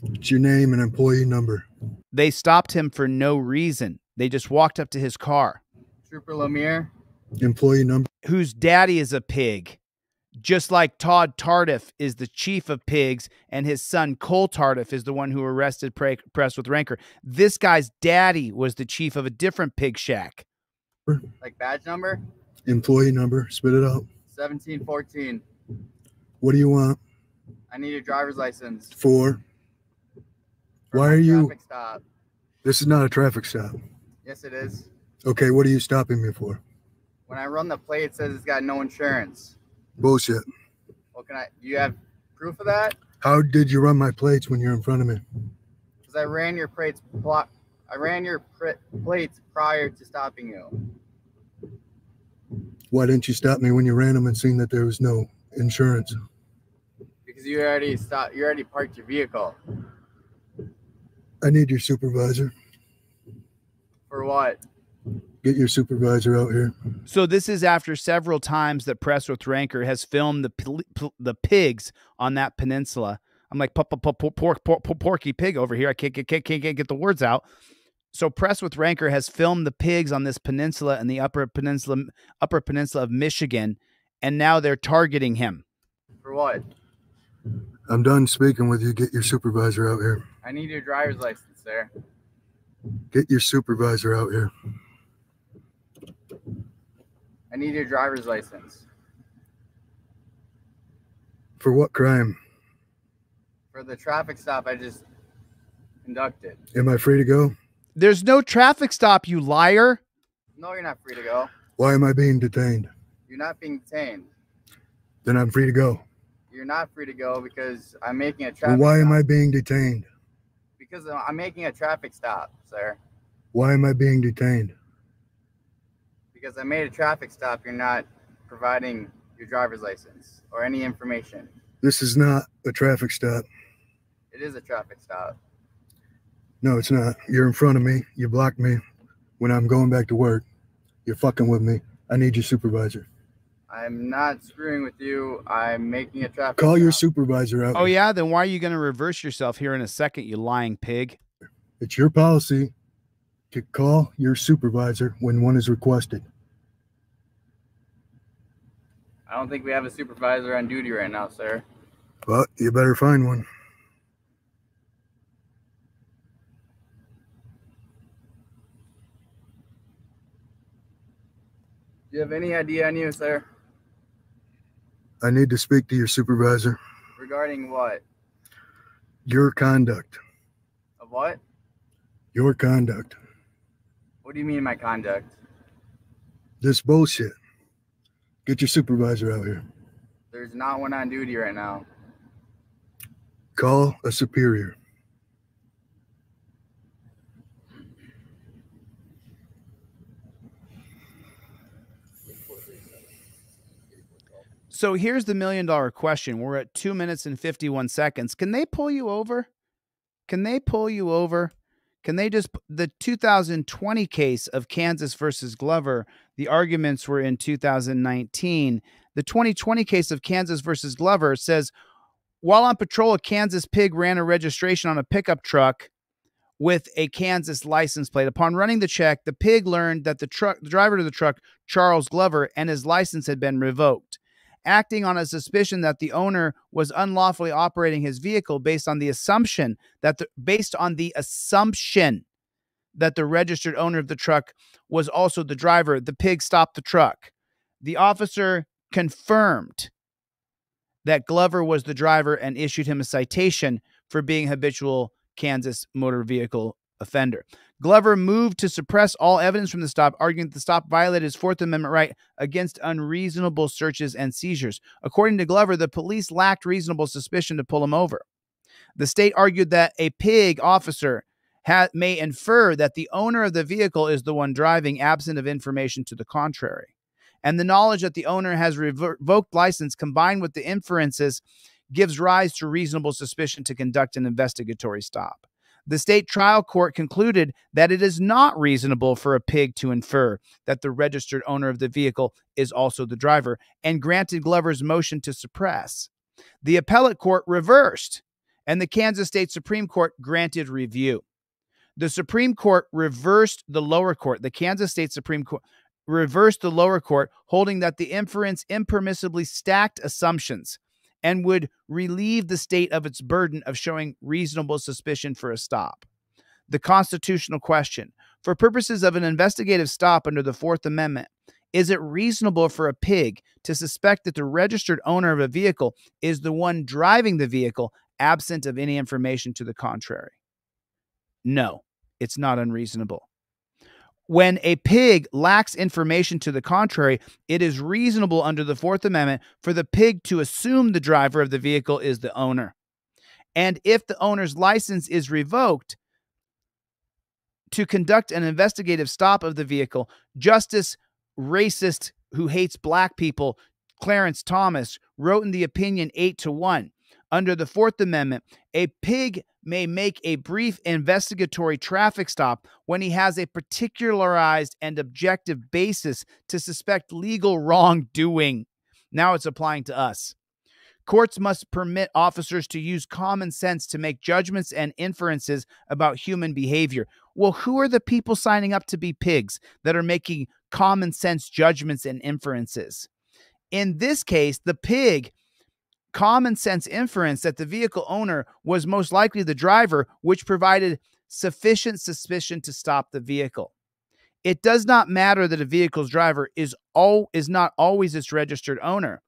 What's your name and employee number? They stopped him for no reason. They just walked up to his car. Trooper Lemire. Employee number. Whose daddy is a pig. Just like Todd Tardiff is the chief of pigs, and his son Cole Tardiff is the one who arrested Pre- Press with Rancor. This guy's daddy was the chief of a different pig shack. Like badge number? Employee number. Spit it out. 1714. What do you want I need a driver's license. for? Why are you? Traffic stop. This is not a traffic stop. Yes, it is. Okay, what are you stopping me for? When I run the plate, it says it's got no insurance. Bullshit. What can I? Do you have proof of that? How did you run my plates when you're in front of me? Because I ran your plates. Block. I ran your pr- plates prior to stopping you. Why didn't you stop me when you ran them and seen that there was no insurance? Because you already stopped. You already parked your vehicle. I need your supervisor. For what? Get your supervisor out here. So this is after several times that Press with Rancor has filmed the pl- pl- the pigs on that peninsula. I'm like pork, pork, pork, porky pig over here. I can't get can't, can't get the words out. So Press with Rancor has filmed the pigs on this peninsula in the upper peninsula upper peninsula of Michigan, and now they're targeting him. For what? I'm done speaking with you. Get your supervisor out here. I need your driver's license, sir. Get your supervisor out here. I need your driver's license For what crime? for the traffic stop I just conducted. Am I free to go? There's no traffic stop, you liar. No, you're not free to go. Why am I being detained? You're not being detained. Then I'm free to go. You're not free to go because I'm making a Well, traffic. why am I being detained? Because I'm making a traffic stop, sir. Why am I being detained? Because I made a traffic stop. You're not providing your driver's license or any information. This is not a traffic stop. It is a traffic stop. No, it's not. You're in front of me. You blocked me when I'm going back to work. You're fucking with me. I need your supervisor. I'm not screwing with you. I'm making a traffic. Call your supervisor out. Oh, yeah? Then why are you going to reverse yourself here in a second, you lying pig? It's your policy to call your supervisor when one is requested. I don't think we have a supervisor on duty right now, sir. But you better find one. Do you have any idea on you, sir? I need to speak to your supervisor. Regarding what? Your conduct. Of what? Your conduct. What do you mean my conduct? This bullshit. Get your supervisor out here. There's not one on duty right now. Call a superior. So here's the million dollar question. We're at two minutes and 51 seconds. Can they pull you over? Can they pull you over? Can they just, the 2020 case of Kansas versus Glover, the arguments were in 2019. The 2020 case of Kansas versus Glover says, while on patrol, a Kansas pig ran a registration on a pickup truck with a Kansas license plate. Upon running the check, the pig learned that the truck, the driver of the truck, Charles Glover, and his license had been revoked. Acting on a suspicion that the owner was unlawfully operating his vehicle based on the assumption that the based on the assumption that the registered owner of the truck was also the driver, the pig stopped the truck. The officer confirmed that Glover was the driver and issued him a citation for being habitual Kansas motor vehicle offender. Glover moved to suppress all evidence from the stop, arguing that the stop violated his Fourth Amendment right against unreasonable searches and seizures. According to Glover, the police lacked reasonable suspicion to pull him over. The state argued that a pig officer may infer that the owner of the vehicle is the one driving, absent of information to the contrary. And the knowledge that the owner has revoked license combined with the inferences gives rise to reasonable suspicion to conduct an investigatory stop. The state trial court concluded that it is not reasonable for a pig to infer that the registered owner of the vehicle is also the driver and granted Glover's motion to suppress. The appellate court reversed, and the Kansas State Supreme Court granted review. The Supreme Court reversed the lower court, the Kansas State Supreme Court reversed the lower court, holding that the inference impermissibly stacked assumptions and would relieve the state of its burden of showing reasonable suspicion for a stop. The constitutional question for purposes of an investigative stop under the Fourth Amendment, is it reasonable for a pig to suspect that the registered owner of a vehicle is the one driving the vehicle, absent of any information to the contrary? No, it's not unreasonable. When a pig lacks information to the contrary, it is reasonable under the Fourth Amendment for the pig to assume the driver of the vehicle is the owner. And if the owner's license is revoked, to conduct an investigative stop of the vehicle, Justice Racist who hates black people, Clarence Thomas, wrote in the opinion 8 to 1. Under the Fourth Amendment, a pig may make a brief investigatory traffic stop when he has a particularized and objective basis to suspect legal wrongdoing. Now it's applying to us. Courts must permit officers to use common sense to make judgments and inferences about human behavior. Well, who are the people signing up to be pigs that are making common sense judgments and inferences? In this case, the pig common sense inference that the vehicle owner was most likely the driver, which provided sufficient suspicion to stop the vehicle. It does not matter that a vehicle's driver is all is not always its registered owner.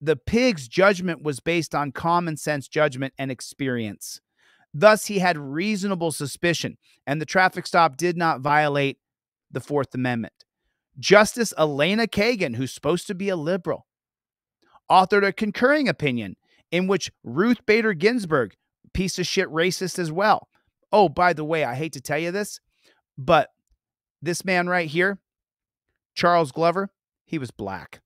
The pig's judgment was based on common sense judgment and experience. Thus, he had reasonable suspicion, and the traffic stop did not violate the Fourth Amendment. Justice Elena Kagan, who's supposed to be a liberal, authored a concurring opinion in which Ruth Bader Ginsburg, piece of shit racist as well. Oh, by the way, I hate to tell you this, but this man right here, Charles Glover, he was black.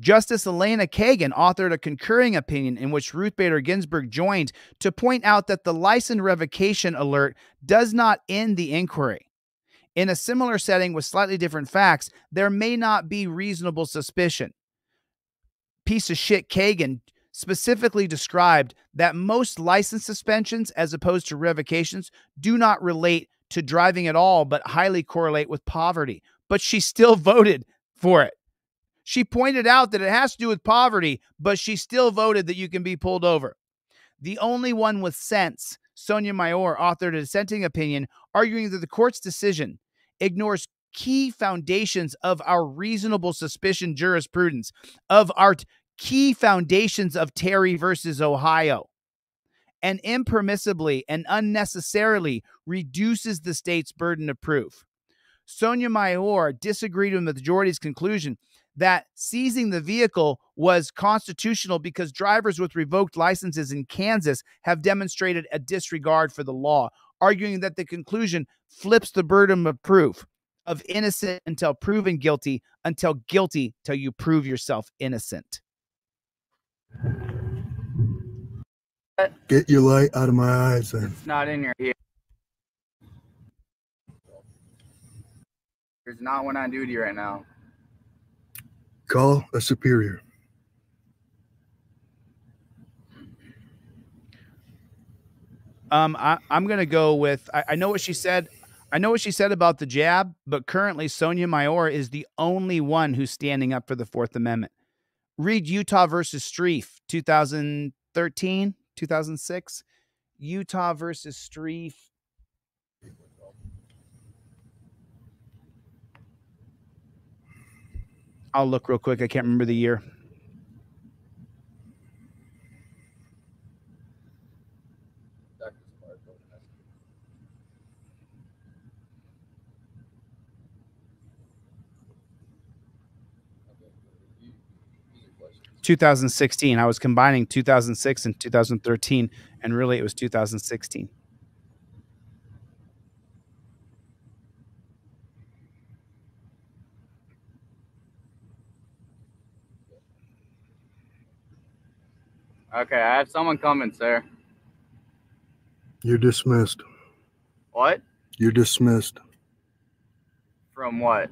Justice Elena Kagan authored a concurring opinion in which Ruth Bader Ginsburg joined to point out that the license revocation alert does not end the inquiry. In a similar setting with slightly different facts, there may not be reasonable suspicion. Piece of shit Kagan specifically described that most license suspensions, as opposed to revocations, do not relate to driving at all, but highly correlate with poverty. But she still voted for it. She pointed out that it has to do with poverty, but she still voted that you can be pulled over. The only one with sense, Sonia Sotomayor, authored a dissenting opinion arguing that the court's decision ignores key foundations of our reasonable suspicion jurisprudence, of our t- key foundations of Terry versus Ohio, and impermissibly and unnecessarily reduces the state's burden of proof. Sonia Sotomayor disagreed with the majority's conclusion that seizing the vehicle was constitutional because drivers with revoked licenses in Kansas have demonstrated a disregard for the law, arguing that the conclusion flips the burden of proof of innocent until proven guilty, until guilty till you prove yourself innocent. Get your light out of my eyes, then. It's not in your ear. There's not one on duty right now. Call a superior. Um, I, I'm gonna go with. I, I know what she said. I know what she said about the jab, but currently Sonia Sotomayor is the only one who's standing up for the Fourth Amendment. Read Utah versus Strieff, 2013, 2006. Utah versus Strieff. I'll look real quick. I can't remember the year. Two thousand sixteen. I was combining two thousand six and two thousand thirteen, and really it was two thousand sixteen. Okay, I have someone coming, sir. You're dismissed. What? You're dismissed. From what?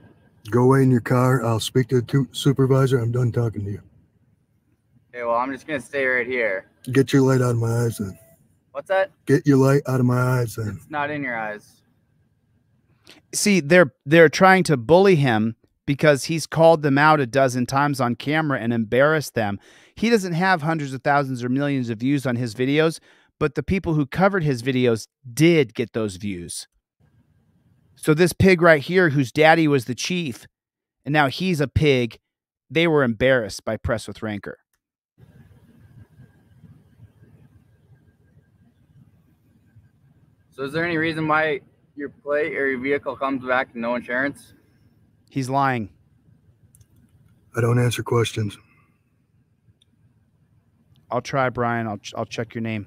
Go away in your car. I'll speak to the tu- supervisor. I'm done talking to you. Okay, well, I'm just gonna stay right here. Get your light out of my eyes, then. What's that? Get your light out of my eyes, then. It's not in your eyes. See, they're they're trying to bully him because he's called them out a dozen times on camera and embarrassed them. He doesn't have hundreds of thousands or millions of views on his videos, but the people who covered his videos did get those views. So this pig right here, whose daddy was the chief, and now he's a pig, they were embarrassed by Press with Rancor. So, is there any reason why your plate or your vehicle comes back no insurance? He's lying. I don't answer questions. I'll try, Brian. I'll I'll check your name.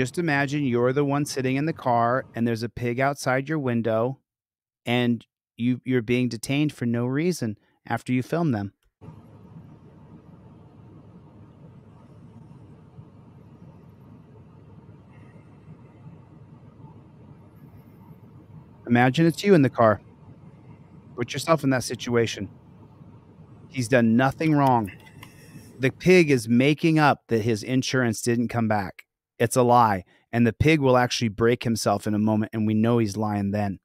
Just imagine you're the one sitting in the car and there's a pig outside your window and you you're being detained for no reason after you film them. Imagine it's you in the car. Put yourself in that situation. He's done nothing wrong. The pig is making up that his insurance didn't come back. It's a lie. And the pig will actually break himself in a moment, and we know he's lying then.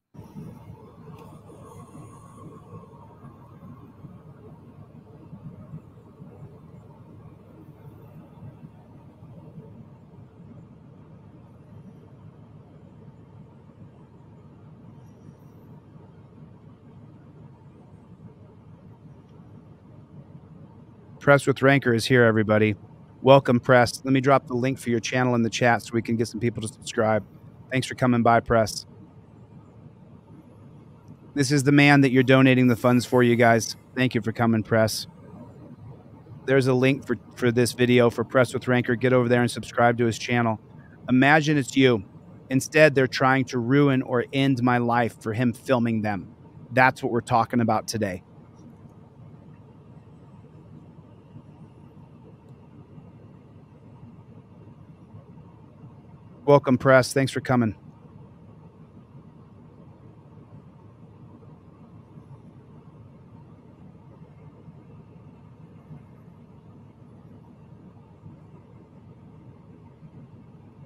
Press with Rancor is here, everybody. Welcome, Press. Let me drop the link for your channel in the chat so we can get some people to subscribe. Thanks for coming by, Press. This is the man that you're donating the funds for, you guys. Thank you for coming, Press. There's a link for, for this video for Press with Rancor. Get over there and subscribe to his channel. Imagine it's you. Instead, they're trying to ruin or end my life for him filming them. That's what we're talking about today. Welcome, press. Thanks for coming.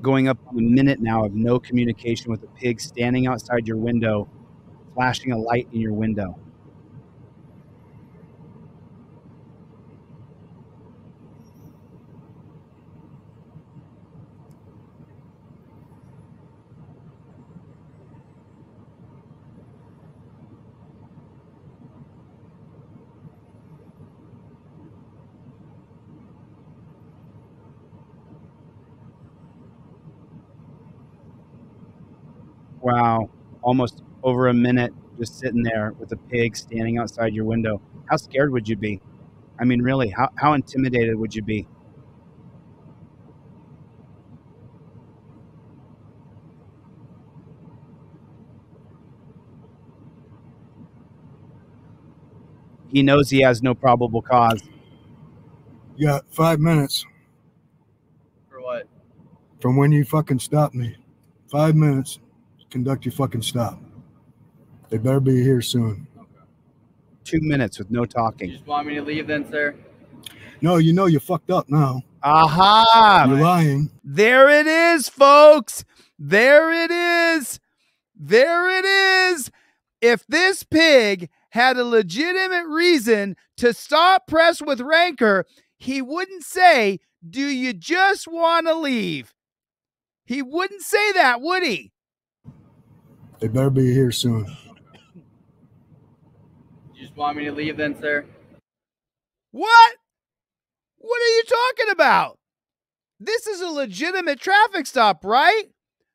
Going up a minute now of no communication with a pig standing outside your window, flashing a light in your window. Wow. Almost over a minute just sitting there with a pig standing outside your window. How scared would you be? I mean, really, how, how intimidated would you be? He knows he has no probable cause. You got five minutes For what? from when you fucking stopped me. Five minutes. To Conduct your fucking stop. They better be here soon. Two minutes with no talking. Just want me to leave then, sir? No, you know you fucked up now. Aha! You're lying. There it is, folks. There it is. There it is. If this pig had a legitimate reason to stop press with rancor, he wouldn't say, Do you just want to leave? He wouldn't say that, would he? They better be here soon. You just want me to leave then, sir? What? What are you talking about? This is a legitimate traffic stop, right?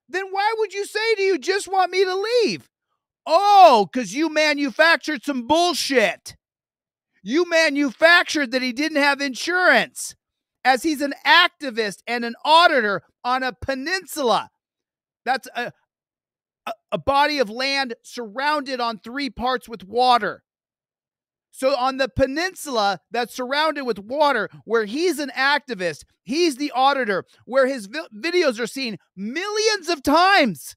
Then why would you say, Do you just want me to leave? Oh, because you manufactured some bullshit. You manufactured that he didn't have insurance, as he's an activist and an auditor on a peninsula. That's a, a, a body of land surrounded on three parts with water. So on the peninsula that's surrounded with water, where he's an activist, he's the auditor, where his vi- videos are seen millions of times.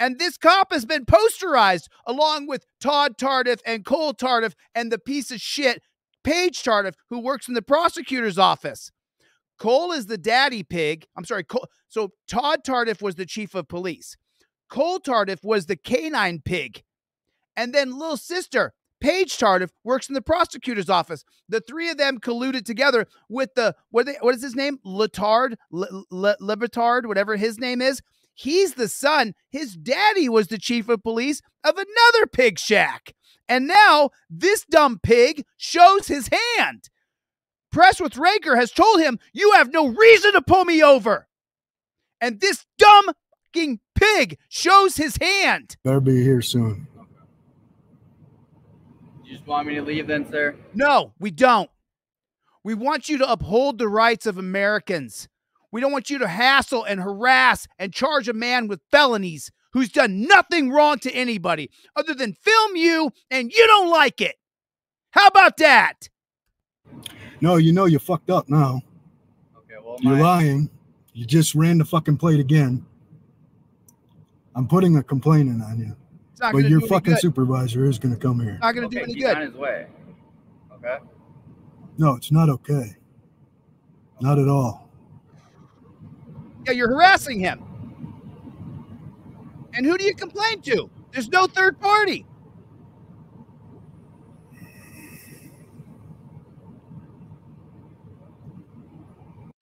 And this cop has been posterized along with Todd Tardiff and Cole Tardiff and the piece of shit Paige Tardiff, who works in the prosecutor's office. Cole is the daddy pig. I'm sorry. Cole, so Todd Tardiff was the chief of police. Cole Tardiff was the canine pig. And then little sister, Paige Tardiff, works in the prosecutor's office. The three of them colluded together with the what, they, what is his name? Letard, Le, Lebetard, whatever his name is. He's the son. His daddy was the chief of police of another pig shack. And now this dumb pig shows his hand. Press with Rancor has told him, You have no reason to pull me over. And this dumb fucking pig shows his hand. Better be here soon. You just want me to leave then, sir? No, we don't. We want you to uphold the rights of Americans. We don't want you to hassle and harass and charge a man with felonies who's done nothing wrong to anybody other than film you and you don't like it. How about that? No, you know you're fucked up now. Okay, well, You're lying. You just ran the fucking plate again. I'm putting a complaint in on you. But your fucking supervisor is going to come here. Not going to okay, do any he's good. on his way. Okay. No, it's not okay. Not at all. Yeah, you're harassing him. And who do you complain to? There's no third party.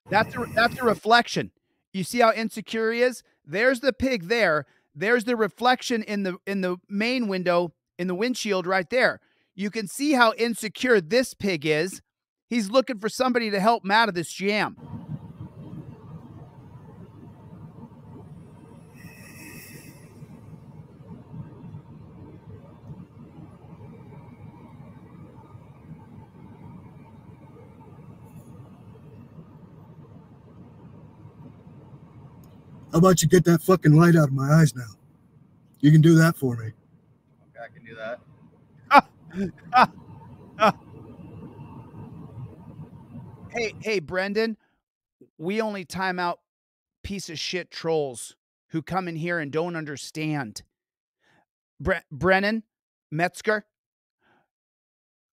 That's a, that's a reflection. You see how insecure he is? There's the pig there. There's the reflection in the in the main window in the windshield right there. You can see how insecure this pig is. He's looking for somebody to help him out of this jam. How about you get that fucking light out of my eyes now? You can do that for me. Okay, I can do that. Hey, hey, Brendan, we only time out piece of shit trolls who come in here and don't understand. Bre- Brennan Metzger,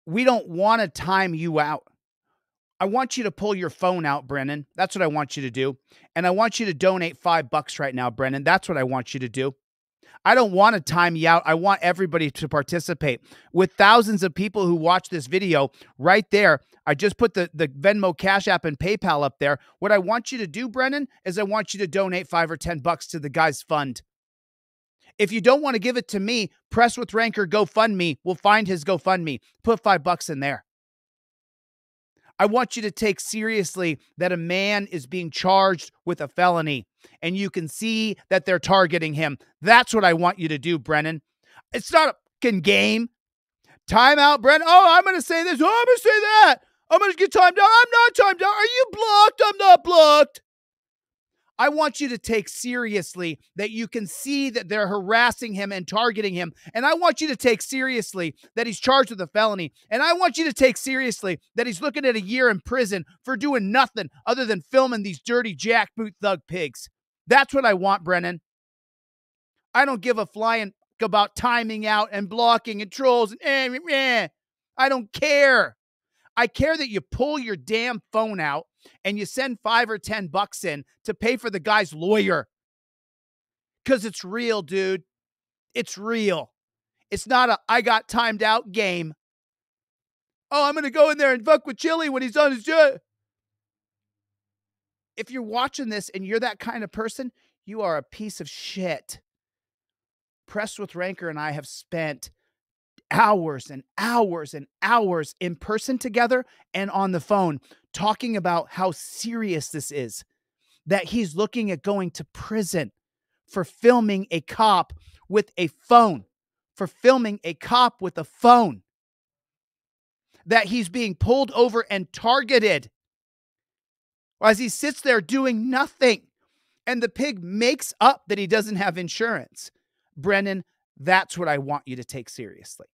we don't want to time you out. I want you to pull your phone out, Brennan. That's what I want you to do. And I want you to donate five bucks right now, Brennan. That's what I want you to do. I don't want to time you out. I want everybody to participate. With thousands of people who watch this video right there, I just put the, the Venmo Cash App and PayPal up there. What I want you to do, Brennan, is I want you to donate five or 10 bucks to the guy's fund. If you don't want to give it to me, Press with Rancor GoFundMe. We'll find his GoFundMe. Put five bucks in there. I want you to take seriously that a man is being charged with a felony and you can see that they're targeting him. That's what I want you to do, Brennan. It's not a fucking game. Time out, Brennan. Oh, I'm going to say this. Oh, I'm going to say that. I'm going to get timed out. I'm not timed out. Are you blocked? I'm not blocked. I want you to take seriously that you can see that they're harassing him and targeting him. And I want you to take seriously that he's charged with a felony. And I want you to take seriously that he's looking at a year in prison for doing nothing other than filming these dirty jackboot thug pigs. That's what I want, Brennan. I don't give a flying about timing out and blocking and trolls and eh, eh, eh. I don't care. I care that you pull your damn phone out and you send five or 10 bucks in to pay for the guy's lawyer. Because it's real, dude. It's real. It's not a I got timed out game. Oh, I'm going to go in there and fuck with Chille when he's on his jet. If you're watching this and you're that kind of person, you are a piece of shit. Press with Rancor and I have spent hours and hours and hours in person together and on the phone talking about how serious this is. That he's looking at going to prison for filming a cop with a phone, for filming a cop with a phone. That he's being pulled over and targeted as he sits there doing nothing. And the pig makes up that he doesn't have insurance. Brennan, that's what I want you to take seriously.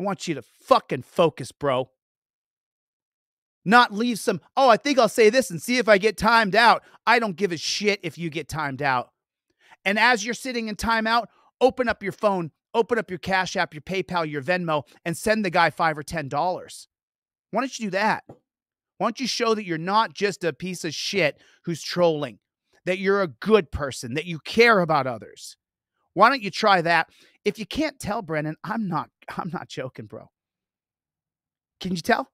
I want you to fucking focus, bro. Not leave some, oh, I think I'll say this and see if I get timed out. I don't give a shit if you get timed out. And as you're sitting in timeout, open up your phone, open up your Cash App, your PayPal, your Venmo, and send the guy five or ten dollars. Why don't you do that? Why don't you show that you're not just a piece of shit who's trolling, that you're a good person, that you care about others? Why don't you try that? If you can't tell, Brennan, I'm not I'm not joking, bro. Can you tell?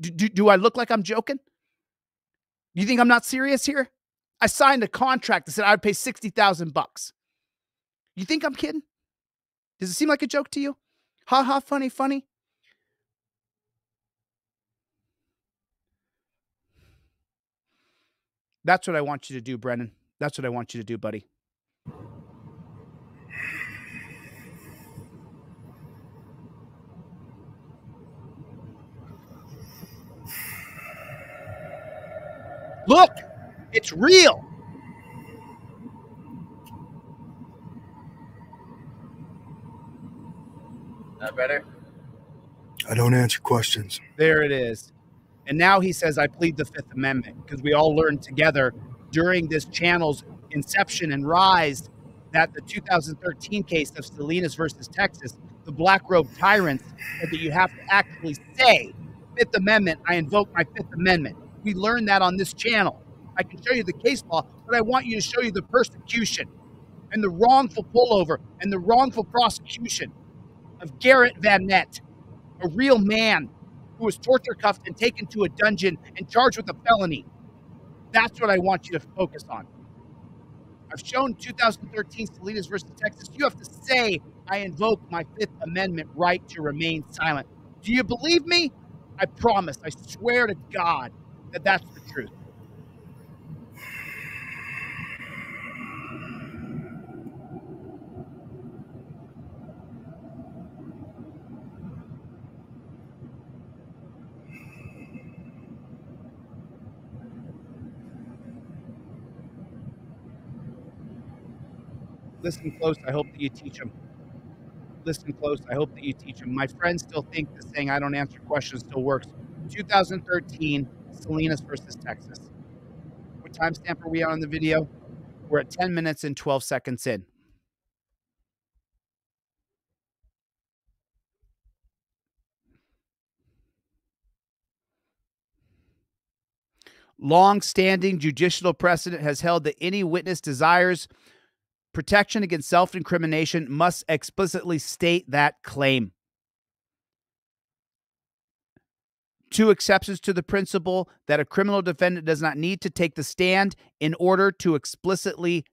Do, do, do I look like I'm joking? You think I'm not serious here? I signed a contract that said I'd pay 60,000 bucks. You think I'm kidding? Does it seem like a joke to you? Ha ha, funny, funny. That's what I want you to do, Brennan. That's what I want you to do, buddy. Look, it's real. That better? I don't answer questions. There it is. And now he says, I plead the Fifth Amendment because we all learned together during this channel's inception and rise that the 2013 case of Salinas versus Texas, the black robe tyrants, said that you have to actively say, Fifth Amendment, I invoke my Fifth Amendment. We learned that on this channel. I can show you the case law, but I want you to show you the persecution and the wrongful pullover and the wrongful prosecution of Garrett Van Nett, a real man who was torture cuffed and taken to a dungeon and charged with a felony. That's what I want you to focus on. I've shown 2013 Salinas versus Texas. You have to say, I invoke my Fifth Amendment right to remain silent. Do you believe me? I promise, I swear to God that that's the truth. Listen close. I hope that you teach them. Listen close. I hope that you teach them. My friends still think the saying I don't answer questions still works. 2013, Salinas versus Texas. What timestamp are we on in the video? We're at 10 minutes and 12 seconds in. Long standing judicial precedent has held that any witness desires protection against self incrimination must explicitly state that claim. Two exceptions to the principle that a criminal defendant does not need to take the stand in order to explicitly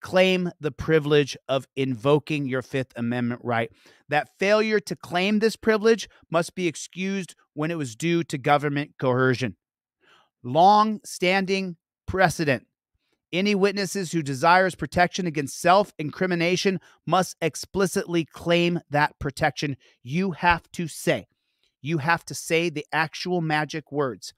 claim the privilege of invoking your Fifth Amendment right. That failure to claim this privilege must be excused when it was due to government coercion. Long standing precedent any witnesses who desires protection against self-incrimination must explicitly claim that protection. You have to say, you have to say the actual magic words.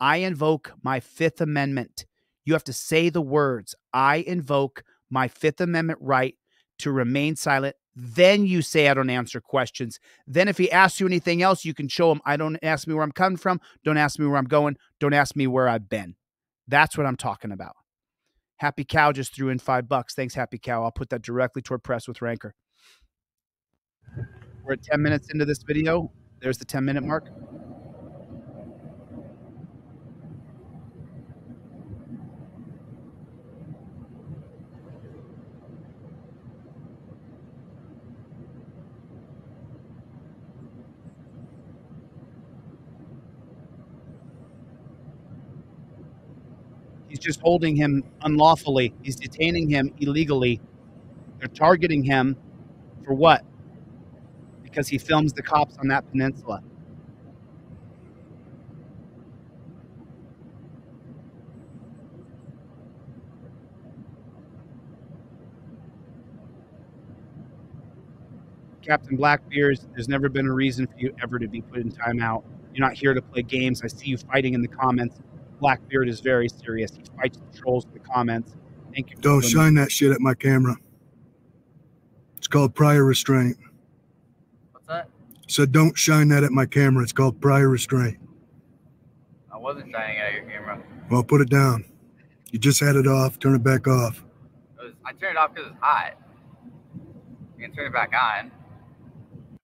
I invoke my 5th amendment. You have to say the words, I invoke my 5th amendment right to remain silent. Then you say I don't answer questions. Then if he asks you anything else, you can show him I don't ask me where I'm coming from, don't ask me where I'm going, don't ask me where I've been. That's what I'm talking about. Happy Cow just threw in five bucks. Thanks, Happy Cow. I'll put that directly toward Press with Rancor. We're at 10 minutes into this video. There's the 10 minute mark. He's just holding him unlawfully. He's detaining him illegally. They're targeting him for what? Because he films the cops on that peninsula. Captain Blackbeard, there's never been a reason for you ever to be put in timeout. You're not here to play games. I see you fighting in the comments. Blackbeard is very serious. He fights the trolls in the comments. Thank you. Don't shine that shit at my camera. It's called prior restraint. What's that? Said don't shine that at my camera. It's called prior restraint. I wasn't shining at your camera. Well, put it down. You just had it off. Turn it back off. It was, I turned it off because it's hot. You can turn it back on.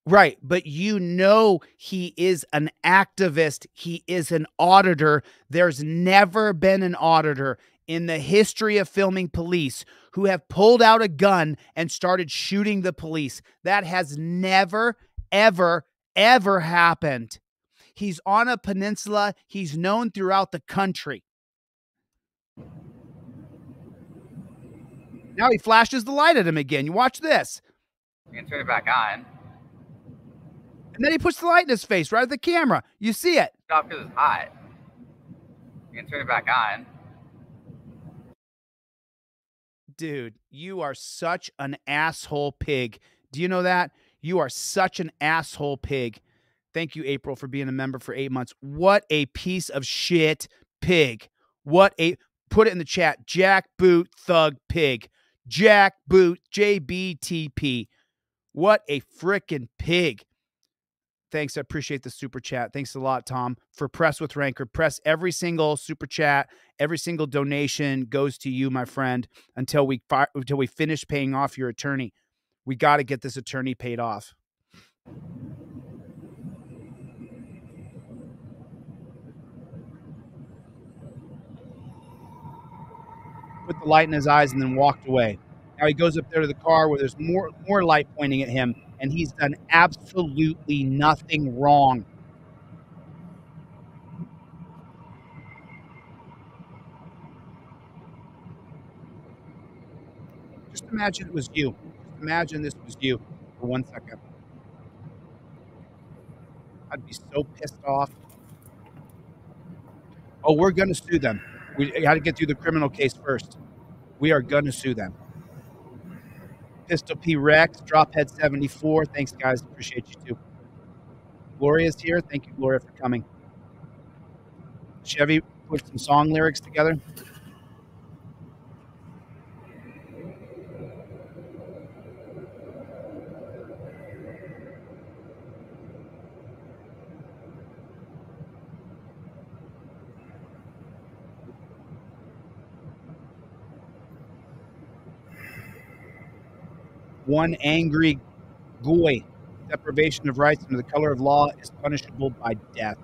Right. But you know he is an activist. He is an auditor. There's never been an auditor in the history of filming police who have pulled out a gun and started shooting the police. That has never, ever, ever happened. He's on a peninsula. He's known throughout the country. Now he flashes the light at him again. You watch this. You can turn it back on. And then he puts the light in his face right at the camera. You see it. Off because it's hot. You can turn it back on. Dude, you are such an asshole pig. Do you know that? You are such an asshole pig. Thank you, April, for being a member for eight months. What a piece of shit pig. What a put it in the chat. Jack Boot Thug Pig. Jack Boot JBTP. What a freaking pig. Thanks. I appreciate the super chat. Thanks a lot, Tom, for Press with Rancor. Press every single super chat, every single donation goes to you, my friend, until we fi- until we finish paying off your attorney. We got to get this attorney paid off. Put the light in his eyes and then walked away. Now he goes up there to the car where there's more more light pointing at him, and he's done absolutely nothing wrong. Just imagine it was you. Imagine this was you for one second. I'd be so pissed off. Oh, we're going to sue them. We got to get through the criminal case first. We are going to sue them. Pistol P Rex, Drophead 74. Thanks, guys. Appreciate you too. Gloria's here. Thank you, Gloria, for coming. Chevy put some song lyrics together. One angry goy. Deprivation of rights under the color of law is punishable by death.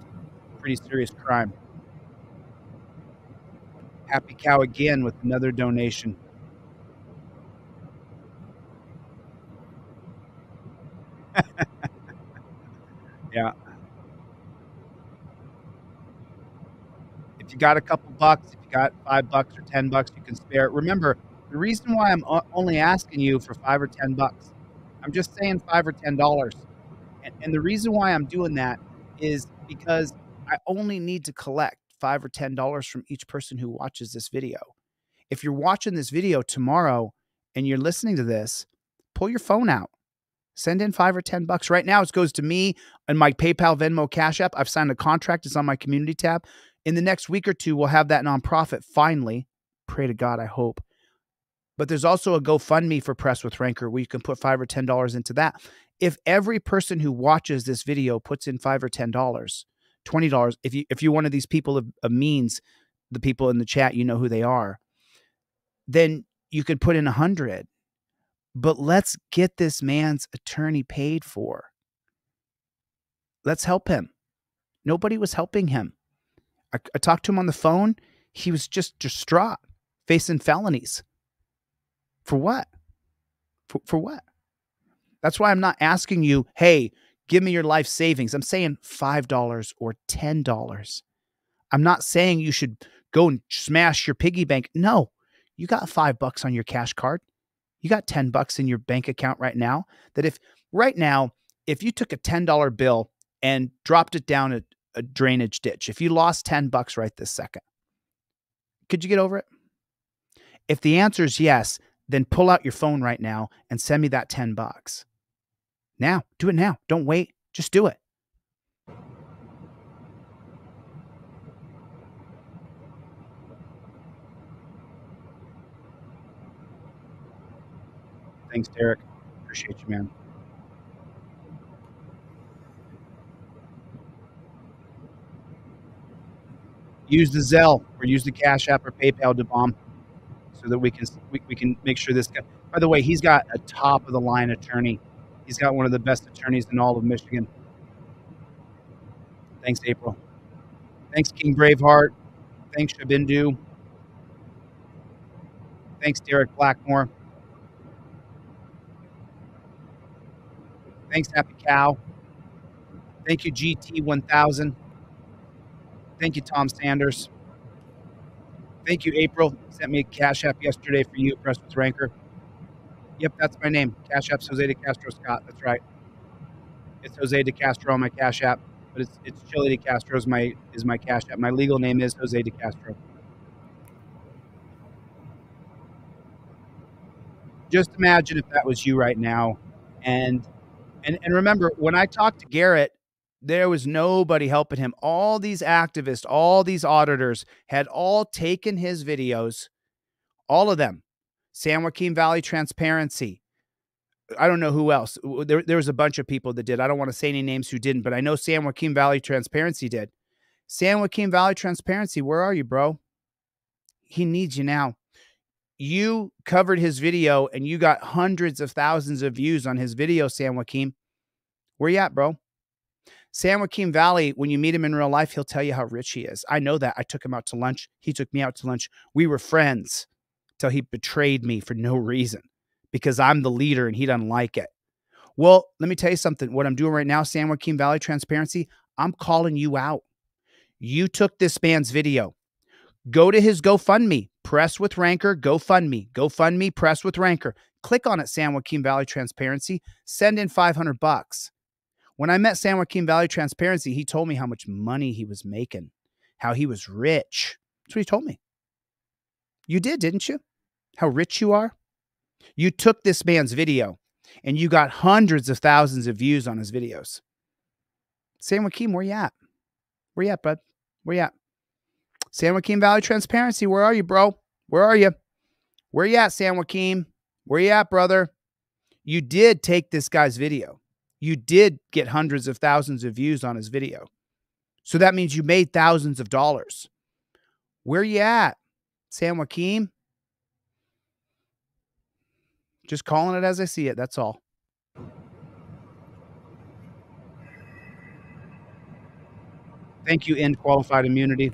Pretty serious crime. Happy Cow again with another donation. yeah. If you got a couple bucks, if you got five bucks or ten bucks, you can spare it. Remember, the reason why I'm only asking you for five or ten bucks, I'm just saying five or ten dollars, and, and the reason why I'm doing that is because I only need to collect five or ten dollars from each person who watches this video. If you're watching this video tomorrow and you're listening to this, pull your phone out. Send in five or ten bucks. Right now, it goes to me and my PayPal, Venmo, Cash App. I've signed a contract. It's on my community tab. In the next week or two, we'll have that nonprofit finally. Pray to God, I hope. But there's also a GoFundMe for Press with Rancor where you can put five or ten dollars into that. If every person who watches this video puts in five or ten dollars, twenty dollars, if you if you're one of these people of, of means, the people in the chat, you know who they are, then you could put in a hundred. But let's get this man's attorney paid for. Let's help him. Nobody was helping him. I, I talked to him on the phone. He was just distraught, facing felonies. For what? For, for what? That's why I'm not asking you, hey, give me your life savings. I'm saying $5 or $10. I'm not saying you should go and smash your piggy bank. No, you got five bucks on your cash card. You got 10 bucks in your bank account right now. That if right now, if you took a $10 bill and dropped it down a, a drainage ditch, if you lost 10 bucks right this second, could you get over it? If the answer is yes, then pull out your phone right now and send me that 10 bucks. Now, do it now. Don't wait. Just do it. Thanks, Derek. Appreciate you, man. Use the Zelle or use the Cash App or PayPal to bomb so that we can we, we can make sure this guy. By the way, he's got a top of the line attorney. He's got one of the best attorneys in all of Michigan. Thanks, April. Thanks, King Braveheart. Thanks, Shabindu. Thanks, Derek Blackmore. Thanks, Happy Cow. Thank you, GT1000. Thank you, Tom Sanders. Thank you, April. Sent me a Cash App yesterday for you, Press with Rancor. Yep, that's my name. Cash App's Jose de Castro Scott. That's right. It's Jose de Castro on my Cash App, but it's it's Chille de Castro is my is my Cash App. My legal name is Jose de Castro. Just imagine if that was you right now, and and and remember when I talked to Garrett There was nobody helping him. All these activists, all these auditors had all taken his videos, all of them. San Joaquin Valley Transparency. I don't know who else. There, there was a bunch of people that did. I don't want to say any names who didn't, but I know San Joaquin Valley Transparency did. San Joaquin Valley Transparency, where are you, bro? He needs you now. You covered his video and you got hundreds of thousands of views on his video, San Joaquin. Where you at, bro? San Joaquin Valley, when you meet him in real life, he'll tell you how rich he is. I know that. I took him out to lunch. He took me out to lunch. We were friends till he betrayed me for no reason because I'm the leader and he doesn't like it. Well, let me tell you something. What I'm doing right now, San Joaquin Valley Transparency, I'm calling you out. You took this man's video. Go to his GoFundMe, press with Rancor, GoFundMe, GoFundMe, press with Rancor. Click on it, San Joaquin Valley Transparency. Send in 500 bucks. When I met San Joaquin Valley Transparency, he told me how much money he was making, how he was rich. That's what he told me. You did, didn't you? How rich you are? You took this man's video and you got hundreds of thousands of views on his videos. San Joaquin, where you at? Where you at, bud? Where you at? San Joaquin Valley Transparency, where are you, bro? Where are you? Where you at, San Joaquin? Where you at, brother? You did take this guy's video. You did get hundreds of thousands of views on his video. So that means you made thousands of dollars. Where you at, San Joaquin? Just calling it as I see it. That's all. Thank you, End Qualified Immunity.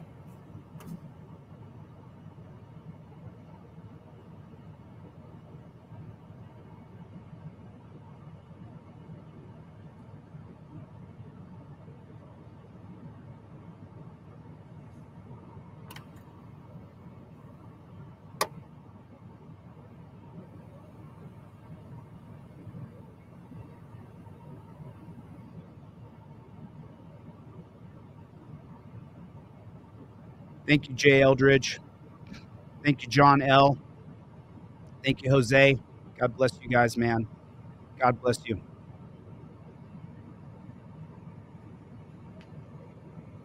Thank you, Jay Eldridge. Thank you, John L. Thank you, Jose. God bless you guys, man. God bless you.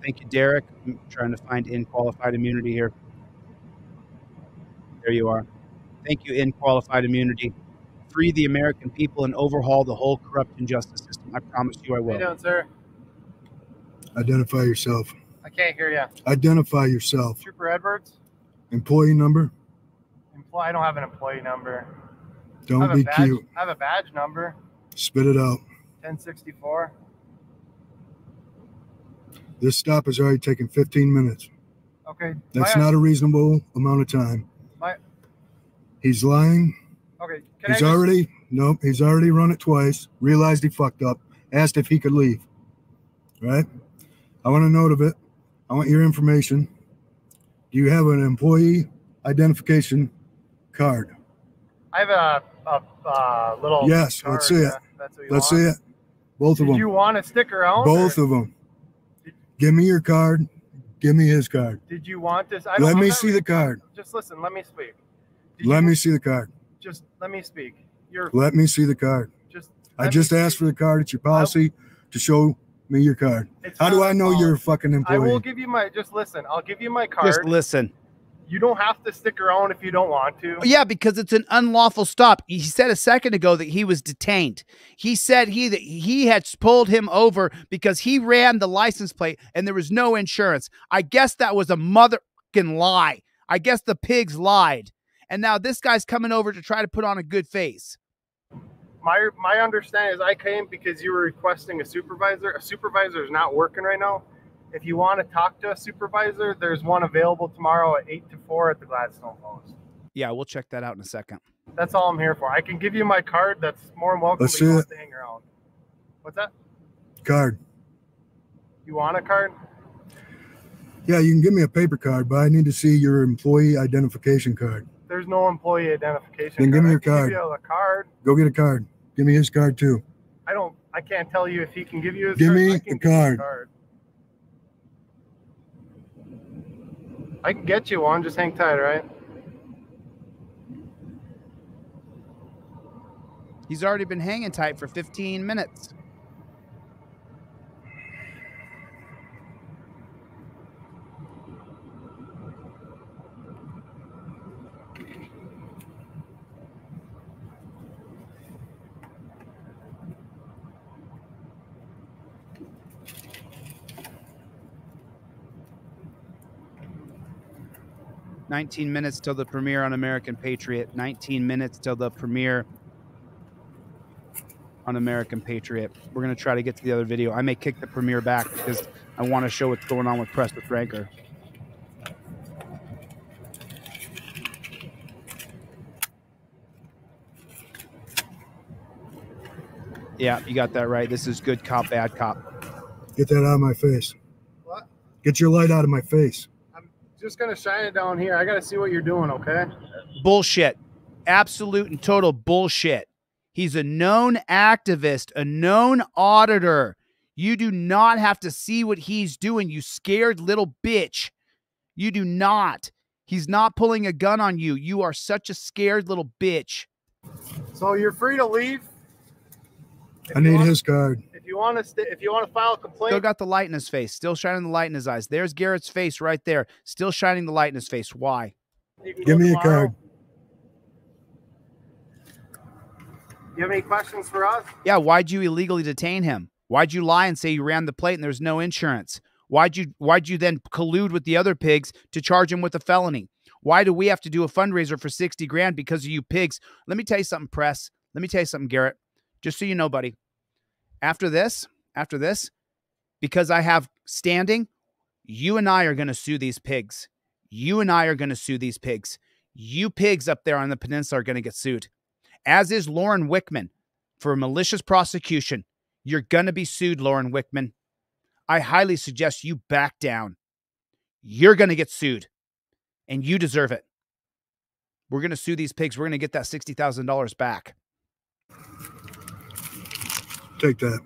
Thank you, Derek. I'm trying to find in qualified immunity here. There you are. Thank you, in qualified immunity. Free the American people and overhaul the whole corrupt injustice system. I promise you I How you will. doing, sir? Identify yourself. I can't hear you. Identify yourself. Trooper Edwards? Employee number. Employee, I don't have an employee number. Don't be badge, cute. I have a badge number, Spit it out. 1064. This stop has already taken 15 minutes. Okay. That's my- not a reasonable amount of time. My, He's lying. okay. Can He's I just, already nope. He's already run it twice. Realized he fucked up. Asked if he could leave. Right. I want a note of it. I want your information. Do you have an employee identification card? I have a, a, uh little. yes. card, Let's see it. That's Let's want. see it. Both of Did them. you want a sticker on? Both or of them. Give me your card. Give me his card. Did you want this? I Let me see the card. Just listen. Let me speak. Let me see the card. Just let me speak. You're Let me see the card. just. I just asked for the card. It's your policy to show me your card. It's How do I know you're a fucking employee? I will give you my. Just listen. I'll give you my card. Just listen. You don't have to stick around if you don't want to. Yeah, because it's an unlawful stop. He said a second ago that he was detained. He said he that he had pulled him over because he ran the license plate and there was no insurance. I guess that was a motherfucking lie. I guess the pigs lied. And now this guy's coming over to try to put on a good face. My my understanding is I came because you were requesting a supervisor. A supervisor is not working right now. If you want to talk to a supervisor, there's one available tomorrow at eight to four at the Gladstone Post. Yeah, we'll check that out in a second. That's all I'm here for. I can give you my card. That's more than welcome. Let's see don't it. to hang around. What's that? Card. You want a card? Yeah, you can give me a paper card, but I need to see your employee identification card. There's no employee identification. Then give me your card. Give you a card. Go get a card. Give me his card too. I don't. I can't tell you if he can give you his card. Give card. me the can a card. I can get you one. Just hang tight, right? He's already been hanging tight for 15 minutes. 19 minutes till the premiere on American Patriot. 19 minutes till the premiere on American Patriot. We're going to try to get to the other video. I may kick the premiere back because I want to show what's going on with Press with Rancor. Yeah, you got that right. This is good cop, bad cop. Get that out of my face. What? Get your light out of my face. Just gonna shine it down here. I gotta see what you're doing, okay? Bullshit. Absolute and total bullshit. He's a known activist, a known auditor. You do not have to see what he's doing, you scared little bitch. You do not. He's not pulling a gun on you. You are such a scared little bitch. So you're free to leave. I need his card. If you want to, st- if you want to file a complaint, Still got the light in his face, still shining the light in his eyes. There's Garrett's face right there, still shining the light in his face. Why? Give go me a tomorrow. card. You have any questions for us? Yeah, why'd you illegally detain him? Why'd you lie and say you ran the plate and there's no insurance? Why'd you why'd you then collude with the other pigs to charge him with a felony? Why do we have to do a fundraiser for 60 grand because of you pigs? Let me tell you something, press. Let me tell you something, Garrett. Just so you know, buddy. After this, after this, because I have standing, you and I are going to sue these pigs. You and I are going to sue these pigs. You pigs up there on the peninsula are going to get sued, as is Lauren Wickman for malicious prosecution. You're going to be sued, Lauren Wickman. I highly suggest you back down. You're going to get sued, and you deserve it. We're going to sue these pigs. We're going to get that $60,000 back. Take that.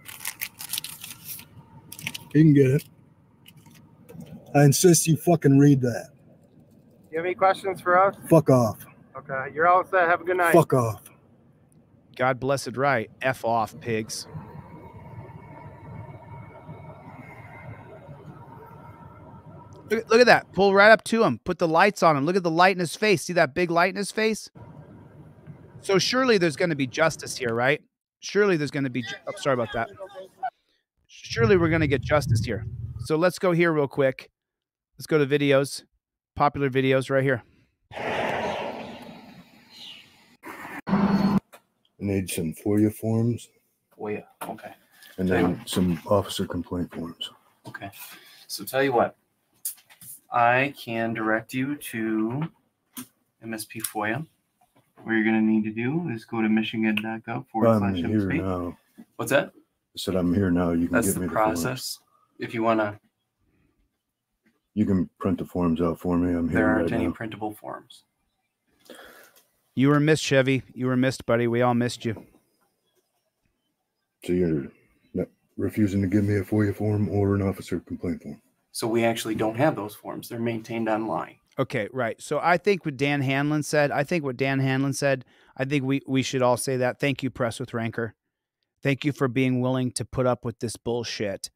You can get it. I insist you fucking read that. You have any questions for us? Fuck off. Okay, you're all set. Have a good night. Fuck off. God blessed right. F off, pigs. Look, look at that. Pull right up to him. Put the lights on him. Look at the light in his face. See that big light in his face? So surely there's going to be justice here, right? Surely there's going to be. Oh, sorry about that. Surely we're going to get justice here. So let's go here real quick. Let's go to videos, popular videos right here. I need some FOIA forms yeah, okay, and then some officer complaint forms. okay. So tell you what, I can direct you to MSP FOIA. What you're gonna need to do is go to michigan.gov forward I'm slash here MSP. now. What's that? I said I'm here now. You can That's get the me the forms. process. If you wanna, You can print the forms out for me. I'm here There aren't any now. printable forms. You were missed, Chevy. You were missed, buddy. We all missed you. So you're not refusing to give me a FOIA form or an officer complaint form. So we actually don't have those forms. They're maintained online. Okay, right. So I think what Dan Hanlon said, I think what Dan Hanlon said, I think we we should all say that. Thank you, Press with Rancor. Thank you for being willing to put up with this bullshit.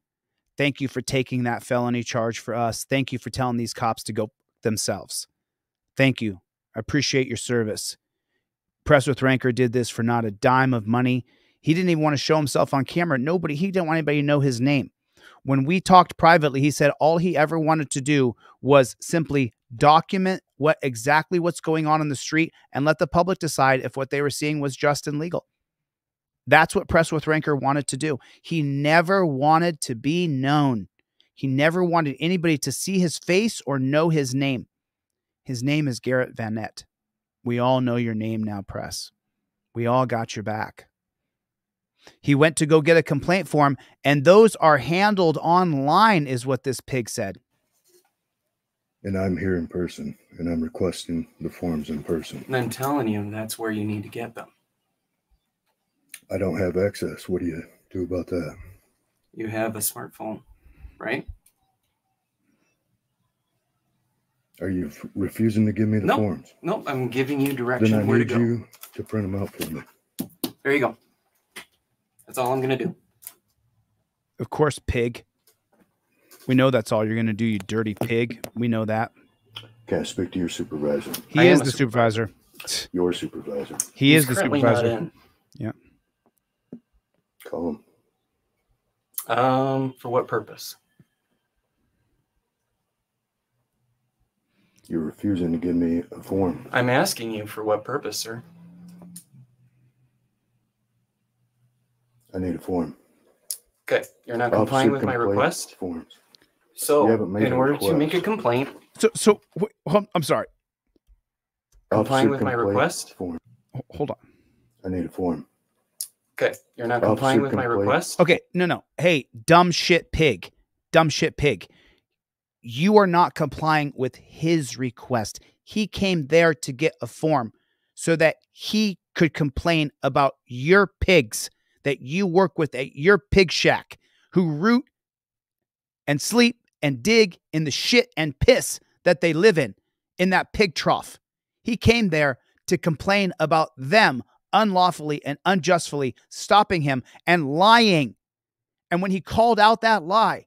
Thank you for taking that felony charge for us. Thank you for telling these cops to go themselves. Thank you. I appreciate your service. Press with Rancor did this for not a dime of money. He didn't even want to show himself on camera. Nobody, he didn't want anybody to know his name. When we talked privately, he said all he ever wanted to do was simply document what exactly what's going on in the street and let the public decide if what they were seeing was just and legal. That's what Press with Rancor wanted to do. He never wanted to be known. He never wanted anybody to see his face or know his name. His name is Garrett Van Nett. We all know your name now, Press. We all got your back. He went to go get a complaint form, and those are handled online, is what this pig said. And I'm here in person and I'm requesting the forms in person. And I'm telling you, that's where you need to get them. I don't have access. What do you do about that? You have a smartphone, right? Are you f- refusing to give me the Nope. forms? Nope. I'm giving you Then direction I where to need go. you to print them out for me. There you go. That's all I'm gonna do. Of course, pig. We know that's all you're going to do, you dirty pig. We know that. Okay, speak to your supervisor. He is the supervisor. Your supervisor. He He's is the currently not supervisor. in. Yeah. Call him. Um, for what purpose? You're refusing to give me a form. I'm asking you for what purpose, sir? I need a form. Okay, you're not Officer complying with my request. Forms. So, You haven't made in a order to make a complaint, So, so wait, hold- I'm sorry. complying Officer with my request. Form. Hold on. I need a form. Okay, you're not Officer complying with my request. Okay, no, no. Hey, dumb shit pig. Dumb shit pig. You are not complying with his request. He came there to get a form so that he could complain about your pigs that you work with at your pig shack who root and sleep and dig in the shit and piss that they live in in that pig trough. He came there to complain about them unlawfully and unjustly stopping him and lying. And when he called out that lie,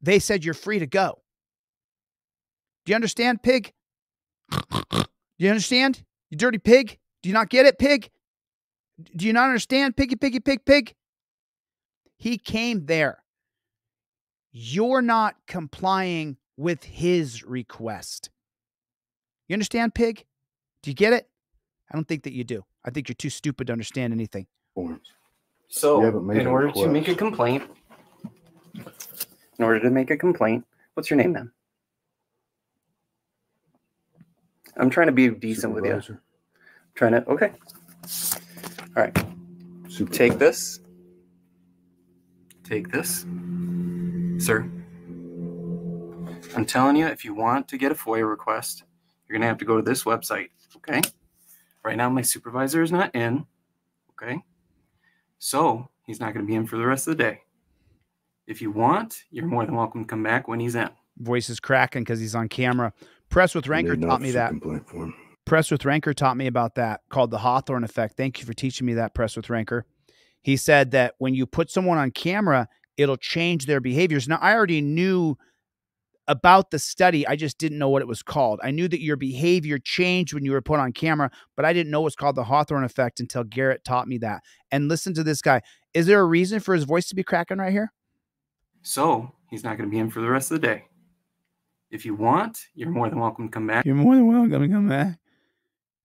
they said, You're free to go. Do you understand, pig? Do you understand? You dirty pig? Do you not get it, pig? Do you not understand, piggy, piggy, pig, pig? He came there. You're not complying with his request. You understand, pig? Do you get it? I don't think that you do. I think you're too stupid to understand anything. So, You haven't made in a order to make a complaint, in order to make a complaint, what's your name, man? I'm trying to be decent with you. Supervisor. Trying to, okay. All right. So, take this. Take this. Sir. I'm telling you, if you want to get a FOIA request, you're going to have to go to this website. Okay. Right now, my supervisor is not in. Okay. So he's not going to be in for the rest of the day. If you want, you're more than welcome to come back when he's in. Voice is cracking because he's on camera. Press with I Rancor taught me that. Press with Rancor taught me about that called the Hawthorne effect. Thank you for teaching me that, Press with Rancor. He said that when you put someone on camera, it'll change their behaviors. Now, I already knew about the study. I just didn't know what it was called. I knew that your behavior changed when you were put on camera, but I didn't know what's called the Hawthorne effect until Garrett taught me that. And listen to this guy. Is there a reason for his voice to be cracking right here? So he's not going to be in for the rest of the day. If you want, you're more than welcome to come back. You're more than welcome to come back.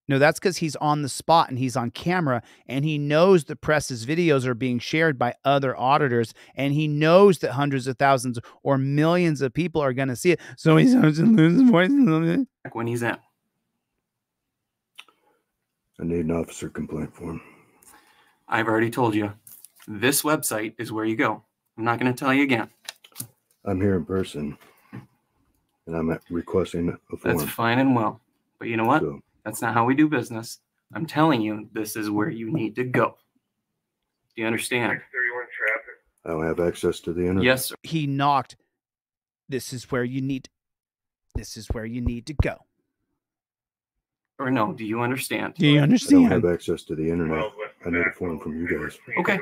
No, that's because he's on the spot and he's on camera and he knows the press's videos are being shared by other auditors and he knows that hundreds of thousands or millions of people are going to see it. So he starts to lose his voice a little bit. Back when he's in. I need an officer complaint form. I've already told you. This website is where you go. I'm not going to tell you again. I'm here in person, and I'm requesting a form. That's fine and well. But you know what? So- That's not how we do business. I'm telling you, this is where you need to go. Do you understand? I don't have access to the internet. Yes, sir. He knocked. This is where you need. This is where you need to go. Or no? Do you understand? Do you understand? I don't have access to the internet. I need a form from you guys. Okay.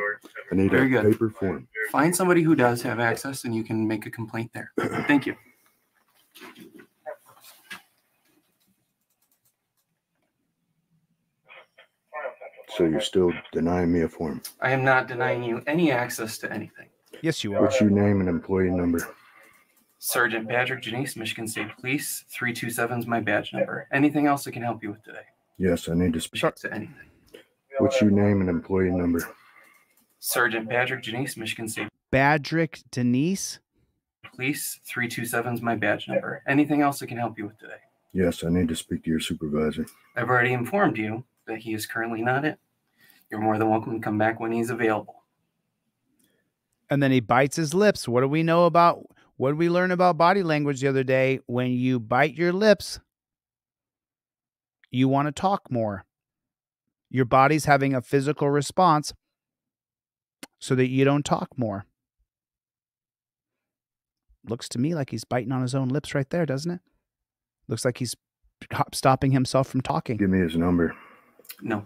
I need Very a good. paper form. Find somebody who does have access and you can make a complaint there. Thank you. So you're still denying me a form. I am not denying you any access to anything. Yes, you are. What's your name and employee number? Sergeant Patrick Janice, Michigan State Police. 327 is my badge number. Anything else I can help you with today? Yes, I need to speak. To anything. What's your name and employee number? Sergeant Patrick Janice, Michigan State Badrick Denise. Police. 327 is my badge number. Anything else I can help you with today? Yes, I need to speak to your supervisor. I've already informed you that he is currently not in. You're more than welcome to come back when he's available. And then he bites his lips. What do we know about? What did we learn about body language the other day? When you bite your lips, you want to talk more. Your body's having a physical response so that you don't talk more. Looks to me like he's biting on his own lips right there, doesn't it? Looks like he's stopping himself from talking. Give me his number. No.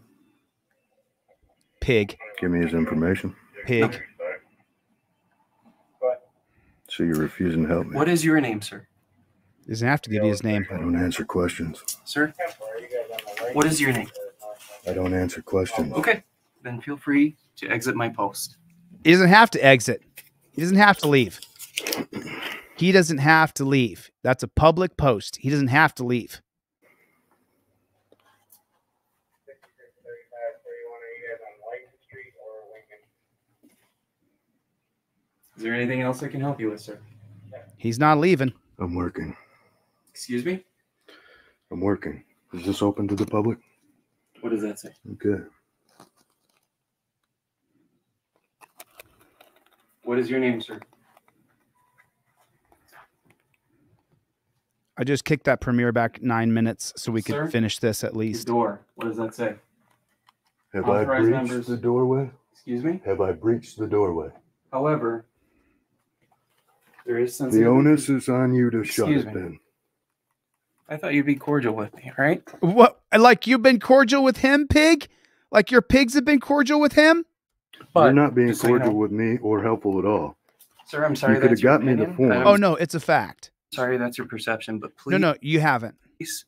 Pig. Give me his information. Pig. So you're refusing to help me. What is your name, sir? Doesn't have to give you his name. I don't answer questions. Sir? What is your name? I don't answer questions. Okay. Then feel free to exit my post. He doesn't have to exit. He doesn't have to leave. He doesn't have to leave. That's a public post. He doesn't have to leave. Is there anything else I can help you with, sir? He's not leaving. I'm working. Excuse me? I'm working. Is this open to the public? What does that say? Okay. What is your name, sir? I just kicked that premiere back nine minutes so we could finish this at The least. door. What does that say? Have Authorized I breached members. the doorway? Excuse me? Have I breached the doorway? However, there is sensitive. The onus is on you to shut Excuse it me. then. I thought you'd be cordial with me, right? What? Like you've been cordial with him, pig? Like your pigs have been cordial with him? You're not being just so you cordial know- with me or helpful at all. Sir, I'm sorry. You could have that's your got me the opinion. form. Oh no, it's a fact. Sorry, that's your perception, but please. No, no, you haven't. please,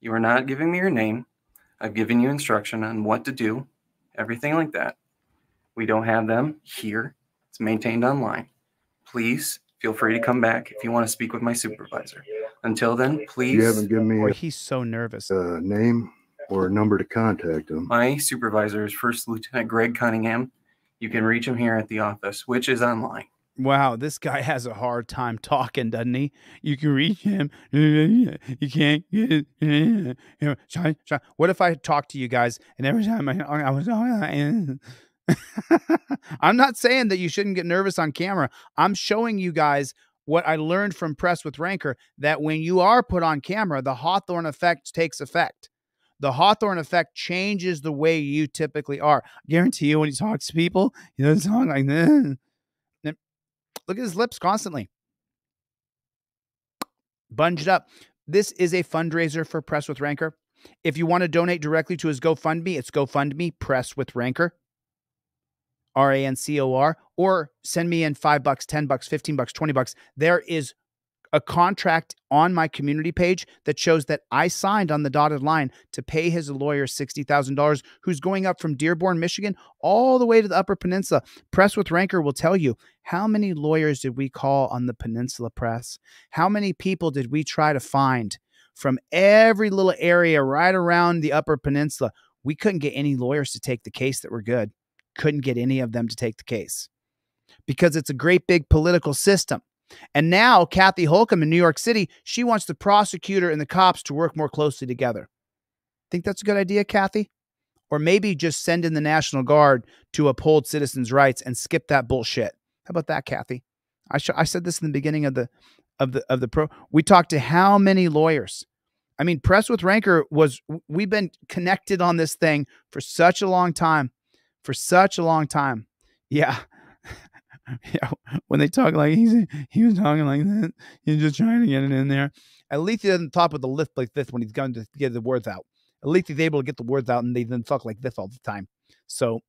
You are not giving me your name. I've given you instruction on what to do, everything like that. We don't have them here. It's maintained online. Please feel free to come back if you want to speak with my supervisor. Until then, please. You haven't given me Boy, a, he's so nervous. a name or a number to contact him. My supervisor is First Lieutenant Greg Cunningham. You can reach him here at the office, which is online. Wow, this guy has a hard time talking, doesn't he? You can reach him. You can't get it. You know, shy, shy. What if I talk to you guys and every time I, I was I'm not saying that you shouldn't get nervous on camera. I'm showing you guys what I learned from Press with Rancor that when you are put on camera, the Hawthorne effect takes effect. The Hawthorne effect changes the way you typically are. I guarantee you, when he talks to people, he doesn't talk like this. Look at his lips constantly. Bunged up. This is a fundraiser for Press with Rancor. If you want to donate directly to his GoFundMe, it's GoFundMe Press with Rancor. R A N C O R, or send me in five bucks, 10 bucks, 15 bucks, 20 bucks. There is a contract on my community page that shows that I signed on the dotted line to pay his lawyer $60,000, who's going up from Dearborn, Michigan, all the way to the Upper Peninsula. Press with Rancor will tell you how many lawyers did we call on the Peninsula Press? How many people did we try to find from every little area right around the Upper Peninsula? We couldn't get any lawyers to take the case that were good. Couldn't get any of them to take the case because it's a great big political system. And now Kathy Hochul in New York City, she wants the prosecutor and the cops to work more closely together. Think that's a good idea, Kathy? Or maybe just send in the National Guard to uphold citizens' rights and skip that bullshit. How about that, Kathy? I I said this in the beginning of the of the of the pro. We talked to how many lawyers? I mean, Press with Rancor was we've been connected on this thing for such a long time, for such a long time. Yeah. yeah, when they talk like he's he was talking like that, he's just trying to get it in there. At least he doesn't talk with the lift like this when he's going to get the words out. At least he's able to get the words out, and they then talk like this all the time. So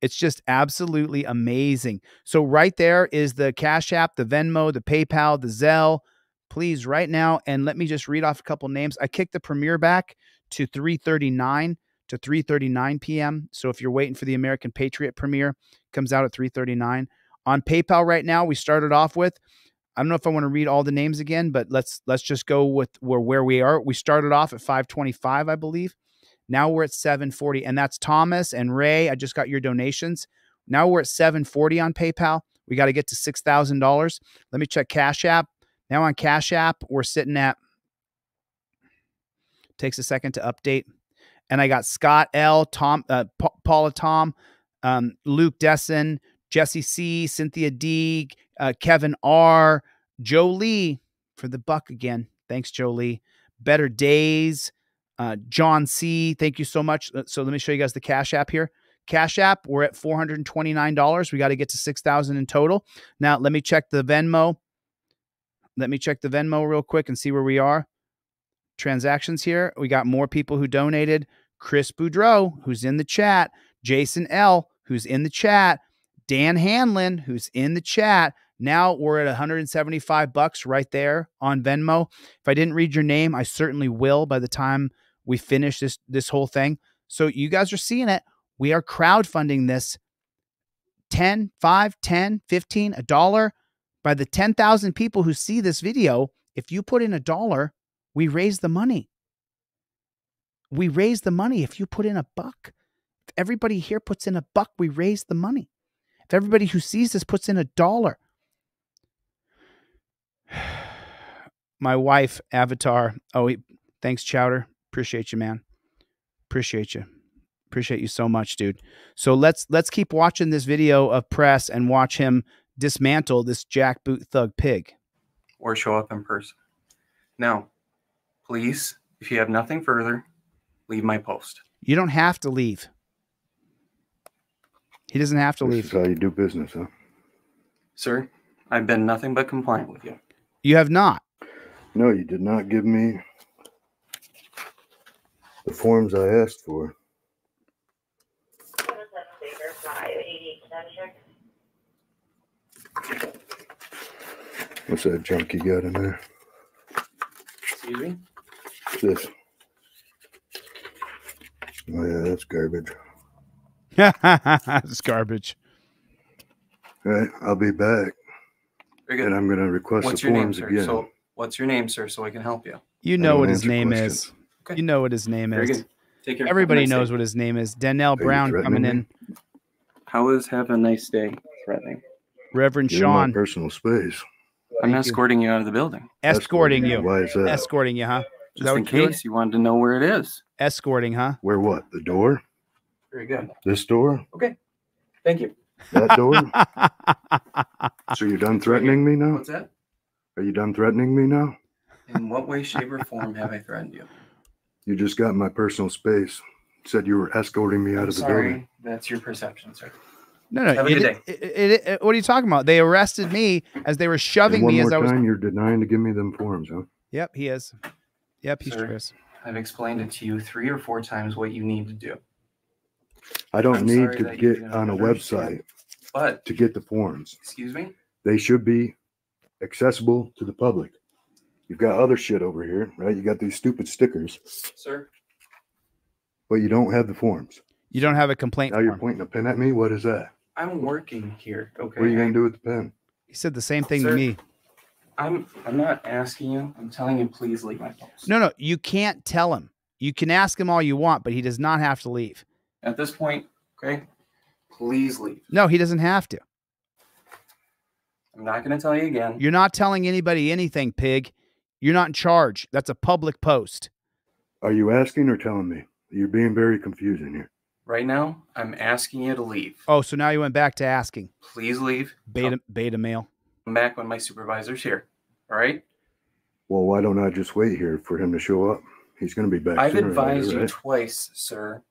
it's just absolutely amazing. So right there is the Cash App, the Venmo, the PayPal, the Zelle. Please right now, and let me just read off a couple names. I kicked the premiere back to 339 to 3:39 p.m. So if you're waiting for the American Patriot premiere, comes out at 3:39 on PayPal right now. We started off with I don't know if I want to read all the names again, but let's let's just go with where where we are. We started off at 525, I believe. Now we're at 740 and that's Thomas and Ray. I just got your donations. Now we're at 740 on PayPal. We got to get to $6,000. Let me check Cash App. Now on Cash App, we're sitting at takes a second to update. And I got Scott L, Tom, uh, Pa- Paula Tom, um, Luke Desson, Jesse C, Cynthia D, uh, Kevin R, Joe Lee for the buck again. Thanks, Joe Lee. Better Days, uh, John C. Thank you so much. Uh, So let me show you guys the Cash App here. Cash App, we're at four hundred and twenty nine dollars. We got to get to six thousand in total. Now let me check the Venmo. Let me check the Venmo real quick and see where we are. Transactions here. We got more people who donated. Chris Boudreau, who's in the chat. Jason L, who's in the chat. Dan Hanlon, who's in the chat. Now we're at 175 bucks right there on Venmo. If I didn't read your name, I certainly will by the time we finish this this whole thing. So you guys are seeing it. We are crowdfunding this 10, 5, 10, 15, a dollar. By the 10,000 people who see this video, if you put in a dollar, we raise the money. We raise the money if you put in a buck. If everybody here puts in a buck, we raise the money. If everybody who sees this puts in a dollar, My wife, Avatar. Oh, he, thanks, Chowder. Appreciate you, man. Appreciate you. Appreciate you so much, dude. So let's let's keep watching this video of press and watch him dismantle this jackboot thug pig. or show up in person. Now, please, if you have nothing further, leave my post. You don't have to leave. He doesn't have to This leave. is how you do business, huh? Sir, I've been nothing but compliant with you. You have not. No, you did not give me the forms I asked for. What's that junk you got in there? Excuse me? What's this? Oh yeah, that's garbage. that's garbage. All right, I'll be back. Very good. And I'm gonna request What's the your name, forms sir? again. So, what's your name, sir, so I can help you? You know what his name questions. is. You know what his name Very is. good. Take care. Everybody nice knows day. what his name is. Danielle you Brown threatening coming me? in. How is have a nice day threatening? Reverend You're in my Sean personal space. I'm escorting you out of the building. escorting Escorting you. you. Why is that? Escorting you, huh? Is Just that in what you're doing? case you wanted to know where it is. Escorting, huh? Where what? The door? Very good. This door? Okay. Thank you. That door? so you're done threatening me now? What's that? Are you done threatening me now? In what way, shape, or form have I threatened you? You just got my personal space. Said you were escorting me out I'm of the sorry. building. That's your perception, sir. No, no. Have a it- good day. it- it- it- what are you talking about? They arrested me as they were shoving one me more as I was. time, you're denying to give me them forms, huh? Yep, he is. Yep, he's Sir. Chris. I've explained it to you three or four times what you need to do. I don't I'm need to get on a website But, to get the forms. excuse me? They should be accessible to the public. You've got other shit over here, right? You got these stupid stickers, Sir, but you don't have the forms. You don't have a complaint Now you're pointing a pen at me. What is that? I'm working here. Okay. What are you going to do with the pen? He said the same thing Sir. to me. I'm I'm not asking you. I'm telling you, please leave my post. No, no, you can't tell him. You can ask him all you want, but he does not have to leave. At this point, okay, please leave. No, he doesn't have to. I'm not going to tell you again. You're not telling anybody anything, pig. You're not in charge. That's a public post. Are you asking or telling me? You're being very confusing here. Right now, I'm asking you to leave. Oh, so now you went back to asking. Please leave. Beta beta male. Come back when my supervisor's here. All right. Well, why don't I just wait here for him to show up? He's going to be back. I've advised later, you right? twice, sir,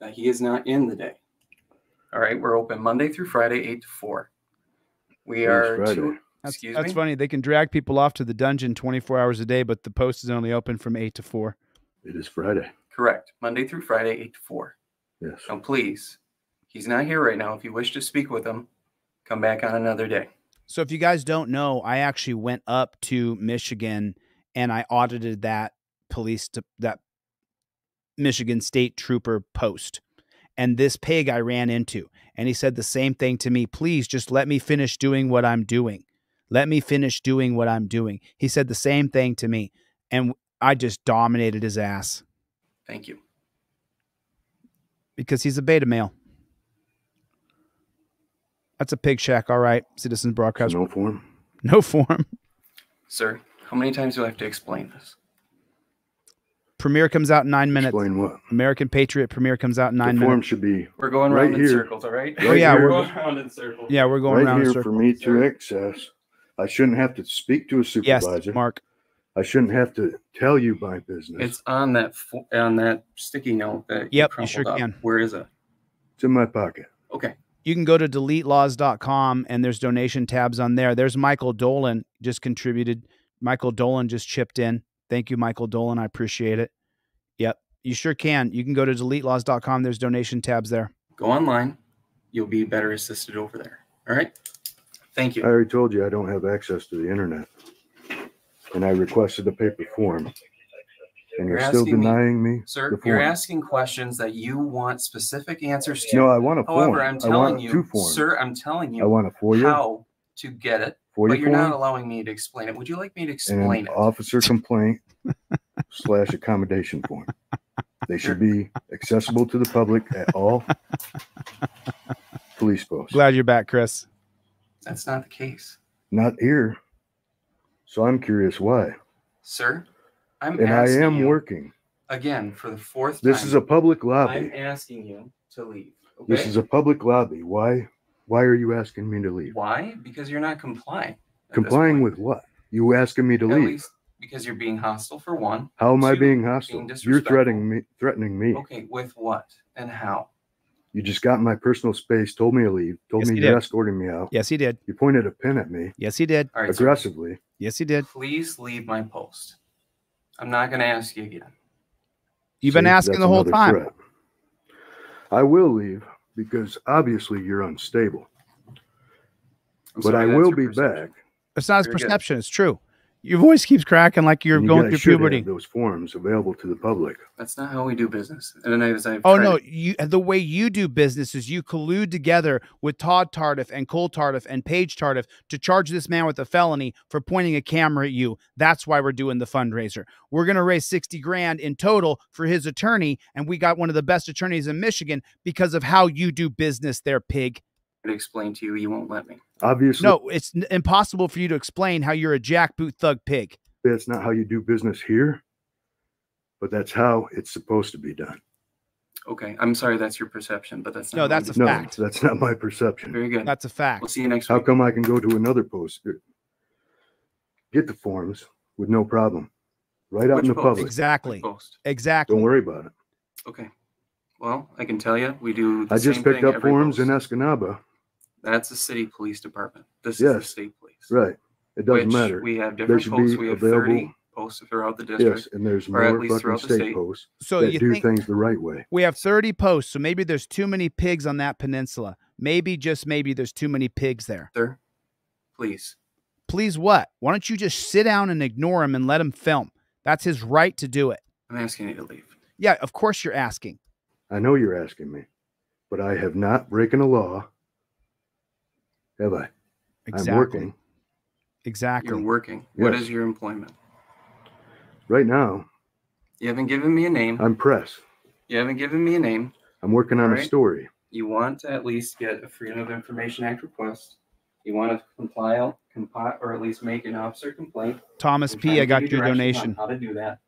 that he is not in the day. All right. We're open Monday through Friday, eight to four. We Today's are. Friday. Two, That's, excuse that's me. funny. They can drag people off to the dungeon 24 hours a day, but the post is only open from 8 to 4. It is Friday. Correct. Monday through Friday, eight to four. Yes. Now, please, he's not here right now. If you wish to speak with him, come back on another day. So if you guys don't know, I actually went up to Michigan and I audited that police to that Michigan State Trooper post. And this pig I ran into, and he said the same thing to me. Please just let me finish doing what I'm doing. Let me finish doing what I'm doing. He said the same thing to me, and I just dominated his ass Thank you. because he's a beta male. That's a pig shack, all right. Citizens broadcast. No form. No form. Sir, how many times do I have to explain this? Premiere comes out in nine minutes. Explain what? American Patriot premiere comes out in nine the form minutes. should be. We're going right around in circles, all right? Oh, yeah, we're we're- going around in circles. Yeah, we're going right around in circles. for me to access. I shouldn't have to speak to a Yes, supervisor. Mark. I shouldn't have to tell you my business. It's on that fo- on that sticky note that Yep, you crumpled sure up. can. Where is it? It's in my pocket. Okay. You can go to deletelawz.com and there's donation tabs on there. There's Michael Dolan just contributed. Michael Dolan just chipped in. Thank you, Michael Dolan. I appreciate it. Yep. You sure can. You can go to deletelawz.com. There's donation tabs there. Go online. You'll be better assisted over there. All right. Thank you. I already told you I don't have access to the internet. And I requested a paper form. And you're, You're still asking me- denying me, Sir, the you're asking questions that you want specific answers to. No, I want a form. However. I'm I telling want you, two forms. sir, I'm telling you I want a FOIA. how to get it, FOIA but you're not allowing me to explain it. Would you like me to explain an it? officer complaint slash accommodation form. They should be accessible to the public at all police posts. Glad you're back, Chris. That's not the case. Not here. So I'm curious why. Sir, I'm and I am you working. again for the fourth This time. is a public lobby. I'm asking you to leave. Okay? This is a public lobby. Why? Why are you asking me to leave? Why? Because you're not complying. Complying with what? You asking me to At leave? least because you're being hostile for one. How am I being hostile? You're threatening me. Threatening me. Okay, with what and how? You just got in my personal space, told me to leave, told Yes, me you're did. escorting me out. Yes, he did. You pointed a pin at me Yes, he did. All right, sir. aggressively. Yes, he did. Please leave my post. I'm not going to ask you again. You've been See, asking the whole time. threat. I will leave because obviously you're unstable. but sorry, I will be perception. back. It's not his Very good. perception. It's true. Your voice keeps cracking like you're you going through puberty. Those forms available to the public. That's not how we do business. And then as I've Oh tried no, you the way you do business is you collude together with Todd Tardiff and Cole Tardiff and Paige Tardiff to charge this man with a felony for pointing a camera at you. That's why we're doing the fundraiser. We're gonna raise 60 grand in total for his attorney, and we got one of the best attorneys in Michigan because of how you do business there, pig. to explain to you, you won't let me. Obviously, No, it's n- impossible for you to explain how you're a jackboot thug pig. that's not how you do business here, but that's how it's supposed to be done. Okay, I'm sorry that's your perception, but that's not No, how we that's a No, fact. that's not my perception. Very good. That's a fact. We'll see you next How week. come I can go to another post, get the forms with no problem, right out in the post? public? Exactly. Post. Exactly. Don't worry about it. Okay. Well, I can tell you, we do. The I just same picked thing up forms post. in Escanaba. That's the city police department. This is the Yes, state police. right. It doesn't which matter. We have different should posts. be We have available. 30 posts throughout the district. Yes, and there's or at more least fucking throughout the state state. posts So that you do think- things the right way. We have 30 posts, so maybe there's too many pigs on that peninsula. Maybe just maybe there's too many pigs there. Sir, please. Please what? Why don't you just sit down and ignore him and let him film? That's his right to do it. I'm asking you to leave. Yeah, of course you're asking. I know you're asking me, but I have not breaking a law. Have I? Exactly. I'm working Exactly. You're working. What Yes. is your employment? right now. You haven't given me a name. I'm press. You haven't given me a name. I'm working on a story. You want to at least get a Freedom of Information Act request. You want to comply, comply, or at least make an officer complaint. Thomas I'm P, trying I to got your donation. How to do that?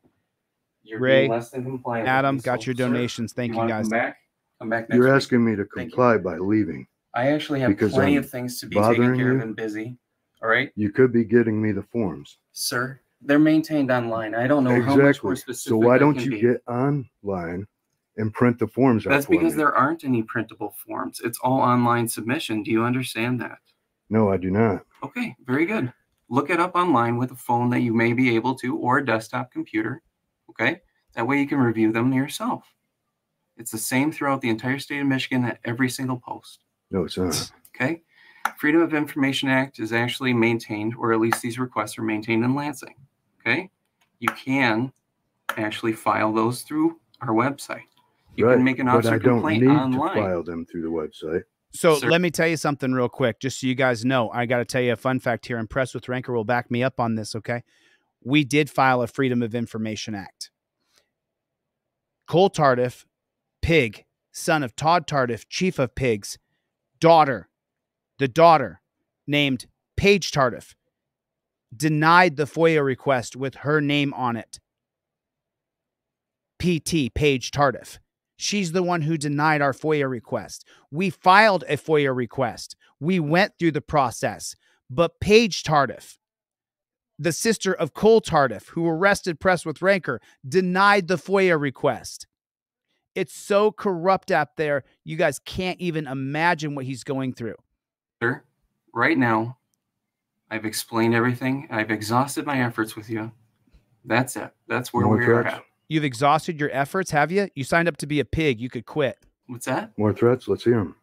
You're Ray, being less than compliant. Adam, got your donations. Thank you, wanna guys. Come back. Come back next You're week. asking me to comply by leaving. I actually have because plenty I'm of things to be taking care of and busy. All right, You could be getting me the forms. sir. They're maintained online. I don't know how much exactly. more So why don't you be. get online and print the forms out That's because there aren't any printable forms. It's all online submission. Do you understand that? No, I do not. Okay, very good. Look it up online with a phone that you may be able to or a desktop computer. Okay, that way you can review them yourself. It's the same throughout the entire state of Michigan at every single post. No, it's not. Okay, Freedom of Information Act is actually maintained, or at least these requests are maintained in Lansing. Okay, you can actually file those through our website. You right. can make an but officer I don't complaint need online. to file them through the website. So Sir. let me tell you something real quick, just so you guys know. I got to tell you a fun fact here. and Press with Rancor will back me up on this, okay? We did file a Freedom of Information Act. Cole Tardiff, pig, son of Todd Tardiff, chief of pigs, daughter, the daughter named Paige Tardiff, denied the FOIA request with her name on it. PT Paige Tardiff. She's the one who denied our FOIA request. We filed a FOIA request. We went through the process. But Paige Tardiff, the sister of Cole Tardiff, who arrested Press with Rancor, denied the FOIA request. It's so corrupt out there, you guys can't even imagine what he's going through. Sir, right now, I've explained everything. I've exhausted my efforts with you. That's it. That's where More we're threats? at. You've exhausted your efforts, have you? You signed up to be a pig. You could quit. What's that? More threats? Let's hear them.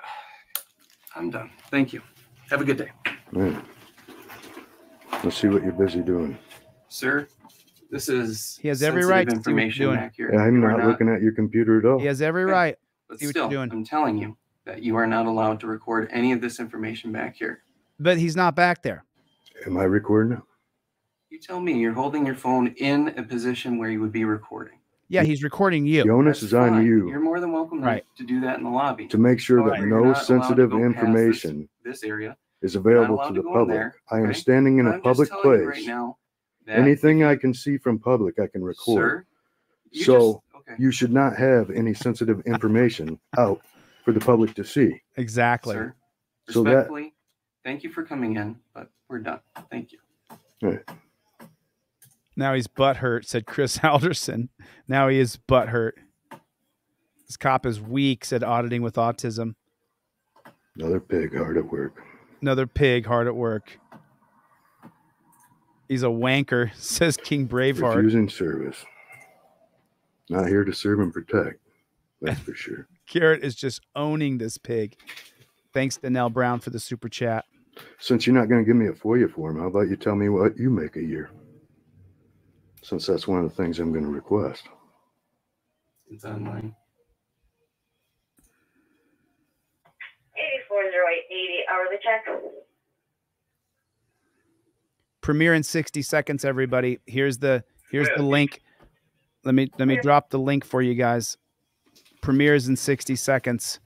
I'm done. Thank you. Have a good day. Let's see what you're busy doing. Sir, this is He has every right to see what you're information doing. back here. I'm You are not, looking at your computer at all. He has every Okay. right. But see what still, you're doing. I'm telling you that you are not allowed to record any of this information back here. But he's not back there. Am I recording it? You tell me you're holding your phone in a position where you would be recording. Yeah, he's recording you. The onus is on you You're more than welcome to- Right. to do that in the lobby. to make sure All that right, you're no not allowed to sensitive go past this- information This area. is available to to the go public. there, I am okay? standing in I'm a public place. right now that Anything I can see from public, I can record. Sir, you so just- okay. you should not have any sensitive information out for the public to see. Exactly. Sir, So that- respectfully, thank you for coming in, but we're done. Thank you. Now he's butthurt, said Chris Alderson. Now he is butthurt. This cop is weak, said auditing with autism. Another pig hard at work. Another pig hard at work. He's a wanker, says King Braveheart. Refusing service. Not here to serve and protect. That's for sure. Garrett is just owning this pig. Thanks to Nell Brown for the super chat. Since you're not going to give me a FOIA form, how about you tell me what you make a year? Since that's one of the things I'm going to request. It's online. 840880 hourly check. Premiere in 60 seconds, everybody. Here's the here's the link. Let me let me drop the link for you guys. Premieres in 60 seconds.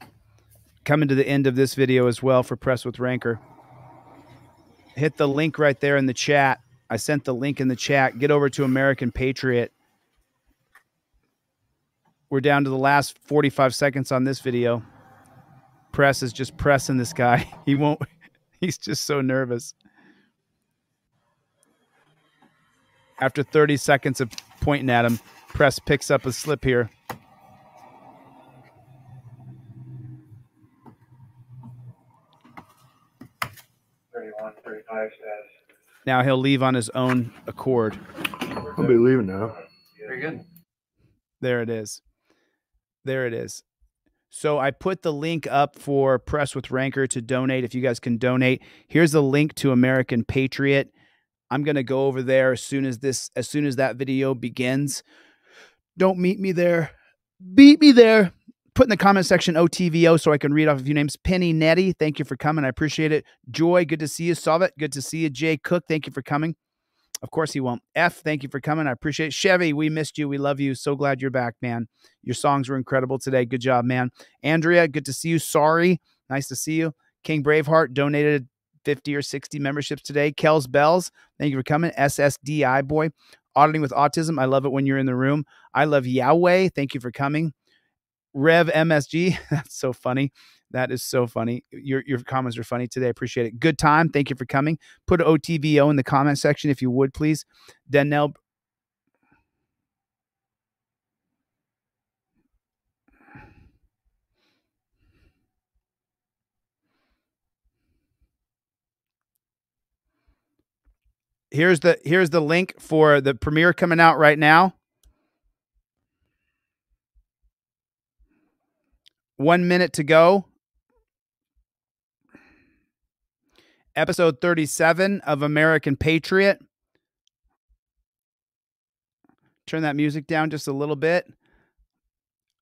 Coming to the end of this video as well for Press with Rancor. Hit the link right there in the chat. I sent the link in the chat. Get over to American Patriot. We're down to the last 45 seconds on this video. Press is just pressing this guy. He won't, he's just so nervous. After 30 seconds of pointing at him, Press picks up a slip here. Thirty-one, thirty-five status. Now he'll leave on his own accord. I'll be leaving now. Very good. There it is. There it is. So I put the link up for Press with Rancor to donate if you guys can donate. Here's a link to American Patriot. I'm going to go over there as soon as this as soon as that video begins. Don't meet me there. Beat me there. Put in the comment section OTVO so I can read off a few names. Penny Nettie, thank you for coming. I appreciate it. Joy, good to see you. Sovet, good to see you. Jay Cook, thank you for coming. Of course he won't. F, thank you for coming. I appreciate it. Chevy, we missed you. We love you. So glad you're back, man. Your songs were incredible today. Good job, man. Andrea, good to see you. Sorry. Nice to see you. King Braveheart donated 50 or 60 memberships today. Kels Bells, thank you for coming. SSDI boy. Auditing with autism. I love it when you're in the room. I love Yahweh. Thank you for coming. Rev MSG. That's so funny. That is so funny. Your your comments are funny today. I appreciate it. Good time. Thank you for coming. Put OTVO in the comment section if you would, please. Danelle. Here's the here's the link for the premiere coming out right now. One minute to go. Episode 37 of American Patriot. Turn that music down just a little bit.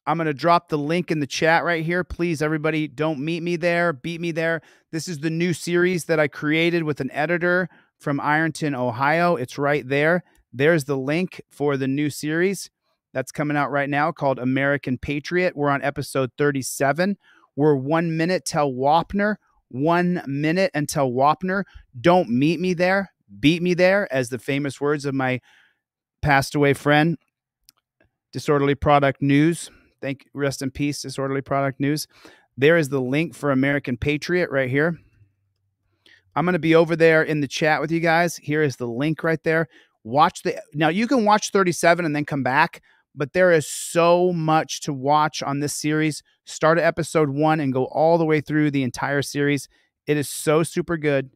I'm going to drop the link in the chat right here. Please, everybody, don't meet me there, beat me there. This is the new series that I created with an editor from Ironton, Ohio. It's right there. There's the link for the new series that's coming out right now called American Patriot. We're on episode 37. We're one minute till Wapner. One minute until Wapner. Don't meet me there. Beat me there, as the famous words of my passed away friend, Disorderly Product News. Thank you. rest in peace, Disorderly Product News. There is the link for American Patriot right here. I'm going to be over there in the chat with you guys. Here is the link right there. Watch the now you can watch 37 and then come back, but there is so much to watch on this series. Start at episode 1 and go all the way through the entire series. It is so super good.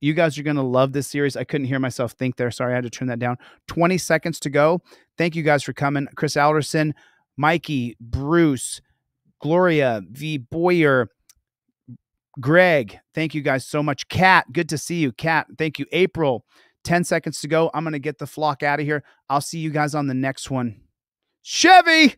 You guys are going to love this series. I couldn't hear myself think there. Sorry, I had to turn that down. 20 seconds to go. Thank you guys for coming. Chris Alderson, Mikey, Bruce, Gloria, V. Boyer, Greg, thank you guys so much. Kat, good to see you. Kat, thank you. April, 10 seconds to go. I'm going to get the flock out of here. I'll see you guys on the next one. Chevy!